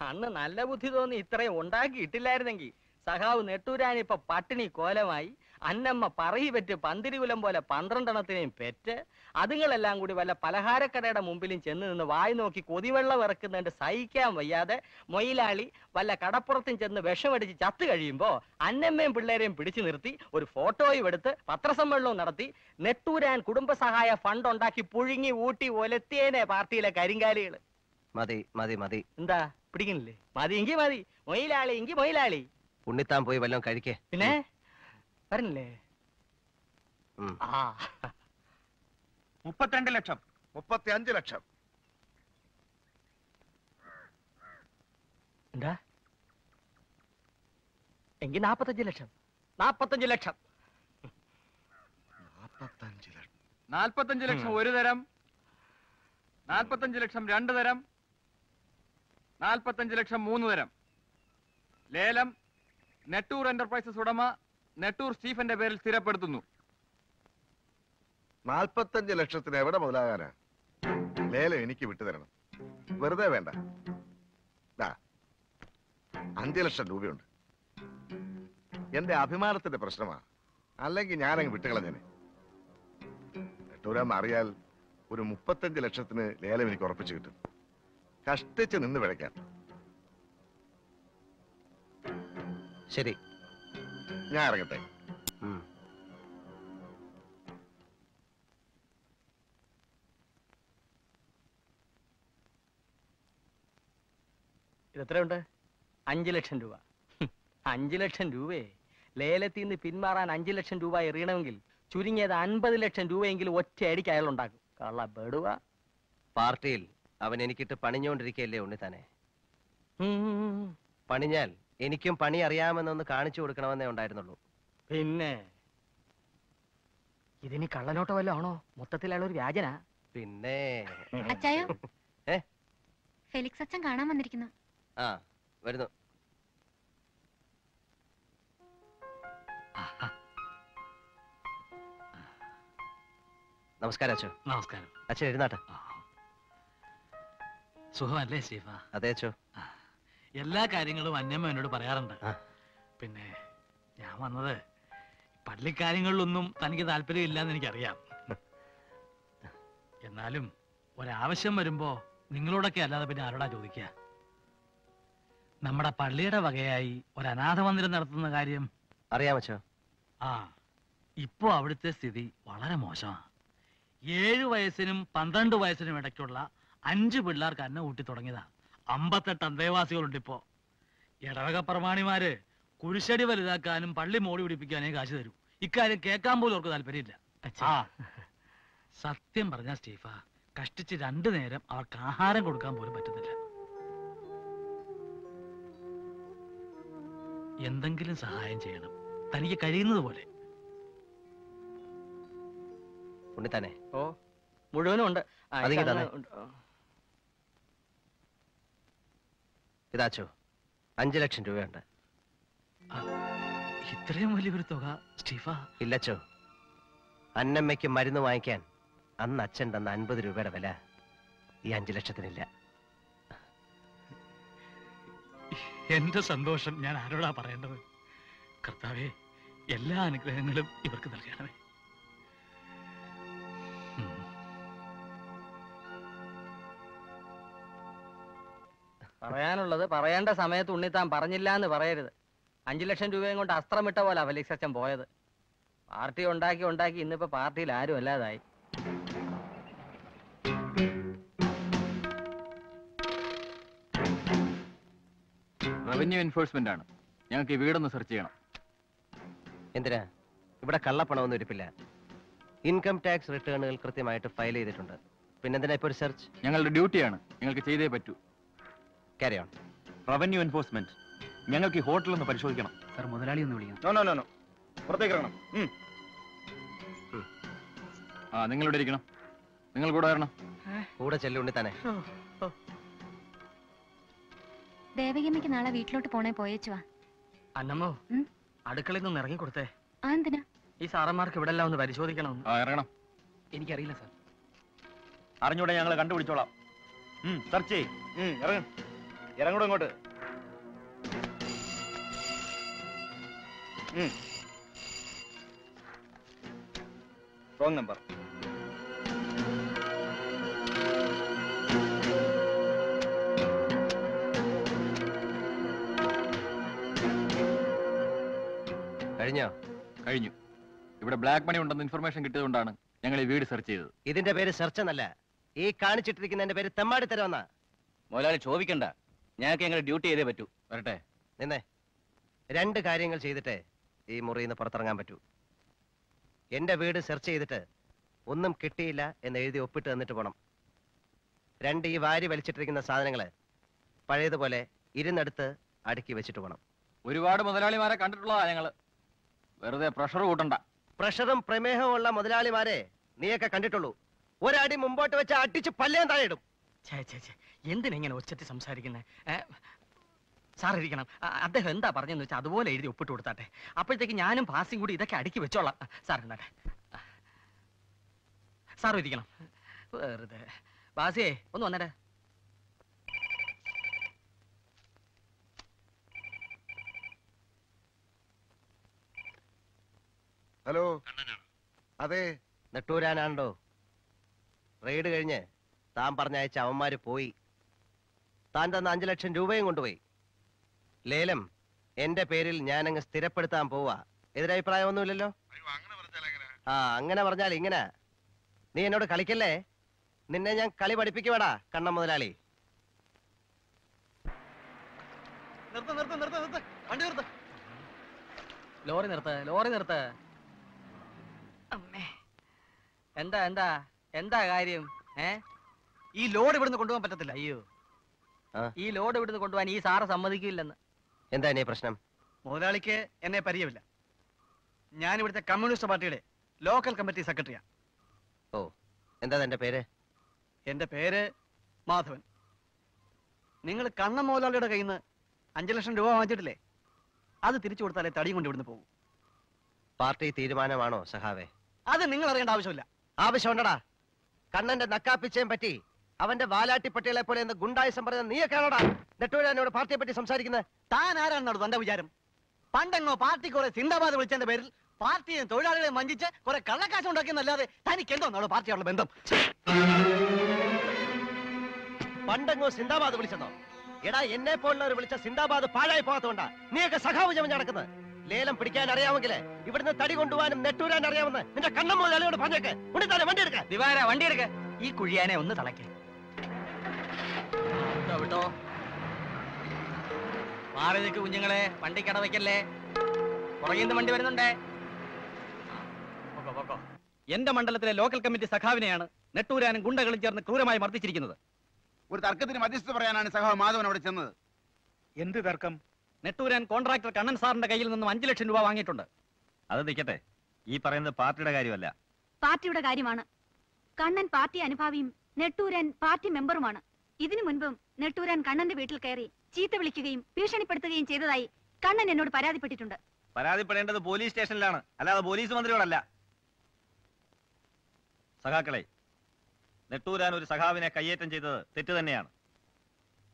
അന്ന് നല്ല ബുദ്ധി തോന്നി ഇത്രയും ഉണ്ടാക്കിയിട്ടില്ലായിരുന്നെങ്കിൽ സഹാവ് നെട്ടൂരാൻ ഇപ്പൊ പട്ടിണി കോലമായി. അന്നമ്മ പറയി പെറ്റ് പന്തിരികുലം പോലെ പന്ത്രണ്ടെണ്ണത്തിനെയും പെറ്റ്. അതുങ്ങളെല്ലാം കൂടി വല്ല പലഹാരക്കടയുടെ മുമ്പിലും ചെന്ന് നിന്ന് വായി നോക്കി കൊതിവെള്ളം ഇറക്കുന്നതിന്റെ സഹിക്കാൻ വയ്യാതെ മൊയിലാളി വല്ല കടപ്പുറത്തും ചെന്ന് വിഷമടിച്ച് ചത്തു കഴിയുമ്പോൾ അന്നമ്മയും പിള്ളേരെയും പിടിച്ചു നിർത്തി ഒരു ഫോട്ടോയും എടുത്ത് പത്രസമ്മേളനവും നടത്തി നെട്ടൂരാൻ കുടുംബസഹായ ഫണ്ട് ഉണ്ടാക്കി പുഴുങ്ങി ഊട്ടി ഒലത്തിയേനെ പാർട്ടിയിലെ കരിങ്കാലികൾ മതി മതി മതി. എന്താ? പിടിക്കുന്നില്ലേ? മതി എങ്കി മതി. മൊയിലാളി എങ്കി മൊയിലാളി. ഉണ്ണിത്താൻ പോയി വല്ലതും കഴിക്കേ. പിന്നെ? വരണില്ലേ? മുപ്പത്തിരണ്ട് ലക്ഷം. മുപ്പത്തി അഞ്ച് ലക്ഷം. എന്താ? എങ്കി നാപ്പത്തഞ്ച് ലക്ഷം. നാപ്പത്തഞ്ച് ലക്ഷം. നാൽപ്പത്തഞ്ച് ലക്ഷം. ഒരു തരം. നാൽപ്പത്തഞ്ച് ലക്ഷം രണ്ട് തരം. നാൽപ്പത്തഞ്ച് ലക്ഷം മൂന്ന് തരം. ലേലം നെട്ടൂർ എന്റർപ്രൈസസ് ഉടമ നെട്ടൂർ സ്റ്റീഫന്റെ പേരിൽ സ്ഥിരപ്പെടുത്തുന്നു. നാൽപ്പത്തഞ്ച് ലക്ഷത്തിന് എവിടെ മുതലാകാനാ? ലേലം എനിക്ക് വിട്ടുതരണം വെറുതെ വേണ്ട. ദാ, അഞ്ച് ലക്ഷം രൂപയുണ്ട്. എന്റെ അഭിമാനത്തിന്റെ പ്രശ്നമാ. അല്ലെങ്കിൽ ഞാനങ്ങ് വിട്ടുകളഞ്ഞനെ. നെട്ടൂരാന്ന് അറിയാൽ ഒരു മുപ്പത്തഞ്ച് ലക്ഷത്തിന് ലേലം എനിക്ക് ഉറപ്പിച്ചു കിട്ടും. കഷ്ടിച്ച് നിന്ന് വിളയ്ക്കാം ശരി. ഞാൻ ഇറങ്ങട്ടെ. ഇതെത്രയുണ്ട്? അഞ്ചു ലക്ഷം രൂപ. അഞ്ചു ലക്ഷം രൂപയെ ലേലത്തിൽ നിന്ന് പിന്മാറാൻ അഞ്ചു ലക്ഷം രൂപ എറിയണമെങ്കിൽ ചുരുങ്ങിയത് അൻപത് ലക്ഷം രൂപയെങ്കിലും ഒറ്റയടിക്ക് അയാൾ ഉണ്ടാക്കും കള്ള ബെടുവ പാർട്ടിയിൽ അവൻ എനിക്കിട്ട് പണിഞ്ഞോണ്ടിരിക്കല്ലേ ഉണ്ണിത്താനെ? തന്നെ പണിഞ്ഞാൽ എനിക്കും പണി അറിയാമെന്നൊന്ന് കാണിച്ചു കൊടുക്കണമെന്നേ ഉണ്ടായിരുന്നുള്ളൂ. പിന്നെ? ഇതിനി കള്ളനോട്ടോ വല്ല ആണോ? മൊത്തത്തിൽ അയാൾ ഒരു വ്യാജനാ. പിന്നെ? അച്ചായോ? ഏ? ഫെലിക്സ് അച്ഛൻ കാണാൻ വന്നിരിക്കുന്നു. ആ വരുന്നു. നമസ്കാരം അച്ഛോ നമസ്കാരം. അച്ഛൻ എഴുന്നാട്ടെ സുഖമല്ലേ സ്റ്റീഫ? അതെ അച്ഛോ. എല്ലാ കാര്യങ്ങളും അന്നമ്മ എന്നോട് പറയാറുണ്ട്. പിന്നെ ഞാൻ വന്നത് പള്ളിക്കാര്യങ്ങളിലൊന്നും തനിക്ക് താല്പര്യമില്ലെന്ന് എനിക്കറിയാം. എന്നാലും ഒരാവശ്യം വരുമ്പോ നിങ്ങളോടൊക്കെ അല്ലാതെ പിന്നെ ആരോടാ ചോദിക്കുക? നമ്മുടെ പള്ളിയുടെ വകയായി ഒരു അനാഥ മന്ദിരം നടത്തുന്ന കാര്യം അറിയാം അച്ഛോ. ആ ഇപ്പോ അവിടുത്തെ സ്ഥിതി വളരെ മോശമാണ് ഏഴു വയസ്സിനും പന്ത്രണ്ട് വയസ്സിനും ഇടയ്ക്കുള്ള അഞ്ച് പിള്ളേർക്ക് അന്ന ഊട്ടി തുടങ്ങിയതാ. അമ്പത്തെട്ട് അന്തേവാസികളുണ്ട് ഇപ്പോ ഇടവക പ്രമാണിമാര് കുരിശടി വലുതാക്കാനും പള്ളി മോടി പിടിപ്പിക്കാനേ കാശ് തരൂ. ഇക്കാര്യം കേൾക്കാൻ പോലും അവർക്ക് താല്പര്യമില്ല. ആ. സത്യം പറഞ്ഞ സ്റ്റീഫ കഷ്ടിച്ച് രണ്ടു നേരം അവർക്ക് ആഹാരം കൊടുക്കാൻ പോലും പറ്റുന്നില്ല. എന്തെങ്കിലും സഹായം ചെയ്യണം. തനിക്ക് കഴിയുന്നത് പോലെ. ഉണ്ണിത്താനെ. ഓ മുഴുവനും ഉണ്ട്. ആ, അതിങ്ങ് തന്നെ. ഉണ്ട്. ഇതാച്ചോ അഞ്ചു ലക്ഷം രൂപയുണ്ട്. ഇത്രയും വലിയൊരു തുക സ്റ്റീഫ. ഇല്ലച്ചോ. അന്നമ്മയ്ക്ക് മരുന്ന് വാങ്ങിക്കാൻ അന്ന് അച്ഛൻ തന്ന അൻപത് രൂപയുടെ വില ഈ അഞ്ചു ലക്ഷത്തിനില്ല. എന്റെ സന്തോഷം ഞാൻ ആരോടാ പറയേണ്ടത്? കർത്താവെ എല്ലാ അനുഗ്രഹങ്ങളും ഇവർക്ക് നൽകണമേ. പറയാനുള്ളത് പറയേണ്ട സമയത്ത് ഉണ്ണിത്താൻ പറഞ്ഞില്ല എന്ന് പറയരുത്. അഞ്ചു ലക്ഷം രൂപയും കൊണ്ട് അസ്ത്രമിട്ട പോലെ ഫെലിക്സ് അച്ഛൻ പോയത്. പാർട്ടി ഉണ്ടാക്കി ഉണ്ടാക്കി ഇന്നിപ്പോ പാർട്ടിയിൽ ആരും അല്ലാതായി. റവന്യൂ എൻഫോഴ്സ്മെന്റ് ആണ്. ഞങ്ങൾക്ക് ഈ വീടൊന്ന് സെർച്ച് ചെയ്യണം. എന്തിനാ? ഇവിടെ കള്ളപ്പണമൊന്നും ഇരിപ്പില്ല. ഇൻകം ടാക്സ് റിട്ടേണുകൾ കൃത്യമായിട്ട് ഫയൽ ചെയ്തിട്ടുണ്ട്. പിന്നെന്തിനാ ഇപ്പോൾ ഒരു സെർച്ച് ഞങ്ങളുടെ ഡ്യൂട്ടിയാണ് ഞങ്ങൾക്ക് ചെയ്തേ പറ്റൂ. ക്യാരി ഓൺ റവന്യൂ എൻഫോഴ്സ്മെന്റ് ഞങ്ങൾക്ക് ഈ ഹോട്ടൽ ഒന്ന് പരിശോധിക്കണം. സാർ മുതലാളി ഒന്ന് വിളിക്കണം നോ നോ നോ നോ പുറത്തേക്ക് ഇറങ്ങണം. ഉം. ആ നിങ്ങളിവിടെ ഇരിക്കണം? നിങ്ങൾ കൂടെ വരണം. കൂടെ ചെല്ലുണ്ടി തന്നെ ദേവകിയമ്മയ്ക്ക് നാളെ വീട്ടിലോട്ട് പോണേ പോയേച്ചുവാ. അന്നമ്മോ ഉം? അടുക്കളയിൽ നിന്ന് ഇറങ്ങി കൊടുത്തേ. ആ എന്തിനാ ഈ സാറന്മാർക്ക് ഇവിടെ എല്ലാം ഒന്ന് പരിശോധിക്കണം ആ ഇറങ്ങണം. എനിക്കറിയില്ല സാർ അറിഞ്ഞൂടെ ഞങ്ങൾ കണ്ടുപിടിച്ചോളാം. സെർച്ച് ചെയ് ഉം, ഇറങ്ങ്. ഇറങ്ങൂടെ ഇങ്ങോട്ട്. റോങ് നമ്പർ കഴിഞ്ഞോ? കഴിഞ്ഞു. ഇവിടെ ബ്ലാക്ക് മണി ഉണ്ടെന്ന് ഇൻഫർമേഷൻ കിട്ടിയതുകൊണ്ടാണ് ഞങ്ങൾ ഈ വീട് സെർച്ച് ചെയ്തത്. ഇതിന്റെ പേര് സെർച്ച് എന്നല്ല. ഈ കാണിച്ചിട്ടിരിക്കുന്നതിന്റെ പേര് തെമ്മാടി തരവെന്നാ മുതലാളി ചോദിക്കണ്ട. ഞങ്ങൾക്ക് ഞങ്ങളുടെ ഡ്യൂട്ടി ചെയ്തേ പറ്റൂ. വരട്ടെ. നിന്നേ. രണ്ട് കാര്യങ്ങൾ ചെയ്തിട്ട് ഈ മുറിയിൽ നിന്ന് പുറത്തിറങ്ങാൻ പറ്റൂ. എന്റെ വീട് സെർച്ച് ചെയ്തിട്ട് ഒന്നും കിട്ടിയില്ല എന്ന് എഴുതി ഒപ്പിട്ട് തന്നിട്ട് പോണം. രണ്ട് ഈ വാരി വലിച്ചിട്ടിരിക്കുന്ന സാധനങ്ങൾ പഴയതുപോലെ ഇരുന്നെടുത്ത് അടുക്കി വെച്ചിട്ട് പോണം. ഒരുപാട് മുതലാളിമാരെ കണ്ടിട്ടുള്ളതാ ഞങ്ങൾ. വെറുതെ പ്രഷർ കൂട്ടണ്ട. പ്രഷറും പ്രമേഹവും ഉള്ള മുതലാളിമാരെ നീയൊക്കെ കണ്ടിട്ടുള്ളൂ. ഒരടി മുമ്പോട്ട് വെച്ച് അടിച്ച് പല്ലേം താഴെ ഇടും. ഛേ ഛേ ഛേ. എന്തിനാ ഇങ്ങനെ ഒച്ചത്തി സംസാരിക്കുന്നത് സാർ ഇരിക്കണം. അദ്ദേഹം എന്താ പറഞ്ഞെന്ന് വെച്ചാൽ അതുപോലെ എഴുതി ഒപ്പിട്ട് കൊടുത്താട്ടെ. അപ്പോഴത്തേക്ക് ഞാനും പാസിയും കൂടി ഇതൊക്കെ അടുക്കി വെച്ചോളാം. സാർ എന്നാട്ടെ സാർ ഇരിക്കണം. വേറെ ബാസിയേ ഒന്ന് വന്നേരെ ഹലോ. അതെ. നെട്ടൂരാനാണ്ടോ റെയ്ഡ് കഴിഞ്ഞ്. താൻ പറഞ്ഞയച്ച അവന്മാര് പോയി. താൻ തന്ന അഞ്ചു ലക്ഷം രൂപയും കൊണ്ടുപോയി. ലേലം എന്റെ പേരിൽ ഞാനങ്ങ് സ്ഥിരപ്പെടുത്താൻ പോവാ. എതിരഭിപ്രായമൊന്നുമില്ലല്ലോ? ആ അങ്ങനെ പറഞ്ഞാൽ ഇങ്ങനെ. നീ എന്നോട് കളിക്കല്ലേ? നിന്നെ ഞാൻ കളി പഠിപ്പിക്കുവാടാ കണ്ണം മുതലാളി. നിർത്ത് നിർത്ത് നിർത്ത് നിർത്ത്. ലോറി നിർത്ത് ലോറി നിർത്ത്. അമ്മേ. എന്താ എന്താ? എന്താ കാര്യം? ഏ? ഈ ലോഡ് ഇവിടുന്ന് കൊണ്ടുപോകാൻ പറ്റത്തില്ല. അയ്യോ. ആ. ഈ ലോഡ് ഇവിടുന്ന് കൊണ്ടുപോകാൻ ഈ സാറ് സമ്മതിക്കില്ലെന്ന്. എന്താ എന്നെ പ്രശ്നം? മുതലാളിക്ക് എന്നെ പരിചയമില്ല. ഞാൻ ഇവിടുത്തെ കമ്മ്യൂണിസ്റ്റ് പാർട്ടിയുടെ ലോക്കൽ കമ്മിറ്റി സെക്രട്ടറിയാ. ഓ എന്താ എന്റെ പേര്? എന്റെ പേര് മാധവൻ. നിങ്ങൾ കണ്ണ മുതലാളിയുടെ കയ്യിൽ നിന്ന് അഞ്ചു ലക്ഷം രൂപ വാങ്ങിച്ചിട്ടില്ലേ? അത് തിരിച്ചു കൊടുത്താലേ തടിയും കൊണ്ട് ഇവിടുന്ന് പോകും. പാർട്ടി തീരുമാനമാണോ സഹാവേ അത് നിങ്ങൾ അറിയേണ്ട ആവശ്യമില്ല. ആവശ്യമുണ്ടടാ. കണ്ണന്റെ നക്കാപ്പിച്ചേം പറ്റി അവന്റെ വാലാട്ടി പട്ടികളെ പോലെ എന്ന് ഗുണ്ടായസം പറഞ്ഞ നീയൊക്കെയാണോടാ നെട്ടൂരാനോട് പാർട്ടിയെ പറ്റി സംസാരിക്കുന്നത് താൻ ആരാണെന്നോട് തന്റെ വിചാരം? പണ്ടെങ്ങോ പാർട്ടി കുറെ സിന്ദാബാദ് വിളിച്ചതിന്റെ പേരിൽ പാർട്ടിയെയും തൊഴിലാളികളെ വഞ്ചിച്ച് കുറെ കള്ളക്കാശം ഉണ്ടാക്കിയെന്നല്ലാതെ തനിക്ക് എന്തോന്നാണ് പാർട്ടിയുള്ള ബന്ധം? പണ്ടെങ്ങോ സിന്ദാബാദ് വിളിച്ചെന്നോ എടാ എന്നെ പോലുള്ളവർ വിളിച്ച സിന്ദാബാദ് പാഴായി പോകാത്തോണ്ടാ നീയൊക്കെ സഖാവ് ചമഞ്ഞ് നടക്കുന്നത് ലേലം പിടിക്കാൻ അറിയാമെങ്കിൽ ഇവിടുന്ന് തടി കൊണ്ടുപോകാനും നെട്ടൂരാൻ അറിയാമെന്ന് നിന്റെ കണ്ണം തലയോട് പറഞ്ഞേക്ക്. ഉണ്ടിത്താനെ വണ്ടി എടുക്ക. ദിവാര വണ്ടി എടുക്ക. ഈ കുഴിയാനെ ഒന്ന് തളയ്ക്ക്. വിട്ടോ, മാറി നിൽക്ക് കുഞ്ഞുങ്ങളെ. വണ്ടി കടവയ്ക്കല്ലേ പുറകിന്ന് വണ്ടി വരുന്നുണ്ടേ? പൊക്കോ, പൊക്കോ. എന്റെ മണ്ഡലത്തിലെ ലോക്കൽ കമ്മിറ്റി സഖാവിനെയാണ് നെട്ടൂരാനും ഗുണ്ടകളും ചേർന്ന് ക്രൂരമായി മർദ്ദിച്ചിരിക്കുന്നത്. ഒരു തർക്കത്തിന് മധ്യസ്ഥ പറയാനാണ് സഖാവ് മാധവൻ അവിടെ ചെന്നത്. എന്ത് തർക്കം? നെട്ടൂരാൻ കോൺട്രാക്ടർ കണ്ണൻ സാറിന്റെ കയ്യിൽ നിന്നും അഞ്ചു ലക്ഷം രൂപ വാങ്ങിയിട്ടുണ്ട്. അത് നിൽക്കട്ടെ ഈ പറയുന്നത് പാർട്ടിയുടെ കാര്യമല്ല. പാർട്ടിയുടെ കാര്യമാണ്. കണ്ണൻ പാർട്ടി അനുഭാവിയും നെട്ടൂരാൻ പാർട്ടി മെമ്പറുമാണ്. ഇതിനു മുൻപും നെട്ടൂരാൻ കണ്ണന്റെ വീട്ടിൽ കയറി ചീത്ത വിളിക്കുകയും ഭീഷണിപ്പെടുത്തുകയും ചെയ്തതായി കണ്ണൻ എന്നോട് പരാതിപ്പെട്ടിട്ടുണ്ട്. പരാതിപ്പെടേണ്ടത് പോലീസ് സ്റ്റേഷനിലാണ്. അല്ലാതെ പോലീസ് മന്ത്രിയോടല്ല. സഖാക്കളെ നെട്ടൂരാൻ ഒരു സഖാവിനെ കയ്യേറ്റം ചെയ്തത് തെറ്റ് തന്നെയാണ്.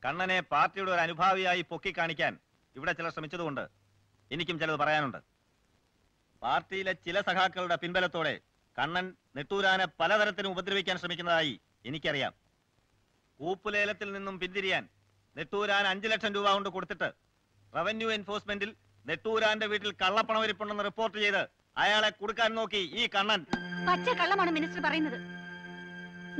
കണ്ണനെ പാർട്ടിയുടെ ഒരു അനുഭാവിയായി പൊക്കി കാണിക്കാൻ ഇവിടെ ചിലർ ശ്രമിച്ചതുകൊണ്ട് എനിക്കും ചിലത് പറയാനുണ്ട്. പാർട്ടിയിലെ ചില സഖാക്കളുടെ പിൻബലത്തോടെ കണ്ണൻ നെട്ടൂരാനെ പലതരത്തിലും ഉപദ്രവിക്കാൻ ശ്രമിക്കുന്നതായി എനിക്കറിയാം. കൂപ്പുലേലത്തിൽ നിന്നും പിന്തിരിയാൻ നെട്ടൂരാൻ അഞ്ചു ലക്ഷം രൂപ കൊണ്ട് കൊടുത്തിട്ട് റവന്യൂ എൻഫോഴ്സ്മെന്റിൽ നെട്ടൂരാന്റെ വീട്ടിൽ കള്ളപ്പണം ഇരിപ്പുണ്ടെന്ന് റിപ്പോർട്ട് ചെയ്ത് അയാളെ കൊടുക്കാൻ നോക്കി ഈ കണ്ണൻ. പച്ച കള്ളമാണ് മിനിസ്റ്റർ പറയുന്നത്.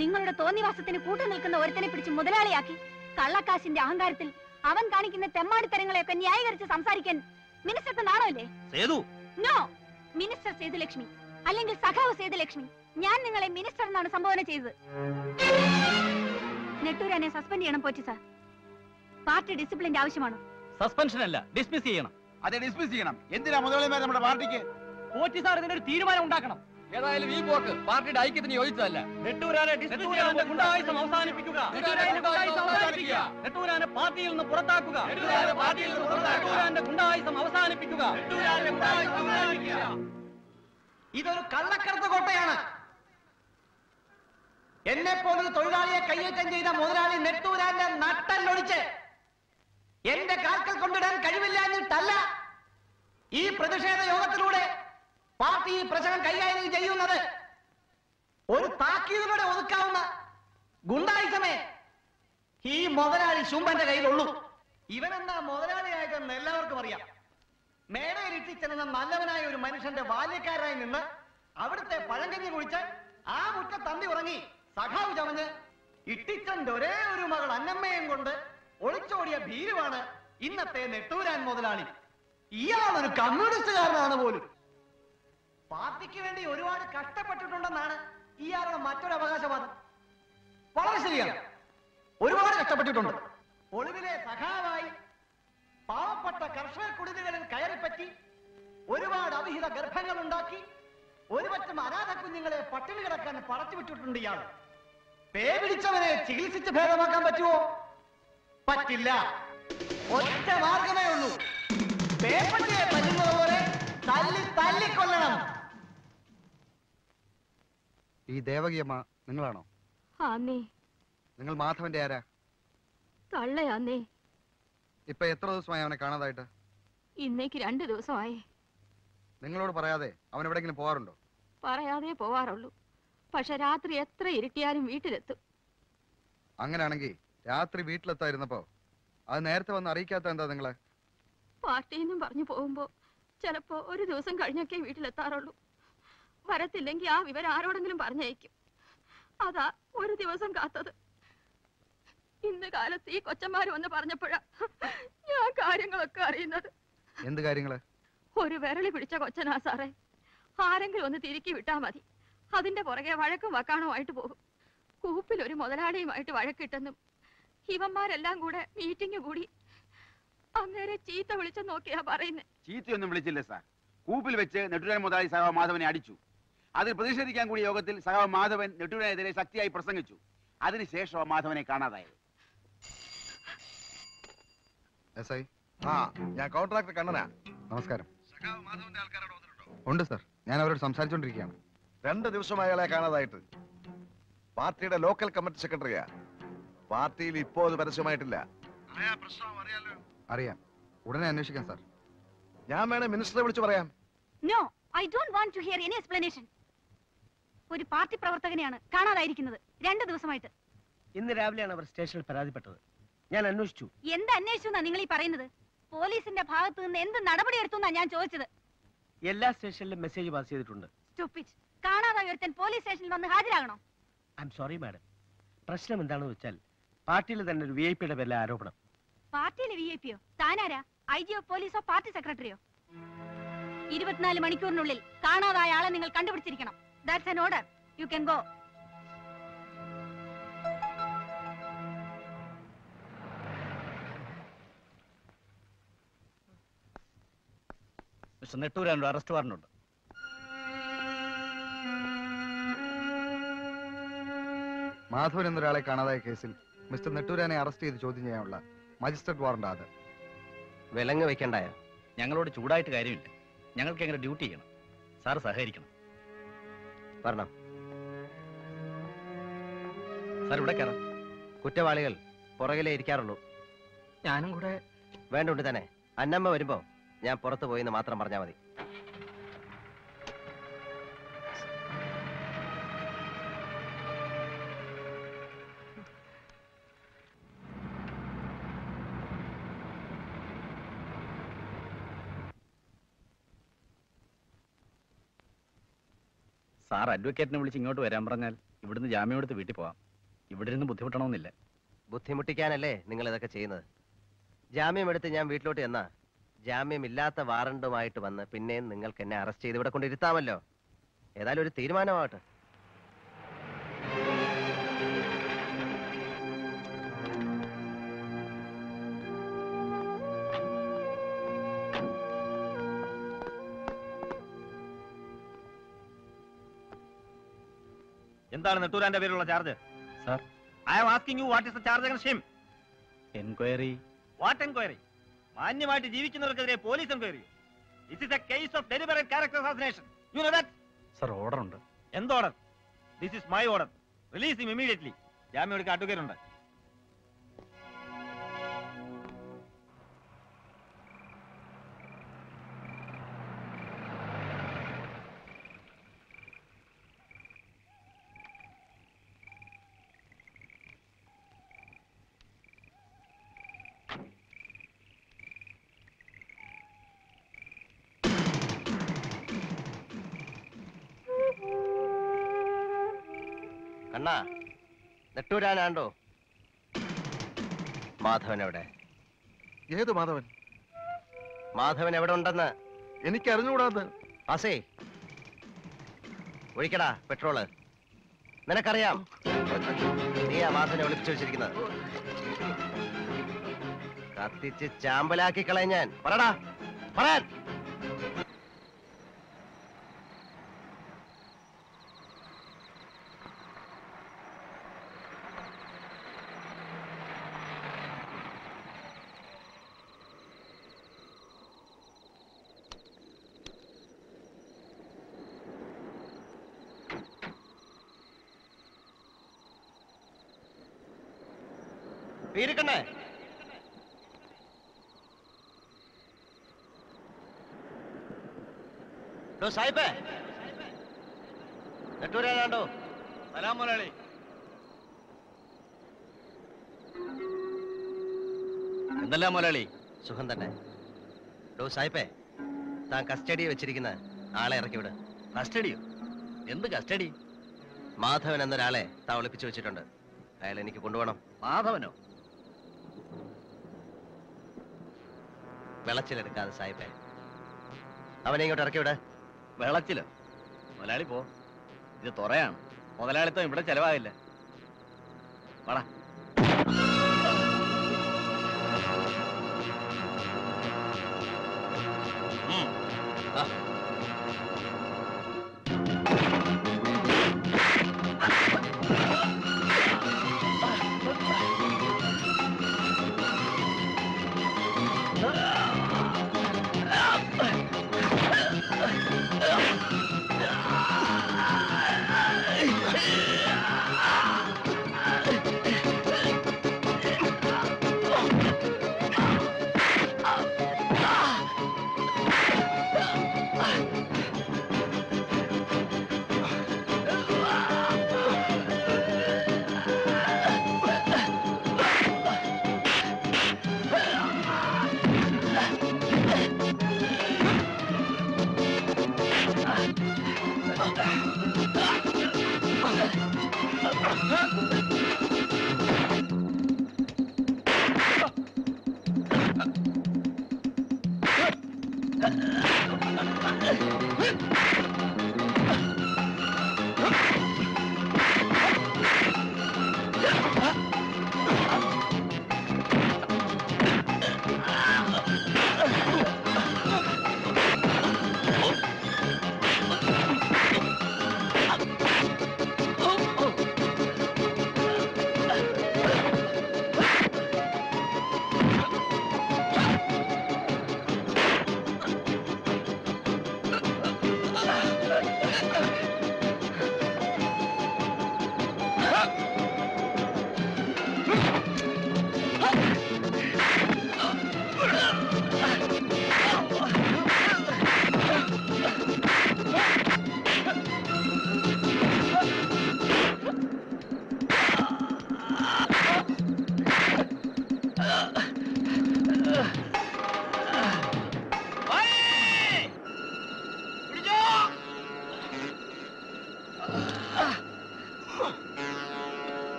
നിങ്ങളുടെ തോന്നിവാസത്തിന് കൂട്ടു നിൽക്കുന്ന ഒരുത്തനെ പിടിച്ച് മുതലാളിയാക്കി കള്ളക്കാശിന്റെ അഹങ്കാരത്തിൽ അവൻ കാണിക്കുന്ന തെമ്മാടിത്തരങ്ങളെയൊക്കെ ന്യായീകരിച്ച് സംസാരിക്കാൻ മിനിസ്റ്റർക്ക് നാണമല്ലേ? സേതു. നോ മിനിസ്റ്റർ സേതുലക്ഷ്മി അല്ലെങ്കിൽ സഖാവ് സേതുലക്ഷ്മി ഞാൻ നിങ്ങളെ മിനിസ്റ്റർ എന്നാണ് സംബോധന ചെയ്തത്. നെട്ടൂരാനെ സസ്പെൻഡ് ചെയ്യണം പോറ്റി സാർ പാർട്ടി ഡിസിപ്ലിന്റെ ആവശ്യമാണ്? സസ്പെൻഷൻ അല്ല ഡിസ്മിസ് ചെയ്യണം. അതെ ഡിസ്മിസ് ചെയ്യണം. എന്തിനാ മുതലാളിമാർ നമ്മുടെ പാർട്ടിക്ക്? പോറ്റി സാർ ഇതിനൊരു തീരുമാനം ഉണ്ടാക്കണം. ഏതായാലും ഈ പോക്ക് പാർട്ടിയുടെ ഐക്യത്തിന് യോജിച്ചതല്ല. അവസാനിപ്പിക്കുക. നെട്ടൂരാനെ പാർട്ടിയിൽ നിന്ന് പുറത്താക്കുക. ഗുണ്ടായുസം അവസാനിപ്പിക്കുക. ഇതൊരു കള്ളക്കടത്ത് കോട്ടയാണ്. എന്നെ പോലൊരു തൊഴിലാളിയെ കയ്യേറ്റം ചെയ്ത മുതലാളി നെട്ടൂരാന്റെ നട്ടല്ലൊടിച്ച് എന്റെ കാൽക്കൽ കൊണ്ടിടാൻ കഴിവില്ല എന്നിട്ടല്ല ഈ പ്രതിഷേധ യോഗത്തിലൂടെ പാർട്ടി ഈ പ്രശ്നം കൈകാര്യം ചെയ്യുന്നത്. ഒരു താക്കീതിലൂടെ ഒതുക്കാവുന്ന ഗുണ്ടായുസമേ ഈ മുതലാളി ശുംഭന്റെ കയ്യിലുള്ളൂ. ഇവനെന്നാ മുതലാളിയായതെന്ന് എല്ലാവർക്കും അറിയാം. മേടയിൽ ഇട്ടിച്ചെന്ന നല്ലവനായ ഒരു മനുഷ്യന്റെ ബാല്യക്കാരായി നിന്ന് അവിടുത്തെ പഴങ്കഞ്ഞി കുഴിച്ച് ആ മുറ്റ തന്തി ഉറങ്ങി. സഖാവ് ചമഞ്ഞ് ഇട്ടിച്ചന്റെ ഒരേ ഒരു മകൾ അന്നമ്മയും കൊണ്ട് ഒളിച്ചോടിയ ഭീരുവാണ് ഇന്നത്തെ നെട്ടൂരാൻ മുതലാളി. ഒരു കമ്മ്യൂണിസ്റ്റുകാരനാണ് പോലും. പാർട്ടിക്ക് വേണ്ടി ഒരുപാട് കഷ്ടപ്പെട്ടിട്ടുണ്ടെന്നാണ് ഇയാളുടെ മറ്റൊരു അവകാശവാദം. വളരെ ശരിയാണ്. ഒരുപാട് കഷ്ടപ്പെട്ടിട്ടുണ്ട്. ഒളിവിലെ സഖാവായി പാവപ്പെട്ട കർഷക കുടിലുകളിൽ കയറിപ്പറ്റി ഒരുപാട് അവിഹിത ഗർഭങ്ങൾ ഉണ്ടാക്കി ഒരുപറ്റം അനാഥ കുഞ്ഞുങ്ങളെ പട്ടിണി കിടക്കാൻ പറച്ചു വിട്ടിട്ടുണ്ട് ഇയാൾ പേ പിടിച്ചവനെ ചികിത്സിച്ച് ഭേദമാക്കാൻ പറ്റുമോ പറ്റില്ല. ഒറ്റ മാർഗമേ ഉള്ളൂ. പേപ്പട്ടിയെ പറ്റുന്നത് പോലെ തല്ലി തല്ലിക്കൊല്ലണം. ഈ ദേവകിയമ്മ നിങ്ങളാണോ? ആന്നേ നിങ്ങൾ മാധവന്റെ ആരാ? തള്ളയാന്നേ ഇപ്പൊ എത്ര ദിവസമായി അവനെ കാണാതായിട്ട്? ഇന്നേക്ക് രണ്ടു ദിവസമായി. നിങ്ങളോട് പറയാതെ അവൻ എവിടെങ്കിലും പോവാറുണ്ടോ? പറയാതെ പോവാറുള്ളൂ. പക്ഷെ രാത്രി എത്ര ഇരുട്ടിയാലും വീട്ടിലെത്തും. അങ്ങനെയാണെങ്കിൽ രാത്രി വീട്ടിലെത്തായിരുന്നപ്പോ അത് നേരത്തെ വന്ന് അറിയിക്കാത്ത എന്താ നിങ്ങളെ? പാർട്ടിന്നും പറഞ്ഞു പോകുമ്പോ ചിലപ്പോ ഒരു ദിവസം കഴിഞ്ഞൊക്കെ വീട്ടിലെത്താറുള്ളൂ. വരത്തില്ലെങ്കിൽ ആ വിവരം ആരോടെങ്കിലും പറഞ്ഞയക്കും. അതാ ഒരു ദിവസം കാത്തത്. ഇന്ന് കാലത്ത് ഈ കൊച്ചന്മാര് വന്ന് പറഞ്ഞപ്പോഴാ ഞാൻ കാര്യങ്ങളൊക്കെ അറിയുന്നത്. എന്ത് കാര്യങ്ങൾ? ഒരു വിരളി പിടിച്ച കൊച്ചനാ സാറേ. ആരെങ്കിലും ഒന്ന് തിരുക്കി വിട്ടാ മതി. അതിന്റെ പുറകെ വഴക്കും വക്കാണുമായിട്ട് പോകും. കൂപ്പിൽ ഒരു മുതലാളിയുമായിട്ട് വഴക്കിട്ടെന്നും ഇവന്മാരെല്ലാം കൂടെ മീറ്റിംഗ് കൂടി. അങ്ങേരെ ചീത്ത വിളിച്ചു നോക്കിയാ പറയുന്നത് ചീത്തയൊന്നും വിളിച്ചില്ല സാർ കൂപ്പിൽ വെച്ച് നെട്ടുരാൻ മുതലാളി സഹാവ് മാധവനെ അടിച്ചു. അതിൽ പ്രതിഷേധിക്കാൻ കൂടിയ യോഗത്തിൽ സഹാവ് മാധവൻ നെട്ടുരാനെതിരെ ശക്തിയായി പ്രസംഗിച്ചു. അതിനുശേഷം മാധവനെ കാണാതായത് ആ ഞാൻ കോൺട്രാക്ടർ കണ്ണനാ. നമസ്കാരം. ഉണ്ട് സർ ഞാൻ അവരോട് സംസാരിച്ചുകൊണ്ടിരിക്കുകയാണ് രണ്ട് ദിവസം അയാളെ കാണാതായിട്ട്. പാർട്ടിയുടെ ലോക്കൽ കമ്മിറ്റി സെക്രട്ടറിയാ. പാർട്ടിയിൽ ഇപ്പോ അത് പരസ്യമായിട്ടില്ല. അറിയാം. ഉടനെ അന്വേഷിക്കാം സാർ. ഞാൻ വേണേ മിനിസ്റ്ററെ വിളിച്ചു പറയാം. No I don't want to hear any explanation ഒരു പാർട്ടി പ്രവർത്തകനെയാണ് കാണാതായിരിക്കുന്നത്. രണ്ട് ദിവസമായിട്ട്. ഇന്ന് രാവിലെയാണ് അവർ സ്റ്റേഷനിൽ പരാതിപ്പെട്ടത്. ഞാൻ അന്വേഷിച്ചു. എന്ത് അന്വേഷിച്ചു എന്നാ നിങ്ങൾ ഈ പറയുന്നത്? പോലീസിന്റെ ഭാഗത്ത് നിന്ന് എന്ത് നടപടി എടുത്തു എന്നാ ഞാൻ ചോദിച്ചത്? എല്ലാ സ്റ്റേഷനിലും മെസ്സേജ് പാസ് ചെയ്തിട്ടുണ്ട്. സ്റ്റുപ്പിച്ച് കാണാതായ ഒരുത്തൻ പോലീസ് സ്റ്റേഷനിൽ വന്ന് ഹാജരാകണോ? ഐ എം സോറി മാഡം പ്രശ്നം എന്താണെന്ന് വെച്ചാൽ പാർട്ടിയിൽ തന്നെ ഒരു വി ഐ പിയുടെ പേരിലെ ആരോപണം. പാർട്ടിയിലെ വി ഐ പിയോ താനാരാ? ഐ ജിയോ പോലീസോ പാർട്ടി സെക്രട്ടറിയോ? ഇരുപത്തിനാല് മണിക്കൂറിനുള്ളിൽ കാണാതായ ആളെ നിങ്ങൾ കണ്ടുപിടിച്ചിരിക്കണം. That's an order you can go mister Netturan ഒരു അറസ്റ്റ് വാറണ്ടുണ്ട് മാധവൻ എന്നൊരാളെ കാണാതായ കേസിൽ മിസ്റ്റർ നെട്ടൂരാനെ അറസ്റ്റ് ചെയ്ത് ചോദ്യം ചെയ്യാനുള്ള മജിസ്ട്രേറ്റ് വാറണ്ടാ ആണ് വിലങ്ങ് വെക്കണ്ടായ? ഞങ്ങളോട് ചൂടായിട്ട് കാര്യമില്ല. ഞങ്ങൾക്ക് എങ്ങനെ ഡ്യൂട്ടി ചെയ്യണം? സാർ സഹകരിക്കണം. വരണം? സാർ ഇവിടെ കയറാം. കുറ്റവാളികൾ പുറകിലേ ഇരിക്കാറുള്ളൂ. ഞാനും കൂടെ വേണ്ടുണ്ട് തന്നെ. അന്നമ്മ വരുമ്പോ ഞാൻ പുറത്തു പോയിന്ന് മാത്രം പറഞ്ഞാൽ മതി. സാർ അഡ്വക്കേറ്റിനെ വിളിച്ച് ഇങ്ങോട്ട് വരാൻ പറഞ്ഞാൽ ഇവിടുന്ന് ജാമ്യം എടുത്ത് വീട്ടിൽ പോവാം. ഇവിടെ ഇരുന്ന് ബുദ്ധിമുട്ടണമെന്നില്ല. ബുദ്ധിമുട്ടിക്കാനല്ലേ നിങ്ങൾ ഇതൊക്കെ ചെയ്യുന്നത്? ജാമ്യം എടുത്ത് ഞാൻ വീട്ടിലോട്ട് എന്നാ ജാമ്യം ഇല്ലാത്ത വാറണ്ടുമായിട്ട് വന്ന് പിന്നെയും നിങ്ങൾക്ക് എന്നെ അറസ്റ്റ് ചെയ്ത് ഇവിടെ കൊണ്ടിരുത്താമല്ലോ ഏതായാലും ഒരു തീരുമാനമാവട്ടെ. എന്താണ് നെട്ടൂരാന്റെ പേരിലുള്ള charge? Sir. I am asking you what is the charge against him enquiry what enquiry മാന്യമായിട്ട് ജീവിക്കുന്നവർക്കെതിരെ police enquiry it is a case of deliberate character assassination you know that sir order ഉണ്ട്. എന്ത് order this is my order release him immediately ജാമ്യം എടുക്കാൻ advocate ഉണ്ട്. കണ്ണാ നെട്ടൂരാനാണ്ടോ? മാധവൻ എവിടെ? ഏത് മാധവൻ? മാധവൻ എവിടെ ഉണ്ടെന്ന്? എനിക്ക് അറിഞ്ഞുകൂടാന്ന് ആസേ ഒഴിക്കടാ പെട്രോൾ. നിനക്കറിയാം നീയാ മാധവനെ ഒളിപ്പിച്ചു വെച്ചിരിക്കുന്നത്. കത്തിച്ച് ചാമ്പലാക്കി കളയാൻ പറടാ പറയാൻ ഡോ സാഹിബേ നെട്ടൂരാണ്ടോ സലാം മുതലാളി എന്തല്ല മുരളി സുഖം തന്നെ. ഡോ സാഹിബേ താൻ കസ്റ്റഡി വെച്ചിരിക്കുന്ന ആളെ ഇറക്കി വിട്. കസ്റ്റഡിയോ? എന്ത് കസ്റ്റഡി? മാധവൻ എന്നൊരാളെ താ ഒളിപ്പിച്ചു വെച്ചിട്ടുണ്ട്. അയാൾ എനിക്ക് കൊണ്ടുപോകണം. മാധവനോ? വിളച്ചിലെടുക്കാതെ സാഹിബേ അവനെ ഇങ്ങോട്ട് ഇറക്കി വിട്. വെളച്ചിലോ മുതലാളി പോ. ഇത് തുറയാണ്. മുതലാളിത്തം ഇവിടെ ചെലവാകില്ല. വാടാ.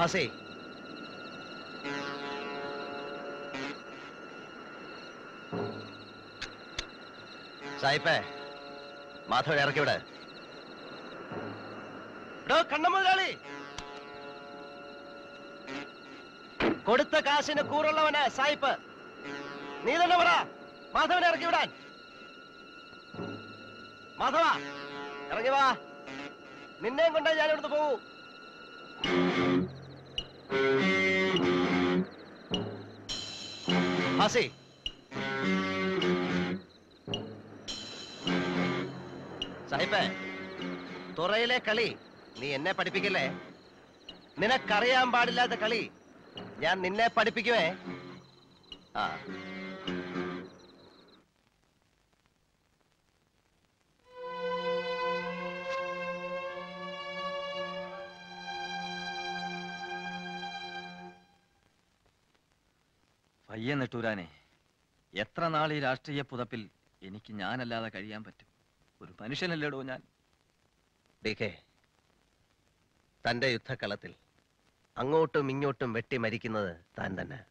ഹസേ സായിപ്പേ മാധവൻ ഇറക്കി വിട്. എടോ കണ്ണ മുതലാളി കൊടുത്ത കാശിന് കൂറുള്ളവന് സായിപ്പ്. നീ തന്നെ പറ മാധവനെ ഇറക്കി വിടാൻ. മാധവ ഇറങ്ങി വാ. നിന്നെയും കൊണ്ടേ ഞാൻ ഇവിടുന്ന് സാഹിബേ തുറയിലെ കളി നീ എന്നെ പഠിപ്പിക്കല്ലേ? നിനക്കറിയാൻ പാടില്ലാത്ത കളി ഞാൻ നിന്നെ പഠിപ്പിക്കുമേ ആ. പയ്യ നെട്ടൂരാനെ എത്ര നാൾ ഈ രാഷ്ട്രീയ പുതപ്പിൽ എനിക്ക് ഞാനല്ലാതെ കഴിയാൻ പറ്റും? ഒരു മനുഷ്യനല്ലേടോ ഞാൻ? തന്റെ യുദ്ധക്കളത്തിൽ അങ്ങോട്ടും ഇങ്ങോട്ടും വെട്ടി മരിക്കുന്നത് താൻ തന്നെ.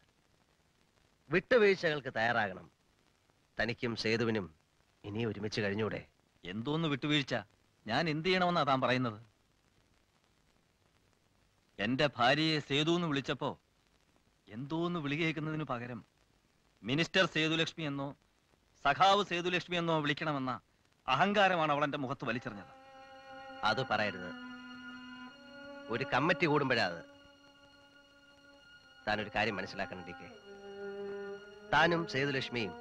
വിട്ടുവീഴ്ചകൾക്ക് തയ്യാറാകണം. തനിക്കും സേതുവിനും ഇനി ഒരുമിച്ച് കഴിഞ്ഞൂടെ. എന്തോന്ന് വിട്ടുവീഴ്ച? ഞാൻ എന്ത് ചെയ്യണമെന്നാ താൻ പറയുന്നത്? എന്റെ ഭാര്യയെ സേതു എന്ന് വിളിച്ചപ്പോ എന്തോന്ന് വിളി കേൾക്കുന്നതിന് പകരം മിനിസ്റ്റർ സേതുലക്ഷ്മി എന്നോ സഖാവ് സേതുലക്ഷ്മി എന്നോ വിളിക്കണമെന്ന അഹങ്കാരമാണ് അവൾ എന്റെ മുഖത്ത് വലിച്ചെറിഞ്ഞത്. അത് പറയരുത്. ഒരു കമ്മിറ്റി കൂടുമ്പോഴാ അത്. താൻ ഒരു കാര്യം മനസ്സിലാക്കണം ഡി കെ താനും സേതുലക്ഷ്മിയും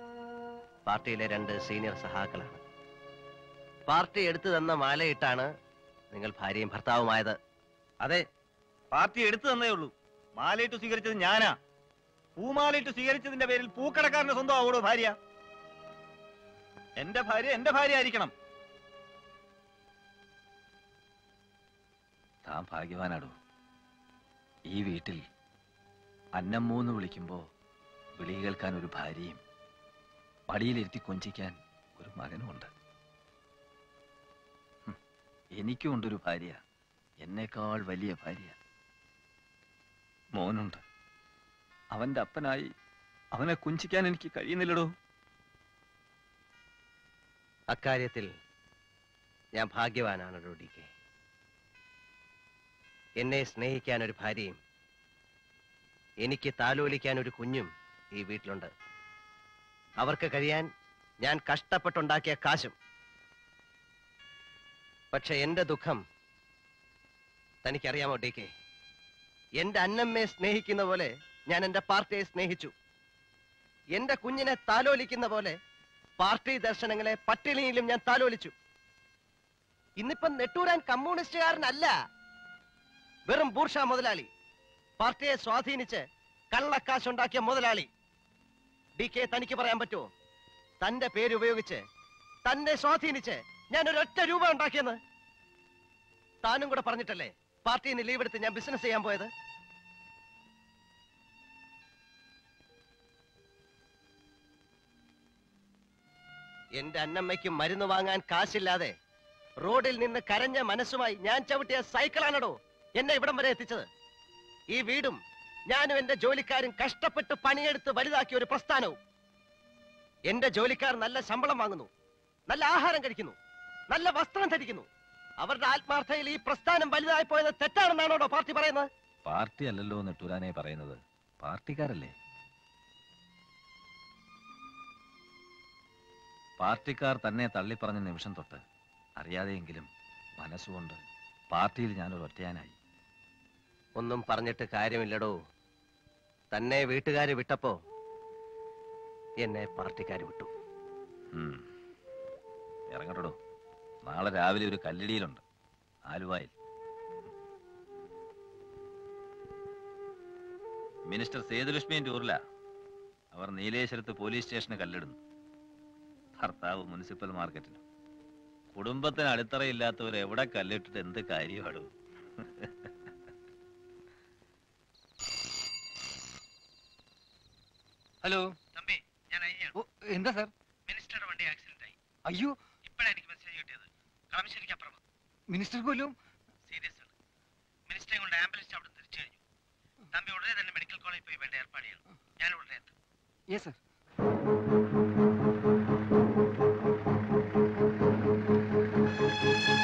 പാർട്ടിയിലെ രണ്ട് സീനിയർ സഹാക്കളാണ്. പാർട്ടി എടുത്തു തന്ന മാലയിട്ടാണ് നിങ്ങൾ ഭാര്യയും ഭർത്താവുമായത്. അതെ പാർട്ടി എടുത്തു തന്നേ ഉള്ളൂ. മാലയിട്ട് സ്വീകരിച്ചത് ഞാനാ. പൂമാലയിട്ട് സ്വീകരിച്ചതിന്റെ പേരിൽ പൂക്കടക്കാരന്റെ സ്വന്തം ആവോടോ ഭാര്യ? എന്റെ ഭാര്യ എന്റെ ഭാര്യ ആയിരിക്കണം. താൻ ഭാഗ്യവാനാടോ. ഈ വീട്ടിൽ അന്നമ്മൂന്ന് വിളിക്കുമ്പോ വിളി കേൾക്കാൻ ഒരു ഭാര്യയും പടിയിലിരുത്തി കൊഞ്ചിക്കാൻ ഒരു മകനുമുണ്ട്. എനിക്കും ഉണ്ടൊരു ഭാര്യ. എന്നേക്കാൾ വലിയ ഭാര്യ. മോനുണ്ട്. അവന്റെ അപ്പനായി അവനെ കുഞ്ചിക്കാൻ എനിക്ക് കഴിയുന്നില്ലടോ. അക്കാര്യത്തിൽ ഞാൻ ഭാഗ്യവാനാണ് ഡി കെ. എന്നെ സ്നേഹിക്കാൻ ഒരു ഭാര്യയും എനിക്ക് താലോലിക്കാൻ ഒരു കുഞ്ഞും ഈ വീട്ടിലുണ്ട്. അവർക്ക് കഴിയാൻ ഞാൻ കഷ്ടപ്പെട്ടുണ്ടാക്കിയ കാശും. പക്ഷെ എന്റെ ദുഃഖം തനിക്കറിയാമോ ഡി കെ? എന്റെ അന്നമ്മയെ സ്നേഹിക്കുന്ന പോലെ ഞാൻ എന്റെ പാർട്ടിയെ സ്നേഹിച്ചു. എന്റെ കുഞ്ഞിനെ താലോലിക്കുന്ന പോലെ പാർട്ടി ദർശനങ്ങളെ പട്ടിണിയിലും ഞാൻ താലോലിച്ചു. ഇന്നിപ്പം നെട്ടൂരാൻ കമ്മ്യൂണിസ്റ്റുകാരനല്ല വെറും ബൂർഷ മുതലാളി. പാർട്ടിയെ സ്വാധീനിച്ച് കള്ളക്കാശുണ്ടാക്കിയ മുതലാളി. ഡി കെ തനിക്ക് പറയാൻ പറ്റുമോ? തന്റെ പേരുപയോഗിച്ച് തന്നെ സ്വാധീനിച്ച് ഞാൻ ഒരു ഒറ്റ രൂപ ഉണ്ടാക്കിയെന്ന്? താനും കൂടെ പറഞ്ഞിട്ടല്ലേ പാർട്ടിയിൽ നിന്ന് ലീവ് എടുത്ത് ഞാൻ ബിസിനസ് ചെയ്യാൻ പോയത്? എന്റെ അന്നമ്മയ്ക്ക് മരുന്ന് വാങ്ങാൻ കാശില്ലാതെ റോഡിൽ നിന്ന് കരഞ്ഞ മനസ്സുമായി ഞാൻ ചവിട്ടിയ സൈക്കിളാണടോ എന്നെ ഇവിടം വരെ എത്തിച്ചത്. ഈ വീടും ഞാനും എന്റെ ജോലിക്കാരും കഷ്ടപ്പെട്ട് പണിയെടുത്ത് വലുതാക്കിയ ഒരു പ്രസ്ഥാനവും. എന്റെ ജോലിക്കാർ നല്ല ശമ്പളം വാങ്ങുന്നു നല്ല ആഹാരം കഴിക്കുന്നു നല്ല വസ്ത്രം ധരിക്കുന്നു. അവരുടെ ആത്മാർത്ഥയിൽ ഈ പ്രസ്ഥാനം വലുതായി പോയത് തെറ്റാണെന്നാണോ പാർട്ടി പറയുന്നത്? പാർട്ടി അല്ലല്ലോ നെട്ടൂരാനെ പറയുന്നത്. പാർട്ടിക്കാരല്ലേ? പാർട്ടിക്കാർ തന്നെ തള്ളിപ്പറഞ്ഞ നിമിഷം തൊട്ട് അറിയാതെയെങ്കിലും മനസ്സുകൊണ്ട് പാർട്ടിയിൽ ഞാനൊരു ഒറ്റയാനായി. ഒന്നും പറഞ്ഞിട്ട് കാര്യമില്ലടോ. തന്നെ വീട്ടുകാര് വിട്ടപ്പോ എന്നെ പാർട്ടിക്കാര് വിട്ടു. ഇറങ്ങട്ടോ നാളെ രാവിലെ ഒരു കല്ലിടിയിലുണ്ട്. ആലുവായിൽ. മിനിസ്റ്റർ സേതുലക്ഷ്മിയും ടൂറില. അവർ നീലേശ്വരത്ത് പോലീസ് സ്റ്റേഷന് കല്ലിടുന്നു. ഭർത്താവ് മുനിസിപ്പൽ മാർക്കറ്റിലും കുടുംബത്തിന് അടിത്തറയില്ലാത്തവർ എവിടെ കല്ലിട്ടിട്ട് എന്ത് കാര്യമാണ് ഹലോ? തമ്പി ഞാൻ ഓ, എന്താ സാർ? മിനിസ്റ്ററുടെ വണ്ടി ആക്സിഡന്റ് ആയി. അയ്യോ. ഇപ്പോഴാണ് എനിക്ക് മെസ്സേജ് കിട്ടിയത്. കളമശ്ശേരിക്ക് അപ്പുറം മിനിസ്റ്റർ പോലും സീരിയസ് ആണ്. മിനിസ്റ്ററെ കൊണ്ട് ആംബുലൻസ് അവിടെ തിരിച്ചു കഴിഞ്ഞു. തമ്പി ഉടനെ തന്നെ മെഡിക്കൽ കോളേജിൽ പോയി വേണ്ട ഏർപ്പാട് ചെയ്യണം ഞാൻ ഉടനെ എത്തും. യെസ് സർ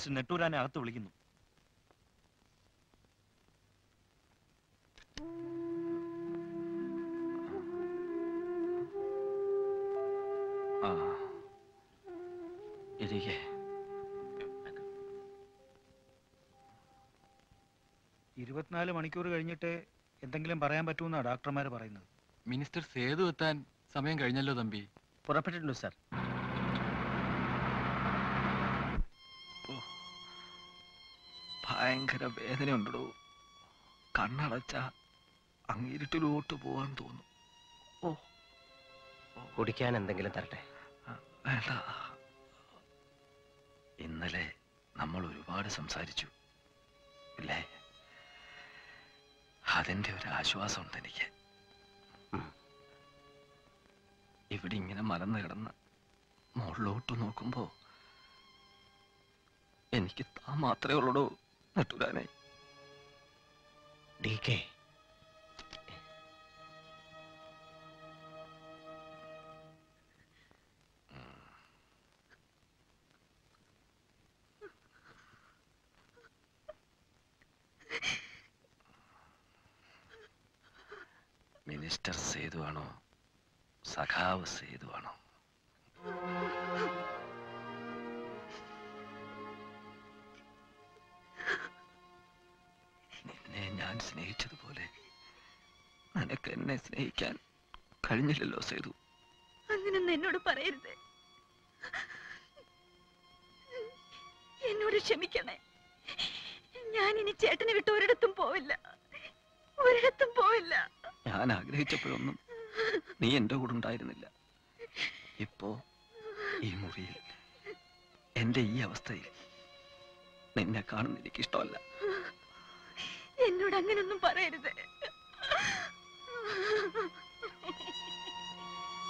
മിസ്റ്റർ നെട്ടൂരാനെ അകത്ത് വിളിക്കുന്നു. ഇരിക്കെ. ഇരുപത്തിനാല് മണിക്കൂർ കഴിഞ്ഞിട്ട് എന്തെങ്കിലും പറയാൻ പറ്റുമെന്നാണ് ഡോക്ടർമാർ പറയുന്നത്. മിനിസ്റ്റർ സേതു എത്താൻ സമയം കഴിഞ്ഞല്ലോ തമ്പി. പുറപ്പെട്ടിട്ടുണ്ട് സാർ. ഭയങ്കര വേദനയുണ്ടോ കണ്ണടച്ച അങ്ങിരുട്ടിലോട്ട് പോവാൻ തോന്നും. കുടിക്കാൻ എന്തെങ്കിലും തരട്ടെ? വേണ്ട. ഇന്നലെ നമ്മൾ ഒരുപാട് സംസാരിച്ചു. ഇല്ലേ? അതിന്റെ ഒരു ആശ്വാസമുണ്ട് എനിക്ക്. ഇവിടെ ഇങ്ങനെ മലന്ന് കിടന്ന് മുകളിലോട്ട് നോക്കുമ്പോൾ എനിക്ക് താ മാത്രമേ ഉള്ളൂ നട്ടുരാനെ ഡി കെ. മിനിസ്റ്റർ സേതുവാണോ? സഖാവ് സേതുവാണോ? ഞാൻ സ്നേഹിച്ചതുപോലെ നിനക്ക് എന്നെ സ്നേഹിക്കാൻ കഴിഞ്ഞില്ലല്ലോ സേതു. അങ്ങനൊന്നും എന്നോട് പറയരുത്. എന്നോട് ക്ഷമിക്കണേ. ഞാൻ ഇനി ചേട്ടനെ വിട്ട് ഒരിടത്തും പോവില്ല. ഒരിടത്തും പോവില്ല. ഞാൻ ആഗ്രഹിച്ചപ്പോഴൊന്നും നീ എന്റെ കൂടെ ഉണ്ടായിരുന്നില്ല. ഇപ്പോ ഈ മുറിയിൽ എന്റെ ഈ അവസ്ഥയിൽ നിന്നെ കാണുന്ന എനിക്ക് ഇഷ്ടമല്ല എന്നോട് അങ്ങനൊന്നും പറയരുത്.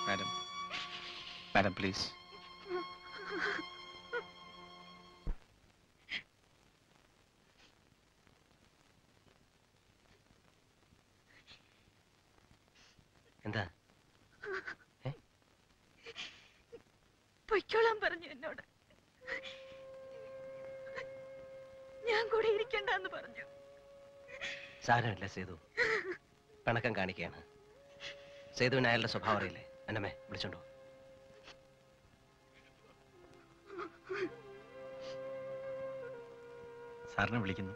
Madam madam please. എന്താ? പൊയ്ക്കോളാൻ പറഞ്ഞു എന്നോട്. ഞാൻ കൂടെ ഇരിക്കണ്ടെന്ന് പറഞ്ഞു. സാരമില്ല സേതു. പിണക്കം കാണിക്കുകയാണ് സേതുവിന് അയാളുടെ സ്വഭാവം അറിയില്ലേ? അന്നമ്മേ വിളിച്ചോണ്ടോ സാറിനെ വിളിക്കുന്നു.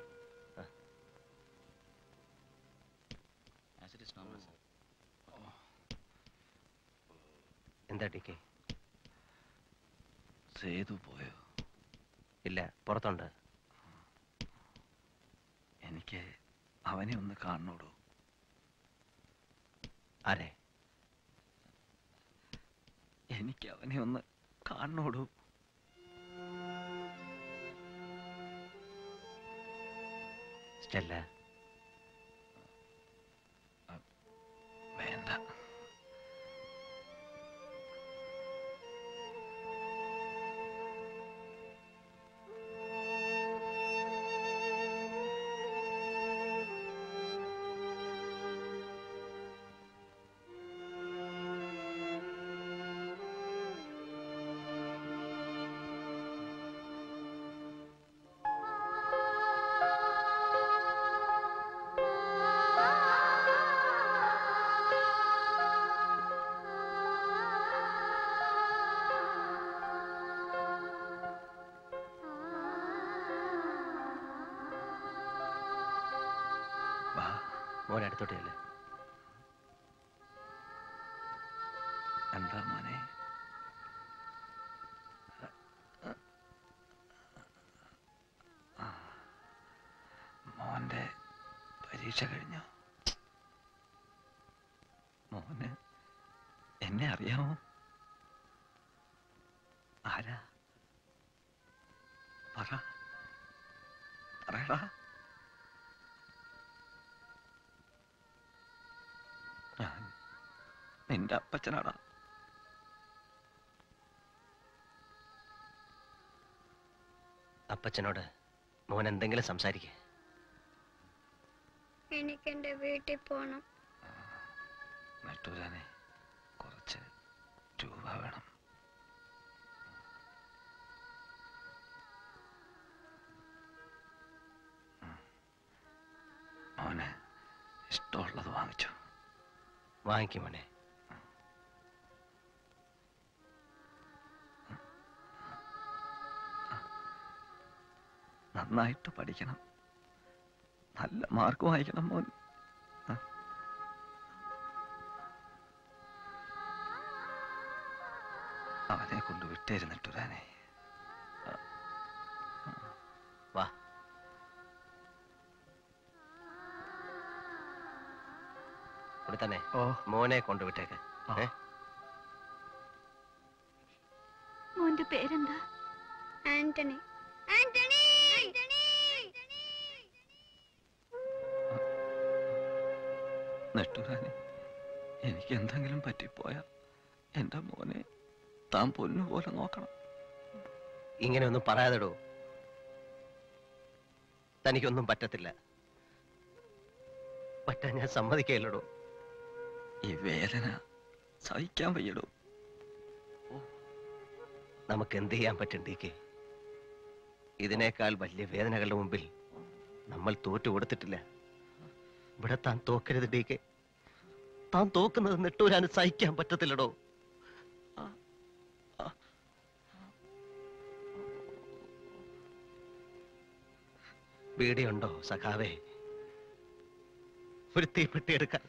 എന്താ ടിക്കെ സേതു പോയോ? ഇല്ല പുറത്തുണ്ട്. എനിക്ക് അവനെ ഒന്ന് കാണണോടോ. ആരെ? എനിക്ക് അവനെ ഒന്ന് കാണണോടോ. സ്റ്റെല്ല. മോൻ അടുത്തോട്ട് അല്ലേ മോനെ. നിന്റെ അപ്പച്ചനാടാ അപ്പച്ചനോട് മോൻ എന്തെങ്കിലും സംസാരിക്കേ. എനിക്ക് എന്റെ വീട്ടിൽ പോണം. നെട്ടൂരാനെ കുറച്ച് രൂപ വേണം. മോനെ ഇഷ്ടമുള്ളത് വാങ്ങിച്ചു. വാങ്ങിക്കും മോനെ. നന്നായിട്ട് പഠിക്കണം. നല്ല മാർക്ക് വാങ്ങിക്കണം മോൻ. ആ. അവനെ കൊണ്ട് വിട്ടേരുന്നിട്ടുരാനെ വാ. ഇവിടെ തന്നെ മോനെ കൊണ്ട് വിട്ടേക്ക്. മോന്റെ പേരെന്താ? ആന്റണി. എന്തെങ്കിലും പറ്റിപ്പോയാ എന്റെ മോനെ താൻ പൊന്നുപോലെ നോക്കണം. ഇങ്ങനെ ഒന്നും പറയാതെടോ. തനിക്കൊന്നും പറ്റത്തില്ല. പറ്റാൻ ഞാൻ സമ്മതിക്കയില്ലടോ ഈ വേദന സഹിക്കാൻ വയ്യടോ. നമുക്ക് എന്ത് ചെയ്യാൻ പറ്റും ഡി കെ ഇതിനേക്കാൾ വലിയ വേദനകളുടെ മുമ്പിൽ നമ്മൾ തോറ്റു കൊടുത്തിട്ടില്ല. ഇവിടെ താൻ തോക്കരുത് ഡി കെ താൻ തോക്കുന്നത് നെട്ടൂരാന് സഹിക്കാൻ പറ്റത്തില്ലടോ. പേടിയുണ്ടോ സഖാവേ? ഒരു തീപ്പെട്ടി എടുക്കാൻ.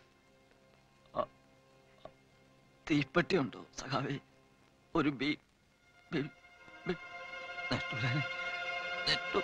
തീപ്പെട്ടി ഉണ്ടോ സഖാവേ? ഒരു ബി നെട്ടൂരാനെ. നെട്ടു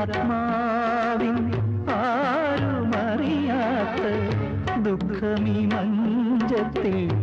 മറ്റൊരാത്മാവിൻ ആരുമറിയാത്ത ദുഃഖമീ മഞ്ചത്തിൽ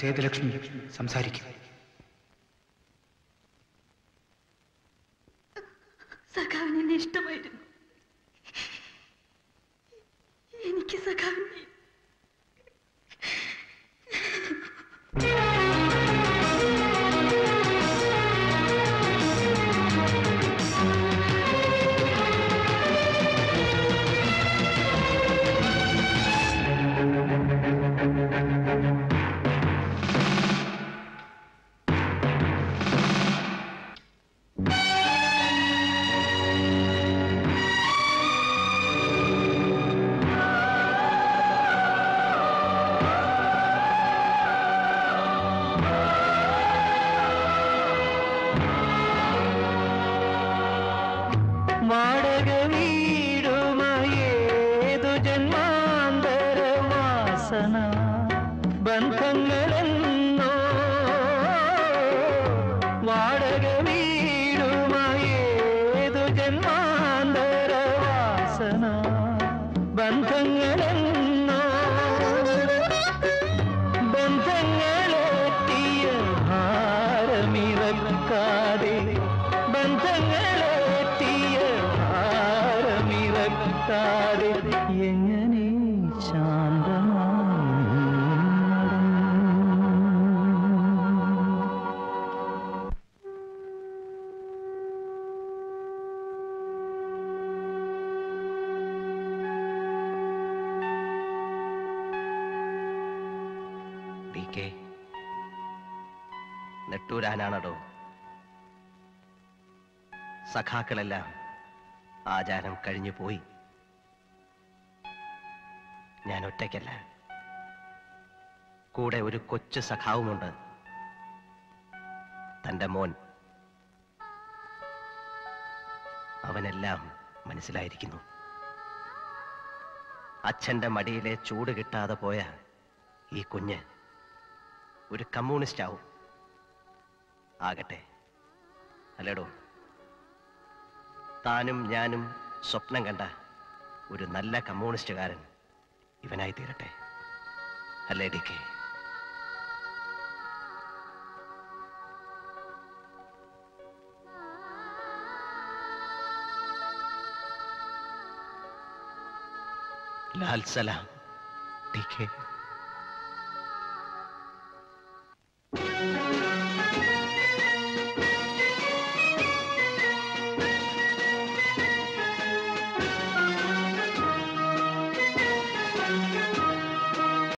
സേതുലക്ഷ്മി സംസാരിക്കും. നെട്ടൂരാനാണടോ സഖാക്കളെല്ലാം ആചാരം കഴിഞ്ഞു പോയി. ഞാൻ ഒറ്റയ്ക്കല്ല. കൂടെ ഒരു കൊച്ചു സഖാവുമുണ്ട്. തന്റെ മോൻ. അവനെല്ലാം മനസ്സിലായിരിക്കുന്നു. അച്ഛന്റെ മടിയിലെ ചൂട് കിട്ടാതെ പോയ ഈ കുഞ്ഞ് ഒരു കമ്മ്യൂണിസ്റ്റ് ആവും ആകട്ടെ. അല്ലേടോ? താനും ഞാനും സ്വപ്നം കണ്ട ഒരു നല്ല കമ്മ്യൂണിസ്റ്റുകാരൻ ഇവനായി തീരട്ടെ. അല്ലേ D K? Lal Salaam T K.